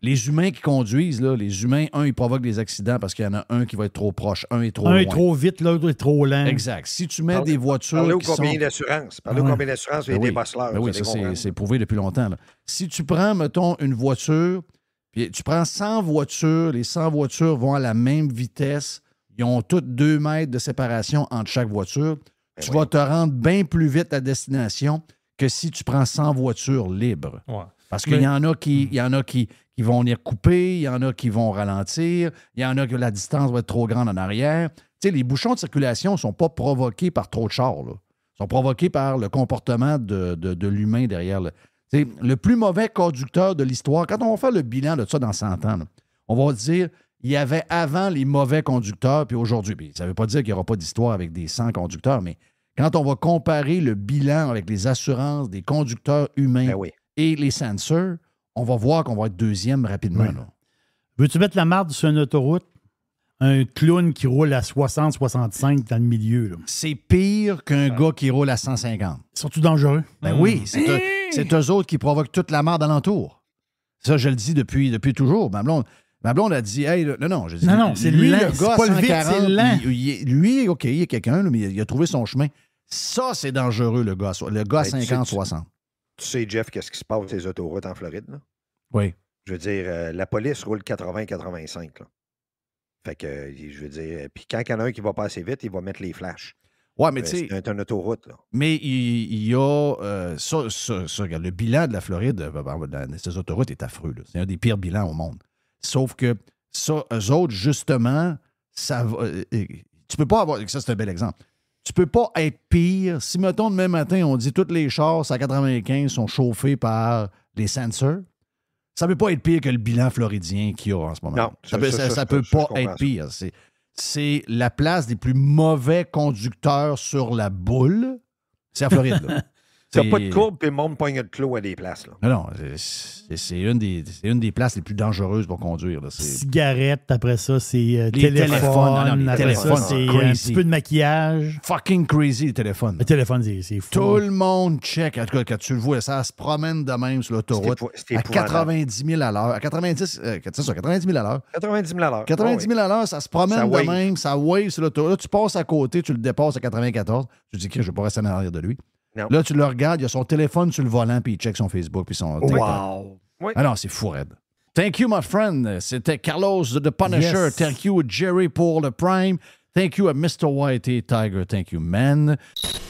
Les humains qui conduisent, là, les humains, un, ils provoquent des accidents parce qu'il y en a un qui va être trop proche, un est trop Un loin. est trop vite, l'autre est trop lent. Exact. Si tu mets des voitures Parlez aux qui sont... compagnies d'assurance. Parlez Ah aux ouais. compagnies d'assurance et Ben des oui. bosseleurs. Ben oui, ça, c'est- prouvé depuis longtemps. là. Si tu prends, mettons, une voiture, puis tu prends 100 voitures, les 100 voitures vont à la même vitesse, ils ont toutes 2 mètres de séparation entre chaque voiture, Ben tu vas te rendre bien plus vite à destination que si tu prends 100 voitures libres. Ouais. Parce qu'il Mais- y en a qui, il y en a qui, qui vont venir couper, il y en a qui vont ralentir, il y en a que la distance va être trop grande en arrière. Tu sais, les bouchons de circulation ne sont pas provoqués par trop de chars. là. Ils sont provoqués par le comportement de, de- de l'humain derrière. Le, Tu sais, le plus mauvais conducteur de l'histoire, quand on va faire le bilan de ça dans 100 ans, là, on va dire il y avait avant les mauvais conducteurs, puis aujourd'hui. Puis ça ne veut pas dire qu'il n'y aura pas d'histoire avec des 100 conducteurs, mais quand on va comparer le bilan avec les assurances des conducteurs humains Ben oui. Et les sensors, on va voir qu'on va être deuxième rapidement. Oui. Veux-tu mettre la marde sur une autoroute? Un clown qui roule à 60-65 dans le milieu. C'est pire qu'un gars qui roule à 150. Sont-ils dangereux? Ben oui, c'est eux, c'est eux autres qui provoquent toute la merde alentour. Ça, je le dis depuis, depuis toujours. Ma blonde, ma blonde a dit, hey, non, non, Non, non, c'est lui, lent. le gars à pas le vite, 140, c'est lent. il- il- lui, OK, il y a quelqu'un, mais il a, trouvé son chemin. Ça, c'est dangereux, le gars, le gars à Ben, tu sais, 50-60. Tu sais, Jeff, qu'est-ce qui se passe les autoroutes en Floride? Là? Oui. Je veux dire, euh, la police roule 80-85. là. Fait que, euh, je veux dire, puis quand il y en a un qui va pas assez vite, il va mettre les flashs. Ouais, mais Euh, tu sais, C'est une autoroute, là. Mais il, il y a. euh, ça, ça- ça, regarde, le bilan de la Floride, ben, ben, dans ces autoroutes, est affreux. C'est un des pires bilans au monde. Sauf que ça, eux autres, justement, ça va. tu peux pas avoir. Ça, c'est un bel exemple. Tu peux pas être pire. Si, mettons, demain matin, on dit tous les chars à 95 sont chauffés par les sensors, ça peut pas être pire que le bilan floridien qu'il y a en ce moment. Non, ça, peut, ça- ça- ça, ça je- peut pas être pire. C'est, la place des plus mauvais conducteurs sur la boule. C'est la Floride. là. T'as C'est- pas de courbe, puis le monde pogne de clos à des places, là. Non, non, c'est, une des, c'est une des places les plus dangereuses pour conduire. là. Cigarettes, après ça, c'est euh, téléphone. téléphones, non, non, les après téléphones, ça, c'est c'est un petit peu de maquillage. fucking crazy, le téléphone. Le téléphone, c'est fou. Tout le monde check. En tout cas, quand tu le vois, ça se promène de même sur l'autoroute à épouvantable. 90 000 à l'heure. À 90, euh, c'est ça, 90 000 à l'heure. 90 000 à l'heure. 90 000 à l'heure, ça se promène Ça de wave. même, ça wave sur l'autoroute. Tu passes à côté, tu le dépasses à 94. Tu te dis que je vais pas rester en arrière de lui. Non. Là, tu le regardes, il a son téléphone sur le volant, puis il check son Facebook, puis son. Wow. Oui. Ah non, c'est fou, Red. Thank you, my friend. C'était Carlos the Punisher. Yes. Thank you, Jerry, pour le Prime. Thank you à Mr. White et Tiger. Thank you, man.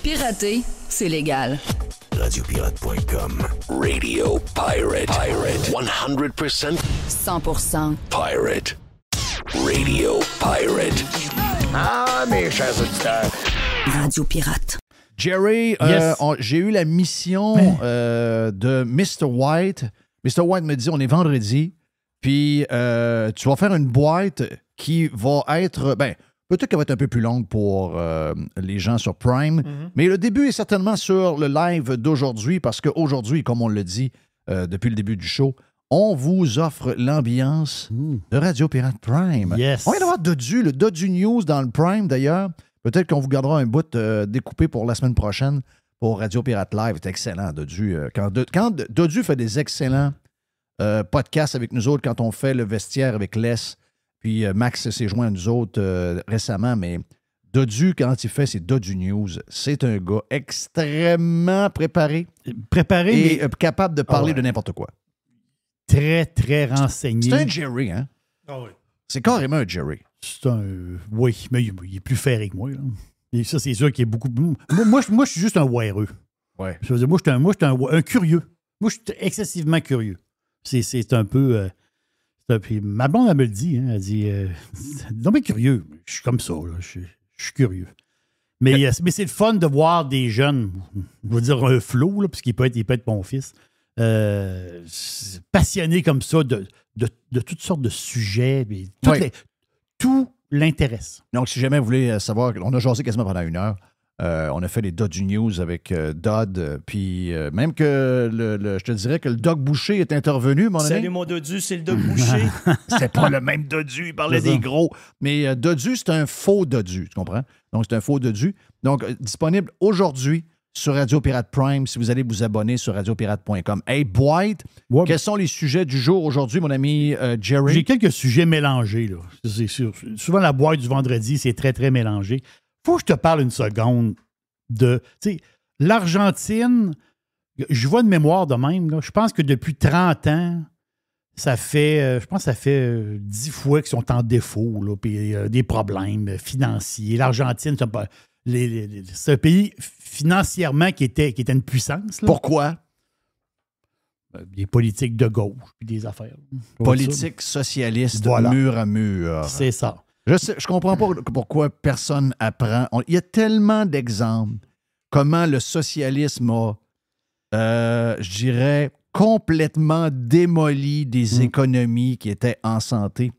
Pirater, c'est légal. Radiopirate.com. Radio Pirate. Pirate. 100% 100% pirate. Radio Pirate. Ah, mes chers auditeurs. Radio Pirate. Jerry, euh, Yes. j'ai eu la mission euh, de Mr. White. Mr. White me dit on est vendredi, puis euh, tu vas faire une boîte qui va être. Ben, peut-être qu'elle va être un peu plus longue pour les gens sur Prime, mais le début est certainement sur le live d'aujourd'hui parce qu'aujourd'hui, comme on le dit depuis le début du show, on vous offre l'ambiance de Radio Pirate Prime. Yes. On vient d'avoir Dodu, le Dodu News dans le Prime d'ailleurs. Peut-être qu'on vous gardera un bout euh, découpé pour la semaine prochaine pour Radio Pirate Live. C'est excellent, Dodu. Euh, Quand, Dodu fait des excellents euh, podcasts avec nous autres, quand on fait le vestiaire avec Les, puis euh, Max s'est joint à nous autres euh, récemment, mais Dodu, quand il fait ses Dodu News, c'est un gars extrêmement préparé Préparé, et mais euh, capable de parler Ah ouais. de n'importe quoi. très, très renseigné. C'est un Jerry, hein? C'est carrément un Jerry. C'est un. Oui, mais il, il est plus ferré que moi. là. Et ça, c'est sûr qu'il est beaucoup. Moi, moi, je- moi, je suis juste un waireux. Ouais. Je veux dire, moi, je suis un, moi, je suis un, un curieux. Moi, je suis excessivement curieux. C'est, c'est un peu. euh, Ça, Puis ma blonde, elle me le dit. hein, elle dit euh, Non, mais curieux. Je suis comme ça. là, Je suis- je suis curieux. Mais, euh, mais c'est le fun de voir des jeunes, je veux dire un flot, là, puisqu'il peut être, il peut être mon fils, euh, passionnés comme ça de, de- de toutes sortes de sujets. toutes Ouais. les- tout l'intéresse. Donc, si jamais vous voulez euh, savoir, on a jasé quasiment pendant une heure. Euh, on a fait les Dodge News avec euh, Dodd. euh, Puis euh, même que le, le- je te dirais que le Doc Boucher est intervenu, mon ami. Salut mon dodu, c'est le Doc Boucher. C'était pas le même Dodu, il parlait C'est des gros. Mais euh, Dodu, c'est un faux Dodu, tu comprends? Donc, c'est un faux Dodu. Donc, euh, disponible aujourd'hui sur Radio Pirate Prime si vous allez vous abonner sur radiopirate.com. Hey, Boyd, quels sont les sujets du jour aujourd'hui, mon ami euh, Jerry? J'ai quelques sujets mélangés. Là. C'est sûr. Souvent, la boîte du vendredi, c'est très, très mélangé. faut que je te parle une seconde de. Tu sais, l'Argentine, je vois de mémoire de même. là, je pense que depuis 30 ans, ça fait, euh, je pense que ça fait euh, 10 fois qu'ils sont en défaut, là, puis euh, des problèmes financiers. L'Argentine, les- les- les- c'est un pays financièrement qui était, qui était une puissance. là. Pourquoi? Euh, Des politiques de gauche, puis des affaires. Politique socialiste, Voilà. mur à mur. C'est ça. Je je comprends pas pourquoi personne apprend. Il y a tellement d'exemples comment le socialisme a, euh, je dirais, complètement démoli des économies qui étaient en santé.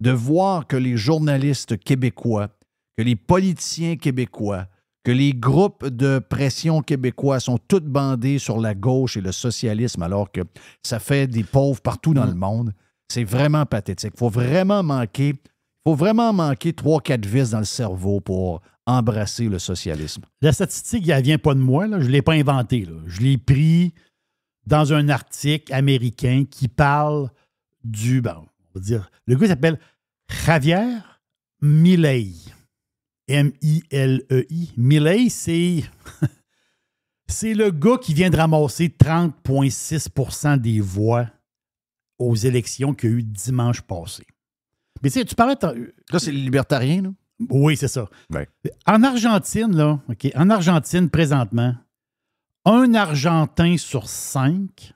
De voir que les journalistes québécois, que les politiciens québécois, que les groupes de pression québécois sont tous bandés sur la gauche et le socialisme alors que ça fait des pauvres partout dans le monde. C'est vraiment pathétique. Il faut vraiment manquer faut vraiment manquer trois, quatre vis dans le cerveau pour embrasser le socialisme. La statistique, elle vient pas de moi, là. je ne l'ai pas inventée. Je l'ai pris dans un article américain qui parle du. bon, on va dire. Le gars s'appelle Javier Milley. M-I-L-E-I. Milley, c'est. c'est le gars qui vient de ramasser 30,6% des voix aux élections qu'il y a eu dimanche passé. Mais tu sais, tu parlais. Là, c'est les libertariens, là? Oui, c'est ça. En Argentine, là, OK, en Argentine, présentement, un Argentin sur cinq,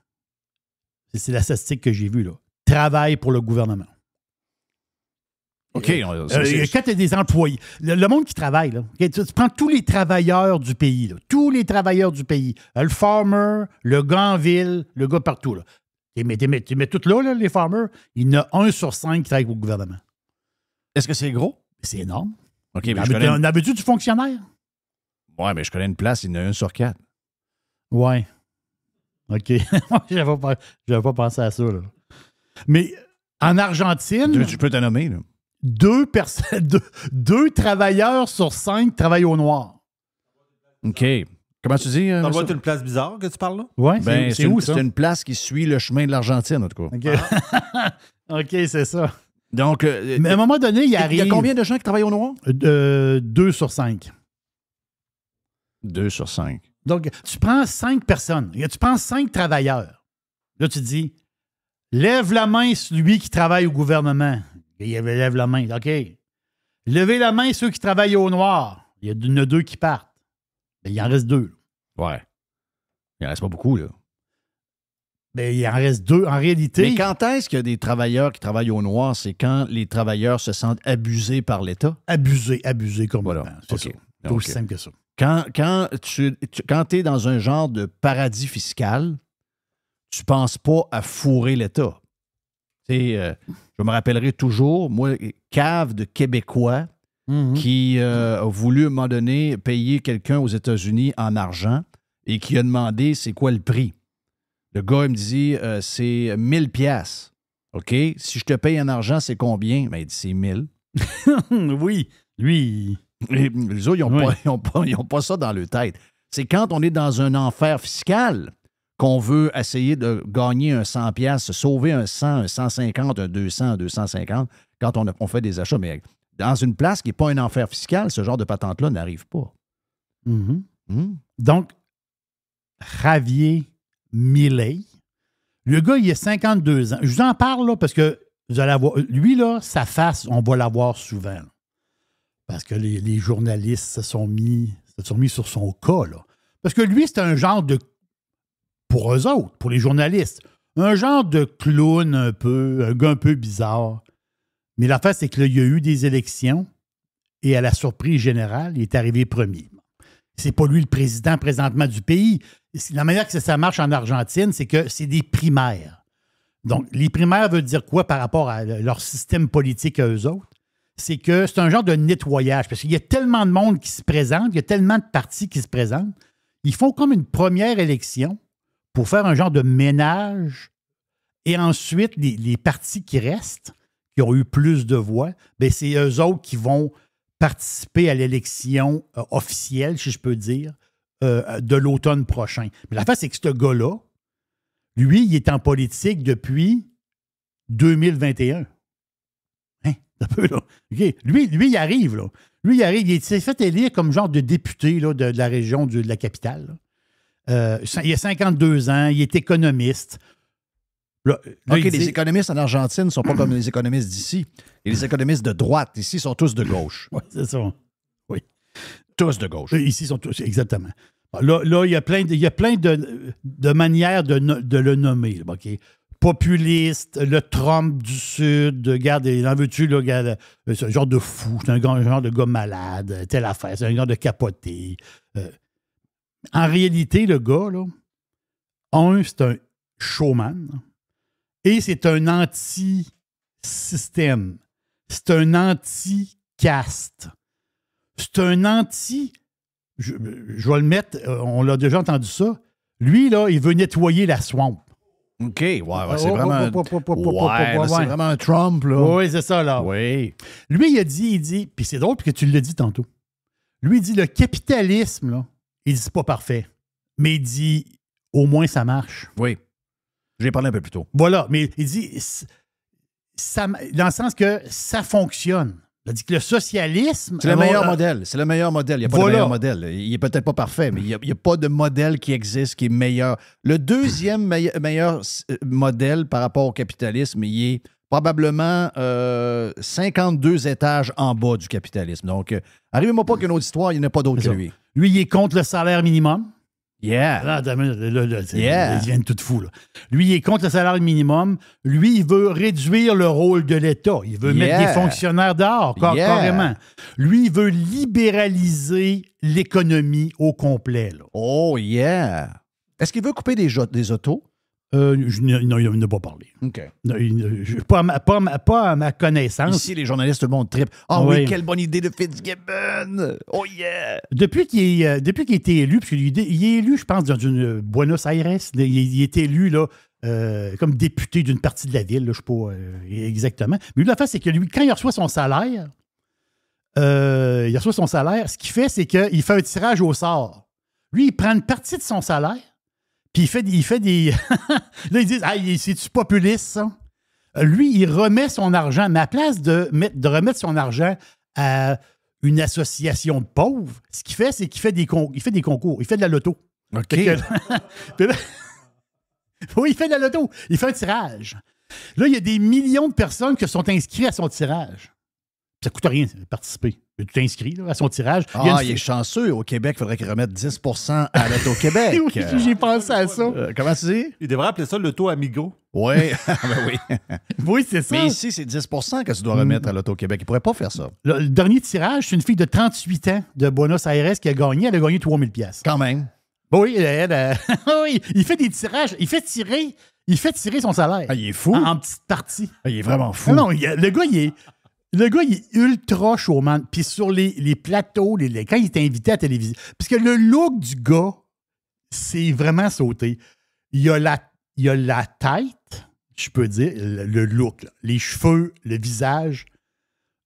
c'est- c'est la statistique que j'ai vue, là, travaille pour le gouvernement. OK. on- Euh, quand tu as des employés, le, le monde qui travaille, là, tu, tu prends tous les travailleurs du pays, là, tous les travailleurs du pays, Euh, le farmer, le gars en ville, le gars partout. Là. Tu mets, mets, tout là, là, les farmers, il y en a un sur cinq qui travaille le gouvernement. Est-ce que c'est gros? C'est énorme. OK, mais je Avais- connais, En avais-tu du fonctionnaire? ouais, mais je connais une place, il y en a un sur quatre. Ouais. OK. J'avais pas, pas pensé à ça. Là. Mais en Argentine, Tu, tu peux te nommer, là. Deux, personnes, deux, deux travailleurs sur cinq travaillent au noir. OK. Comment tu dis? euh, Ça doit être une place bizarre que tu parles là? Ouais, Ben, c'est, où ça? c'est une place qui suit le chemin de l'Argentine, en tout cas. OK, OK, c'est ça. Donc, euh, Mais à un moment donné, il il y a combien de gens qui travaillent au noir? Euh, deux sur cinq. Deux sur cinq. Donc, tu prends cinq personnes, tu prends cinq travailleurs. Là, tu dis, lève la main celui qui travaille au gouvernement. Il y avait lève la main. OK. Levez la main ceux qui travaillent au noir. Il y en a deux qui partent. Ben, il en reste deux. Ouais. Il en reste pas beaucoup, là. Ben, il en reste deux. En réalité. Mais quand est-ce qu'il y a des travailleurs qui travaillent au noir? C'est quand les travailleurs se sentent abusés par l'État? Abusé, abusé comme Voilà. C'est OK. ça. C'est aussi simple que ça. Quand, quand tu, tu- quand es dans un genre de paradis fiscal, tu penses pas à fourrer l'État. Euh, je me rappellerai toujours, moi, cave de Québécois Mhm. qui euh, a voulu, à un moment donné, payer quelqu'un aux États-Unis en argent et qui a demandé c'est quoi le prix? Le gars, il me dit euh, c'est 1000 pièces. OK? Si je te paye en argent, c'est combien? Ben, il dit c'est 1000. oui, lui. Et les autres, ils n'ont Oui. pas, pas ça dans leur tête. C'est quand on est dans un enfer fiscal qu'on veut essayer de gagner un 100 pièces, sauver un 100, un 150, un 200, un 250 quand on, fait des achats. Mais dans une place qui n'est pas un enfer fiscal, ce genre de patente-là n'arrive pas. Mhm. Hmm? Donc, Javier Millet, le gars, il a 52 ans. Je vous en parle là, parce que vous allez avoir. Lui, là, sa face, on va la voir souvent. là. Parce que les, les journalistes se sont, mis, se sont mis sur son cas. Là. Parce que lui, c'est un genre de. Pour eux autres, pour les journalistes, un genre de clown un peu, un gars un peu bizarre. Mais l'affaire, c'est qu'il y a eu des élections et à la surprise générale, il est arrivé premier. C'est pas lui le président présentement du pays. La manière que ça marche en Argentine, c'est que c'est des primaires. Donc, les primaires veulent dire quoi par rapport à leur système politique à eux autres? C'est que c'est un genre de nettoyage, parce qu'il y a tellement de monde qui se présente, il y a tellement de partis qui se présentent. Ils font comme une première élection pour faire un genre de ménage. Et ensuite, les, les partis qui restent, qui ont eu plus de voix, ben c'est eux autres qui vont participer à l'élection euh, officielle, si je peux dire, euh, de l'automne prochain. Mais la face, c'est que ce gars-là, lui, il est en politique depuis 2021. Hein? Un peu, là. Lui, lui, il arrive, là. Lui, il arrive, il s'est fait élire comme genre de député là, de, la région de, la capitale. Euh, il a 52 ans, il est économiste. Là, là, OK, les dit- économistes en Argentine ne sont pas comme les économistes d'ici. Et les économistes de droite, ici, sont tous de gauche. Oui, c'est ça. Oui. Tous de gauche. Ici, ils sont tous, exactement. Là, là, il y a plein de, il y a plein de, de manières de, le nommer. OK? Populiste, le Trump du Sud, regarde, il en veux-tu, là, regarde, c'est un genre de fou, c'est un genre de gars malade, telle affaire, c'est un genre de capoté. Euh, en réalité, le gars, là, un, c'est un showman et c'est un anti-système. C'est un anti-caste. C'est un anti. Je, je vais le mettre, euh, on l'a déjà entendu ça. Lui, là, il veut nettoyer la swamp. OK, ouais, ouais, c'est vraiment. Ouais, c'est vraiment un Trump, là. Oui, c'est ça, là. Oui. Lui, il a dit, il dit, puis c'est drôle que tu l'as dit tantôt. Lui, il dit, le capitalisme, là, il dit, c'est pas parfait. Mais il dit, au moins, ça marche. Oui. J'ai parlé un peu plus tôt. Voilà, mais il dit, ça, dans le sens que ça fonctionne. Il dit que le socialisme. C'est le meilleur euh, modèle. C'est le meilleur modèle. Il n'y a pas Voilà. de meilleur modèle. Il n'est peut-être pas parfait, mais il n'y a, il y a pas de modèle qui existe qui est meilleur. Le deuxième meille- meilleur euh, modèle par rapport au capitalisme, il est probablement euh, 52 étages en bas du capitalisme. Donc, euh, arrivez-moi pas qu'une autre histoire, il n'y en a pas d'autre que lui. Lui, il est contre le salaire minimum. Yeah. Là, là, là, Yeah. Ils viennent tout fou. Là. Lui, il est contre le salaire minimum. Lui, il veut réduire le rôle de l'État. Il veut mettre des fonctionnaires dehors, car- Yeah. carrément. Lui, il veut libéraliser l'économie au complet. là. Oh, yeah. Est-ce qu'il veut couper des, des autos? Euh, je non, il n'en a pas parlé. OK. Non, il- je- pas, à ma, pas à ma- pas à ma connaissance. Ici, les journalistes, tout le monde tripe. Ah Oui. oui, quelle bonne idée de Fitzgibbon! Oh yeah! Depuis qu'il est, euh, depuis qu'il a été élu, parce qu'il est élu, je pense, dans une euh, Buenos Aires, il, il est élu là, euh, comme député d'une partie de la ville, là, je ne sais pas euh, exactement. Mais lui, la fait, c'est que lui, quand il reçoit son salaire, euh, il reçoit son salaire, ce qu'il fait, c'est qu'il fait un tirage au sort. Lui, il prend une partie de son salaire, puis il fait, il fait des. là, ils disent Ah, c'est-tu populiste, ça? Euh, Lui, il remet son argent, mais à place de, mettre- de remettre son argent à une association de pauvres, ce qu'il fait, c'est qu'il fait, des con- il fait des concours, il fait de la loto. OK. Que- là- oui, il fait de la loto. Il fait un tirage. Là, il y a des millions de personnes qui sont inscrites à son tirage. Ça coûte rien de participer. Tu t'inscris à son tirage. Ah, Il une est chanceux. Au Québec, il faudrait qu'il remette 10% à l'Auto-Québec. Oui, j'ai pensé à ça. Euh, comment tu dis? Il devrait appeler ça le taux Amigo. Oui, ben oui. Oui, c'est ça. Mais ici, c'est 10% que tu dois remettre à l'Auto-Québec. Il ne pourrait pas faire ça. Le, le dernier tirage, c'est une fille de 38 ans de Buenos Aires qui a gagné. Elle a gagné 3000 pièces. Quand même. Oui, elle, elle, oui, il fait des tirages. Il fait tirer, il fait tirer son salaire. Ah, il est fou. En, en petites parties. Ah, il est vraiment fou. Ah non, il- le gars, il est. Le gars, il est ultra showman. Puis sur les, les plateaux, les, les- quand il est invité à la télévision, parce que le look du gars, c'est vraiment sauté. Il y a la, il a la tête, je peux dire, le, le look, là, les cheveux, le visage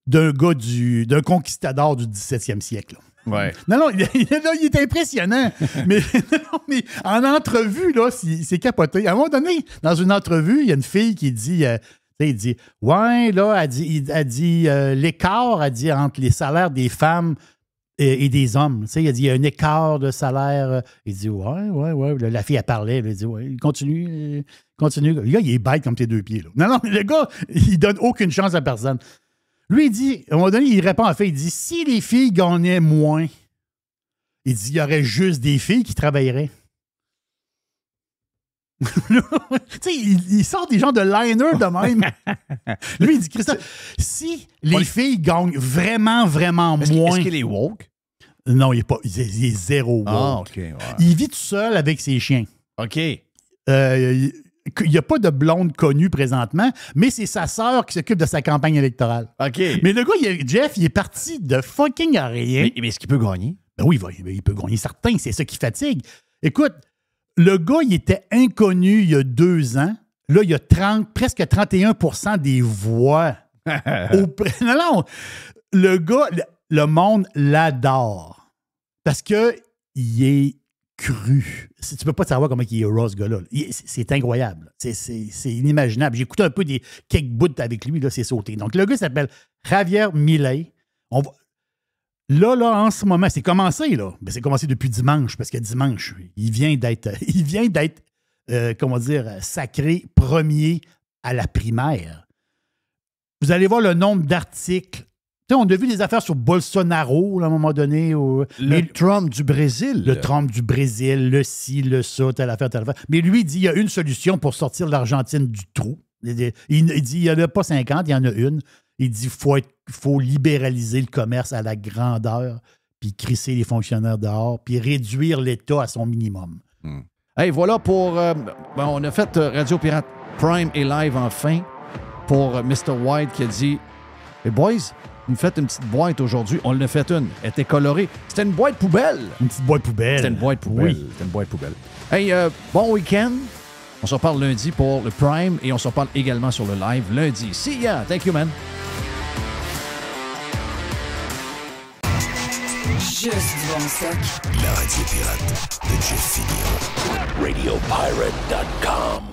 d'un gars du. d'un conquistador du 17e siècle. là. Ouais. Non, non, il, est impressionnant. mais, non, mais en entrevue, là, c'est capoté. À un moment donné, dans une entrevue, il y a une fille qui dit. euh, il dit Ouais, là, elle dit, dit euh, l'écart, elle dit, entre les salaires des femmes et, des hommes. Tu sais, il a dit il y a un écart de salaire. euh. Il dit Ouais, ouais, ouais. La- fille, elle parlait. Elle dit Ouais, continue, euh, continue. Le gars, il est bête comme tes deux pieds. Non, non, le gars, il donne aucune chance à personne. Lui, il dit, à un moment donné, il répond à fille, il dit, si les filles gagnaient moins, il dit, il y aurait juste des filles qui travailleraient. Tu sais, il, il sort des gens de liner de même. Lui, il dit, Christophe, si les filles gagnent vraiment, vraiment moins. est-ce qu'il est woke? Non, il est, pas, il est, il est zéro woke. Ah, ouais. Il vit tout seul avec ses chiens. OK. Euh, il n'y a pas de blonde connue présentement, mais c'est sa sœur qui s'occupe de sa campagne électorale. OK. Mais le gars, il est- Jeff, il est parti de fucking à rien. Mais, mais est-ce qu'il peut gagner? Ben oui, il, va- il peut gagner certain, c'est ça qui fatigue. Écoute, le gars, il était inconnu il y a deux ans. Là, il y a 30, presque 31 des voix. Au non, non. Le gars, le, le monde l'adore. Parce que il est cru. Tu peux pas savoir comment il est raw, ce gars-là. C'est incroyable. C'est- inimaginable. J'ai écouté un peu des quelques bouts avec lui, là, c'est sauté. Donc, le gars s'appelle Javier Milei. On va, Là, là, en ce moment, c'est commencé, là. Mais c'est commencé depuis dimanche, parce que dimanche, il vient d'être, il vient d'être, euh, comment dire, sacré premier à la primaire. Vous allez voir le nombre d'articles. On a vu des affaires sur Bolsonaro, là, à un moment donné. ou- Le mais- Trump du Brésil. le Trump du Brésil, le ci, le ça, telle affaire, telle affaire. Mais lui, il dit il y a une solution pour sortir l'Argentine du trou. Il dit, il dit il n'y en a pas 50, il y en a une. Il dit faut être- faut libéraliser le commerce à la grandeur, puis crisser les fonctionnaires dehors, puis réduire l'État à son minimum. Hey, voilà pour. euh, bon, on a fait euh, Radio Pirate Prime et live enfin pour euh, Mr. White qui a dit Hey boys, vous me faites une petite boîte aujourd'hui. On l'a fait une. Elle était colorée. C'était une boîte poubelle. Une petite boîte poubelle. C'était une boîte poubelle. Oui. C'était une boîte poubelle. Hey, euh, bon week-end. On se reparle lundi pour le Prime et on se reparle également sur le live lundi. See ya. Thank you, man. Juste bon stock. La radio pirate de Jeff Fillion. RadioPirate.com.